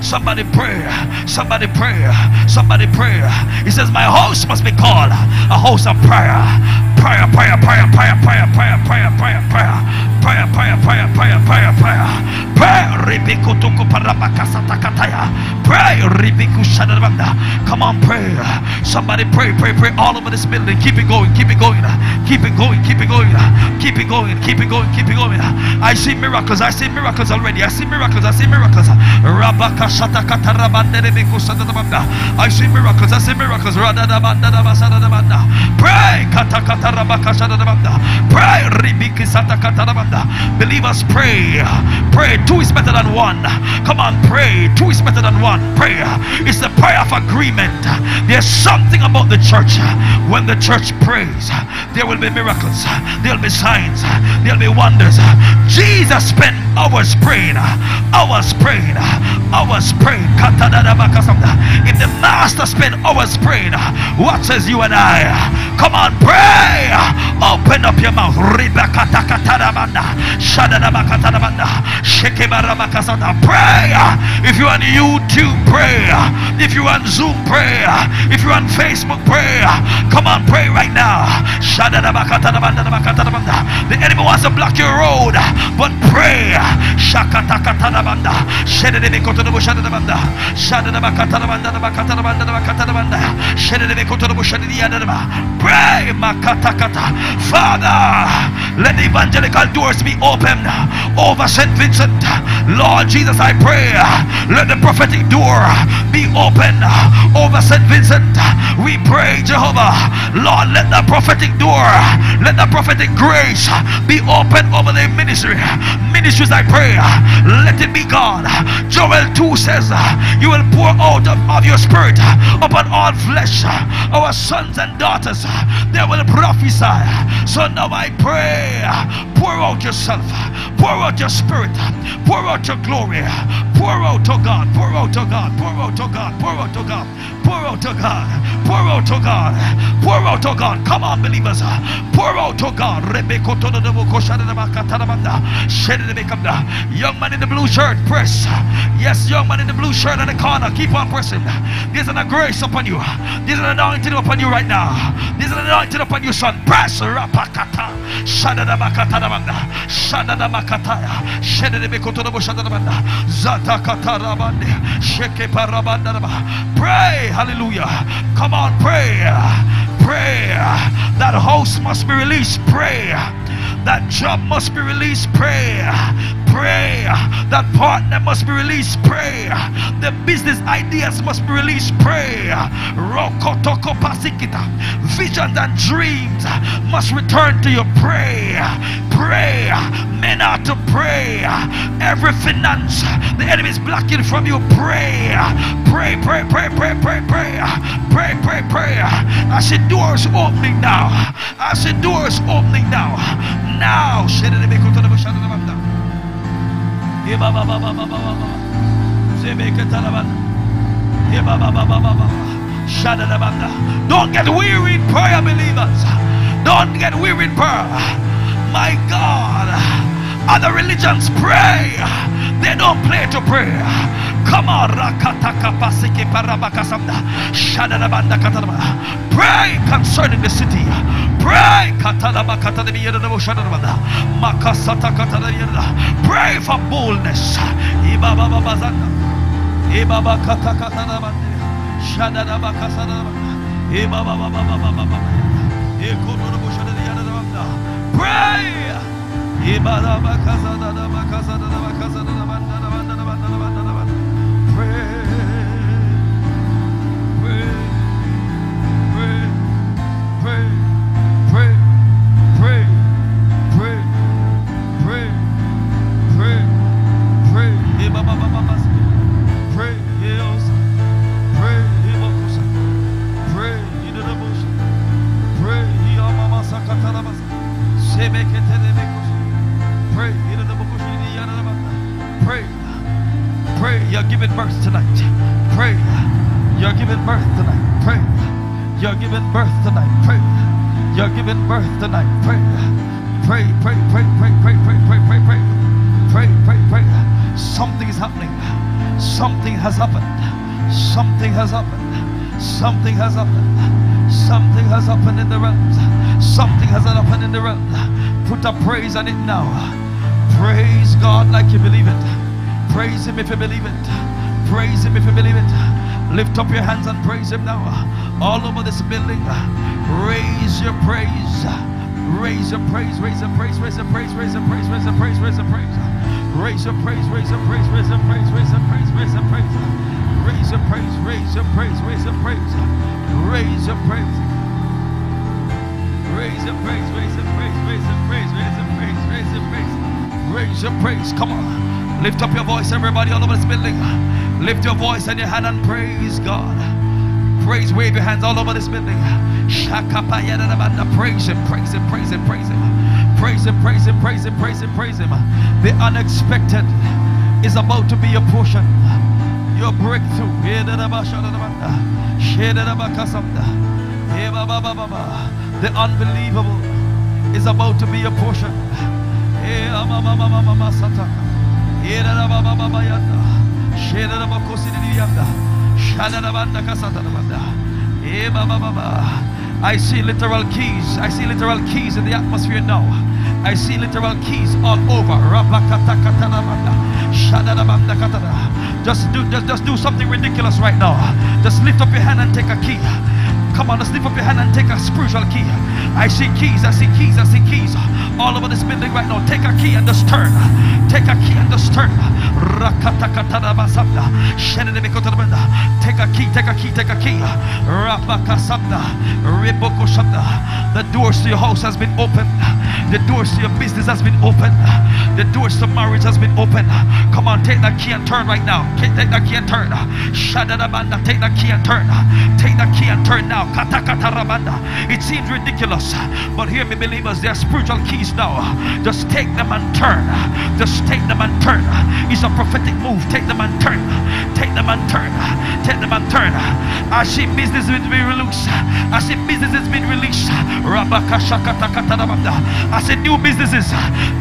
somebody pray, somebody pray, somebody pray. He says, My house must be called a house of prayer. Prayer, prayer, prayer, prayer, prayer, prayer, prayer, prayer, prayer, prayer, prayer, prayer, prayer, prayer, prayer. Pray, ribiku tuku parabakasata kataya. Pray, ribiku shadabanda. Come on, pray. Somebody pray, pray, pray all over this building. Keep it going, keep it going, keep it going, keep it going, keep it going, keep it going, keep it going. I see miracles, I see miracles already. I see miracles, I see miracles. Rabakashata katarabanda ribiku shadabanda. I see miracles, I see miracles. Radadabanda dabasada Pray, kata kata rabaka shadabanda. Pray, ribiki. Believers pray, pray. Two is better than one. Come on, pray. Two is better than one. Prayer is the prayer of agreement. There's something about the church. When the church prays, there will be miracles, there'll be signs, there'll be wonders. Jesus spent hours praying, hours praying, hours praying. If the master spent hours praying, what says you and I? Come on, pray. Open up your mouth. Pray. If you're on YouTube, pray. If you're on Zoom, pray. If you're on Facebook, pray. Come on, pray right now. The enemy wants to block your road, but pray. Pray, Father, let the evangelical doors be opened over St. Vincent. Lord Jesus, I pray, let the prophetic door be open over St. Vincent. We pray, Jehovah, Lord, let the prophetic door, let the prophetic grace be open over the ministry. Ministries, I pray, let it be God. Joel 2 says, uh, You will pour out of, of your spirit uh, upon all flesh. Uh, our sons and daughters, they will prophesy. So now I pray, pour out yourself, pour out your spirit, pour out your glory, pour out to God, pour out to God, pour out to God, pour out to God, pour out to God, pour out to God, pour out to God. Come on, believers, pour out to God. Young man in the blue shirt, press. Yes, young man in the blue shirt in the corner, keep on pressing. There's an grace upon you. There's an anointing upon you right now. There's an anointing upon you, son. Press. Rapakata. Shadadamakatadamanda. Shadadamakataya. Shedebekotodoboshandadamanda. Zatakatarabande. Shekeparabandadaba. Pray. Hallelujah. Come on, pray. Pray. That house must be released. Pray. That job must be released. Pray. Pray. That partner must be released. Pray. The business ideas must be released. Pray. Rokotoko pasikita. Visions and dreams must return to you. Pray. Pray. Men are to pray. Every finance the enemy is blocking from you. Pray. Pray, pray, pray, pray, pray, pray. Pray, pray, pray. I see doors opening now. I see doors opening now. Now. Don't get weary in prayer, believers. Don't get weary in prayer. My God, other religions pray. They don't pray to prayer. Come on, Rakatakapasiki Parabakasamda. Shadalabanda Katanaba. Pray concerning the city. Pray Katalaba Katanabiyadabo Shadalabanda. Makasata Katanabiyada. Pray for boldness. Ibaba Babazanda. Ibaba Katakatanabanda. Shadalaba Kasanabanda. Ibaba Baba Baba Baba. Pray. Pray. Pray. Pray. Giving birth tonight. Pray. You're giving birth tonight. Pray. You're giving birth tonight. Pray. You're giving birth tonight. Pray. Pray. Pray. Pray. Pray. Pray. Pray. Pray. Pray. Pray. Pray. Pray. Pray. Something is happening. Something has happened. Something has happened. Something has happened. Something has happened in the realms. Something has happened in the realms. Put a praise on it now. Praise God like you believe it. Praise Him if you believe it. Praise Him if you believe it. Lift up your hands and praise Him now. All over this building, raise your praise. Raise your praise, raise your praise, raise your praise, raise your praise, raise your praise, raise your praise. Raise your praise, raise your praise, raise your praise, raise your praise, raise your praise. Raise your praise, raise your praise, raise your praise. Raise your praise. Raise your praise, raise your praise, raise your praise, raise your praise, raise your praise. Raise your praise, come on. Lift up your voice, everybody all over this building. Lift your voice and your hand and praise God. Praise, wave your hands all over this building. Praise Him, praise Him, praise Him, praise Him. Praise Him, praise Him, praise Him, praise Him, praise Him. The unexpected is about to be your portion. Your breakthrough. The unbelievable is about to be your portion. I see literal keys. I see literal keys in the atmosphere now. I see literal keys all over. Just do just, just do something ridiculous right now. Just lift up your hand and take a key. Come on, let's lift up your hand and take a spiritual key. I see keys, I see keys, I see keys all over this building right now. Take a key and just turn. Take a key and just turn. Rakatakatarabasabda. Shenedebikotarabanda. Take a key, take a key, take a key. Rabakasabda. Ribokoshabda. The doors to your house has been opened. The doors to your business has been opened. The doors to marriage has been opened. Come on, take that key and turn right now. Take, that key and turn. Shadadabanda. Take that key and turn. Take that key and turn now. Katakatarabanda. It seems ridiculous, but hear me, believers. There are spiritual keys now. Just take them and turn. Just take them and turn. It's a prophetic move. Take them and turn. Them and turn. Take them and turn. I see business will be released. I see businesses being released. Rabakashakatakataramanda. I see new businesses.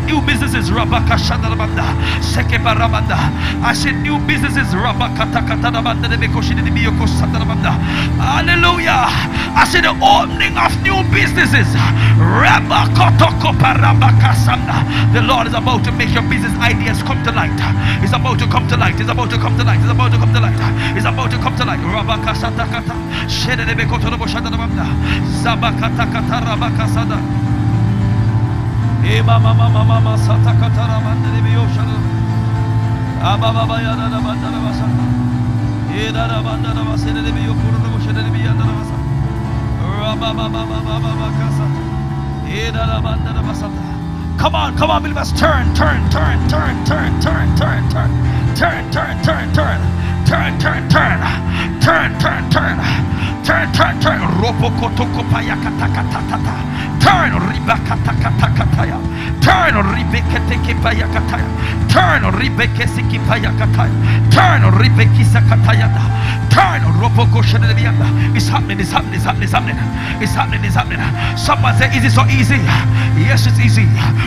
New businesses. Rabakashatarabanda. Sekebarabanda. I see new businesses. Rabakatakataramanda. Debekoshidibiyokosatarabanda. Hallelujah. I see the opening of new businesses. The Lord is about to make your business ideas come to light. It's about to come to light. It's about to come to light. It's about to come to light. It's about to come to light. Rabakasatakata. Shedebekotoroboshadabanda. Zabakatakata rabakasada. Ema mama mama mama satakata rabanda debiyoshada. Ababa yada rabanda rabasata. Eda rabanda rabasede debiyokuru debiyoshada debiyanda rabasata. Come on, come on, believers. Turn, turn, turn, turn, turn, turn, turn, turn, turn, turn, turn, turn, Turn, turn, turn. Turn, turn, turn. Turn, turn, turn. Robo kotoko payakatakatata. Turn, ribakatakataya. Turn, ribeketekepayakataya. Turn, ribekesikipayakataya. Turn, ribekisakatayada. Turn, robokoshenedianda. It's happening, it's happening, it's happening, it's happening. It's happening, it's happening. Someone say, is it so easy? Yes, it's easy.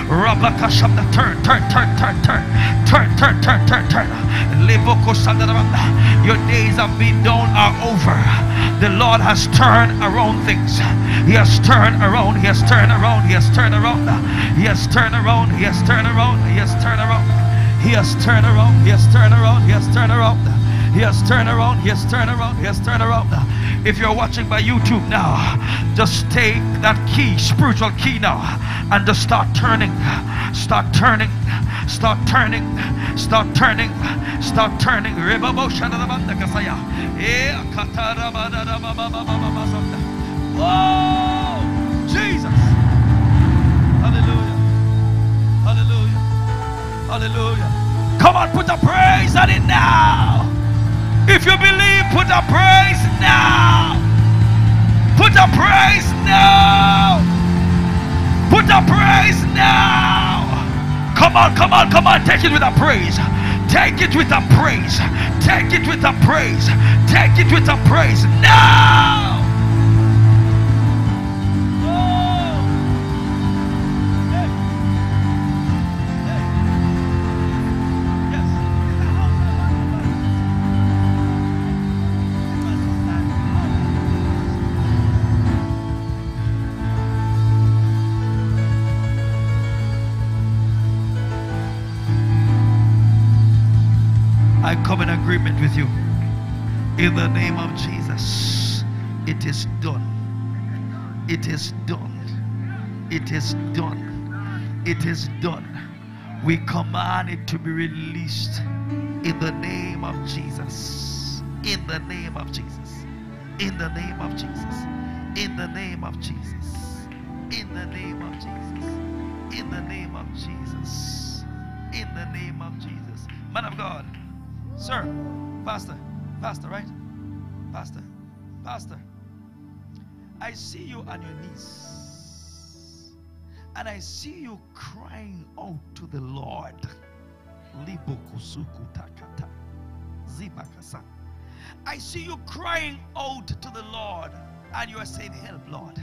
Rabakashamda. Turn, turn, turn, turn, turn. Turn, turn, turn, turn, turn. Your days of being down are over. The Lord has turned around things. He has turned around. He has turned around. He has turned around. He has turned around. He has turned around. He has turned around. He has turned around. He has turned around. He has turned around. He has turned around. He has turned around. He has turned around. If you're watching by YouTube now, just take that key, spiritual key now, and just start turning. Start turning. Start turning. Start turning. Start turning. Kasaya. Eh. Oh, Jesus. Hallelujah. Hallelujah. Hallelujah. Come on, put a praise on it now. If you believe, put a praise now. Put a praise now. Put a praise now. Come on, come on, come on. Take it with a praise. Take it with a praise. Take it with a praise. Take it with a praise now. I come in agreement with you. In the name of Jesus, it is done. It is done. It is done. It is done. We command it to be released in the name of Jesus. In the name of Jesus. In the name of Jesus. In the name of Jesus. In the name of Jesus. In the name of Jesus. In the name of Jesus. Man of God. Sir, Pastor, Pastor, right? Pastor, Pastor. I see you on your knees. And I see you crying out to the Lord. I see you crying out to the Lord. And you are saying, Help, Lord.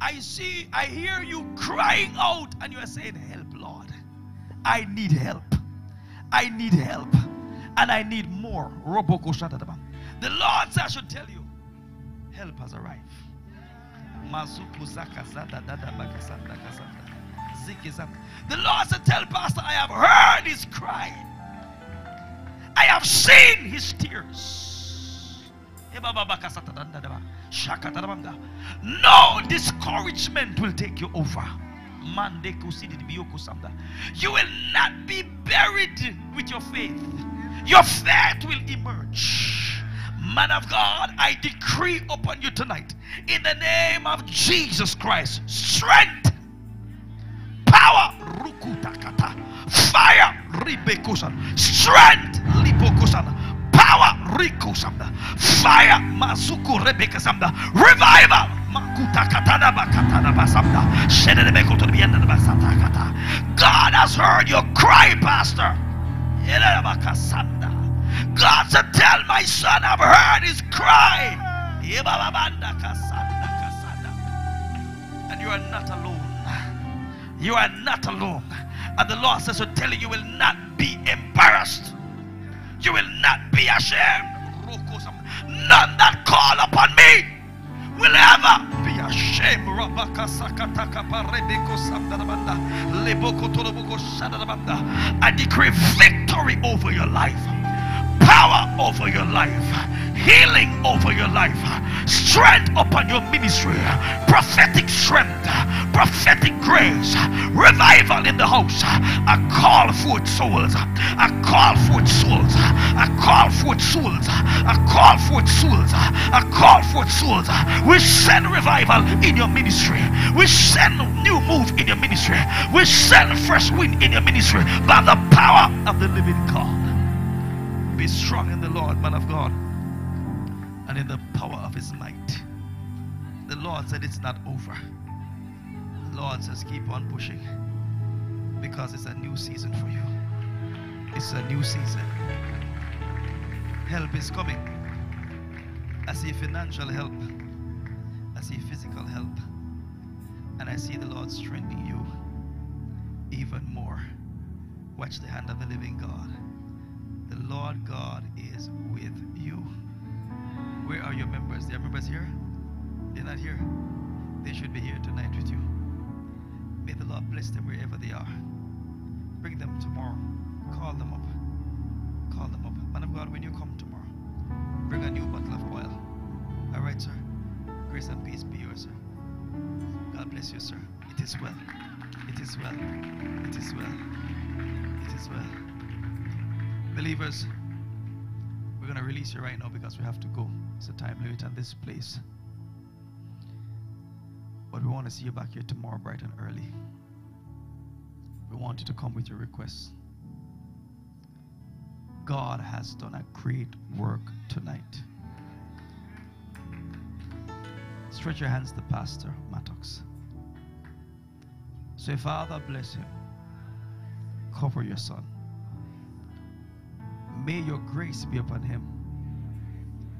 I see, I hear you crying out, and you are saying, Help, Lord. I need help. I need help. And I need more. The Lord said, I should tell you, help has arrived. The Lord said, Tell Pastor, I have heard his cry. I have seen his tears. No discouragement will take you over. You will not be buried with your faith. Your faith will emerge. Man of God, I decree upon you tonight, in the name of Jesus Christ, strength, power, fire, strength, lipokusan, Samba. fire, mazuku rebekasamda, revival, makutakatana bakatana basamda, shenebekoto bienda basatakata. God has heard your cry, Pastor. God said, Tell my son, I've heard his cry. And you are not alone. You are not alone. And the Lord says to tell you, you will not be embarrassed. You will not be ashamed. None that call upon me will ever be ashamed. I decree victory over your life power over your life, healing over your life, strength upon your ministry, prophetic strength, prophetic grace, revival in the house. I call forth souls. I call forth souls. I call forth souls. I call forth souls. I call forth souls. We send revival in your ministry. We send new move in your ministry. We send fresh wind in your ministry by the power of the living God. Be strong in the Lord, man of God. and in the power of his might. The Lord said it's not over. The Lord says keep on pushing because it's a new season for you. It's a new season. Help is coming. I see financial help. I see physical help. And I see the Lord strengthening you even more. Watch the hand of the living God. Lord God is with you. Where are your members? There are members here? They're not here. They should be here tonight with you. May the Lord bless them wherever they are. Bring them tomorrow. Call them up. Call them up. Man of God, when you come tomorrow, bring a new bottle of oil. All right, sir. Grace and peace be yours, sir. God bless you, sir. It is well. It is well. It is well. It is well. Believers, we're going to release you right now because we have to go. It's a time limit on this place. But we want to see you back here tomorrow bright and early. We want you to come with your requests. God has done a great work tonight. Stretch your hands to Pastor Mattox. Say, Father, bless him. Cover your son. May your grace be upon him.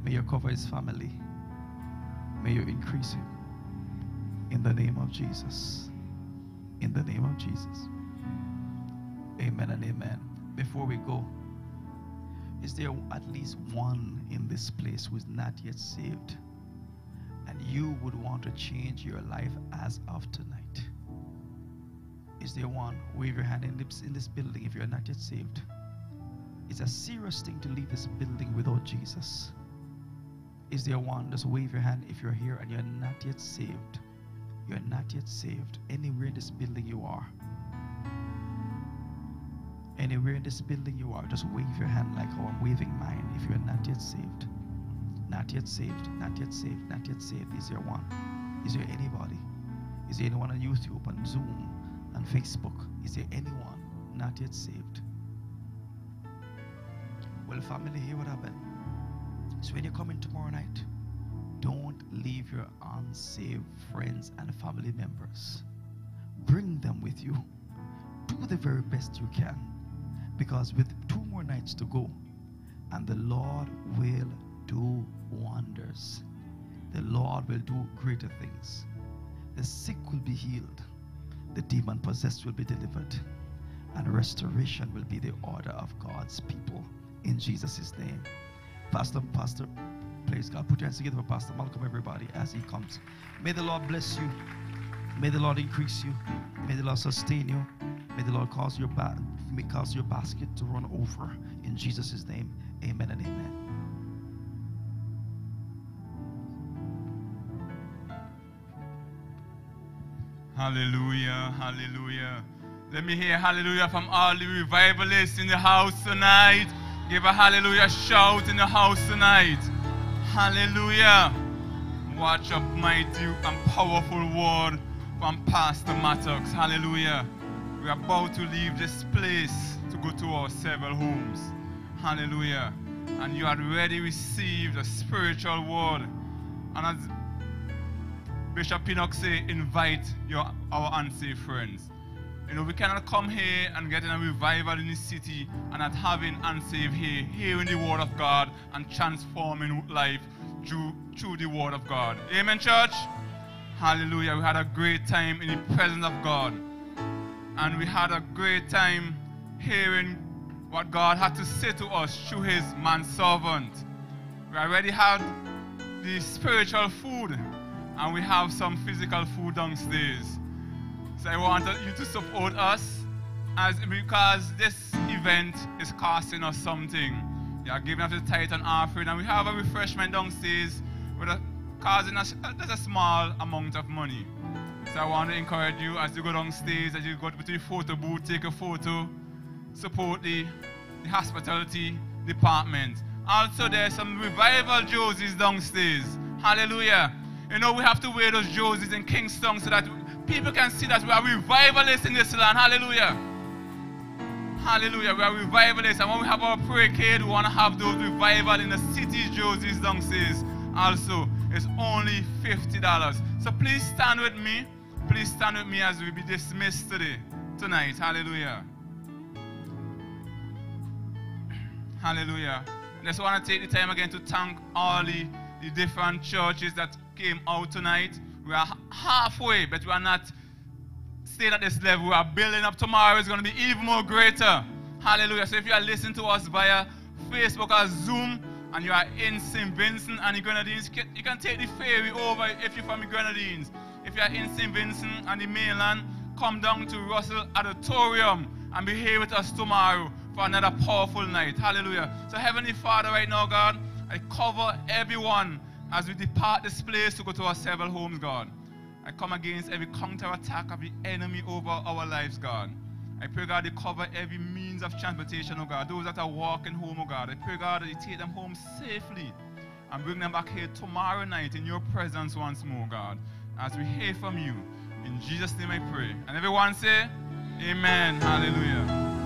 May you cover his family. May you increase him. In the name of Jesus. In the name of Jesus. Amen and amen. Before we go, is there at least one in this place who is not yet saved? And you would want to change your life as of tonight? Is there one? Wave your hand in this, in this building if you're not yet saved. It's a serious thing to leave this building without Jesus. Is there one? Just wave your hand if you're here and you're not yet saved. You're not yet saved. Anywhere in this building you are. Anywhere in this building you are, just wave your hand like how I'm waving mine if you're not yet saved. Not yet saved, not yet saved, not yet saved. Is there one? Is there anybody? Is there anyone on YouTube, on Zoom, on Facebook? Is there anyone not yet saved? Well, family, here what happened. So when you come in tomorrow night, don't leave your unsaved friends and family members. Bring them with you. Do the very best you can. Because with two more nights to go, and the Lord will do wonders. The Lord will do greater things. The sick will be healed. The demon possessed will be delivered. And restoration will be the order of God's people. In Jesus' name. Pastor, Pastor, praise God. Put your hands together for Pastor Malcolm, everybody, as he comes. May the Lord bless you. May the Lord increase you. May the Lord sustain you. May the Lord cause your, ba- cause your basket to run over. In Jesus' name, amen and amen. Hallelujah, hallelujah. Let me hear hallelujah from all the revivalists in the house tonight. Give a hallelujah shout in the house tonight. Hallelujah. Watch a mighty and powerful word from Pastor Mattox. Hallelujah. We are about to leave this place to go to our several homes. Hallelujah. And you had already received a spiritual word. And as Bishop Pinnock say, invite your our unsaved friends. You know, we cannot come here and get in a revival in this city and not having unsaved here, hearing the word of God and transforming life through, through the word of God. Amen, church? Hallelujah. We had a great time in the presence of God. And we had a great time hearing what God had to say to us through his manservant. We already had the spiritual food and we have some physical food downstairs. So I want you to support us as because this event is costing us something. You are giving us the tithe and offering, and we have a refreshment downstairs with a causing us uh, just a small amount of money. So I want to encourage you as you go downstairs, as you go to the photo booth, take a photo, support the, the hospitality department. Also, there's some revival jerseys downstairs. Hallelujah. You know, we have to wear those jerseys in Kingstown so that people can see that we are revivalists in this land. Hallelujah. Hallelujah. We are revivalists. And when we have our parade, we want to have those revival in the city jerseys downstairs. also it's only $50. So please stand with me. Please stand with me as we be dismissed today, tonight. Hallelujah. Hallelujah. I just want to take the time again to thank all the, the different churches that came out tonight. We are halfway, but we are not staying at this level. We are building up tomorrow. It's going to be even more greater. Hallelujah. So if you are listening to us via Facebook or Zoom and you are in St. Vincent and the Grenadines, you can take the ferry over if you're from the Grenadines. If you are in St. Vincent and the mainland, come down to Russell Auditorium and be here with us tomorrow for another powerful night. Hallelujah. So, Heavenly Father, right now, God, I cover everyone as we depart this place to go to our several homes, God. I come against every counterattack of the enemy over our lives, God. I pray, God, you cover every means of transportation, oh God. Those that are walking home, oh God. I pray, God, that you take them home safely and bring them back here tomorrow night in your presence once more, God, as we hear from you. In Jesus' name I pray. And everyone say, Amen. Hallelujah.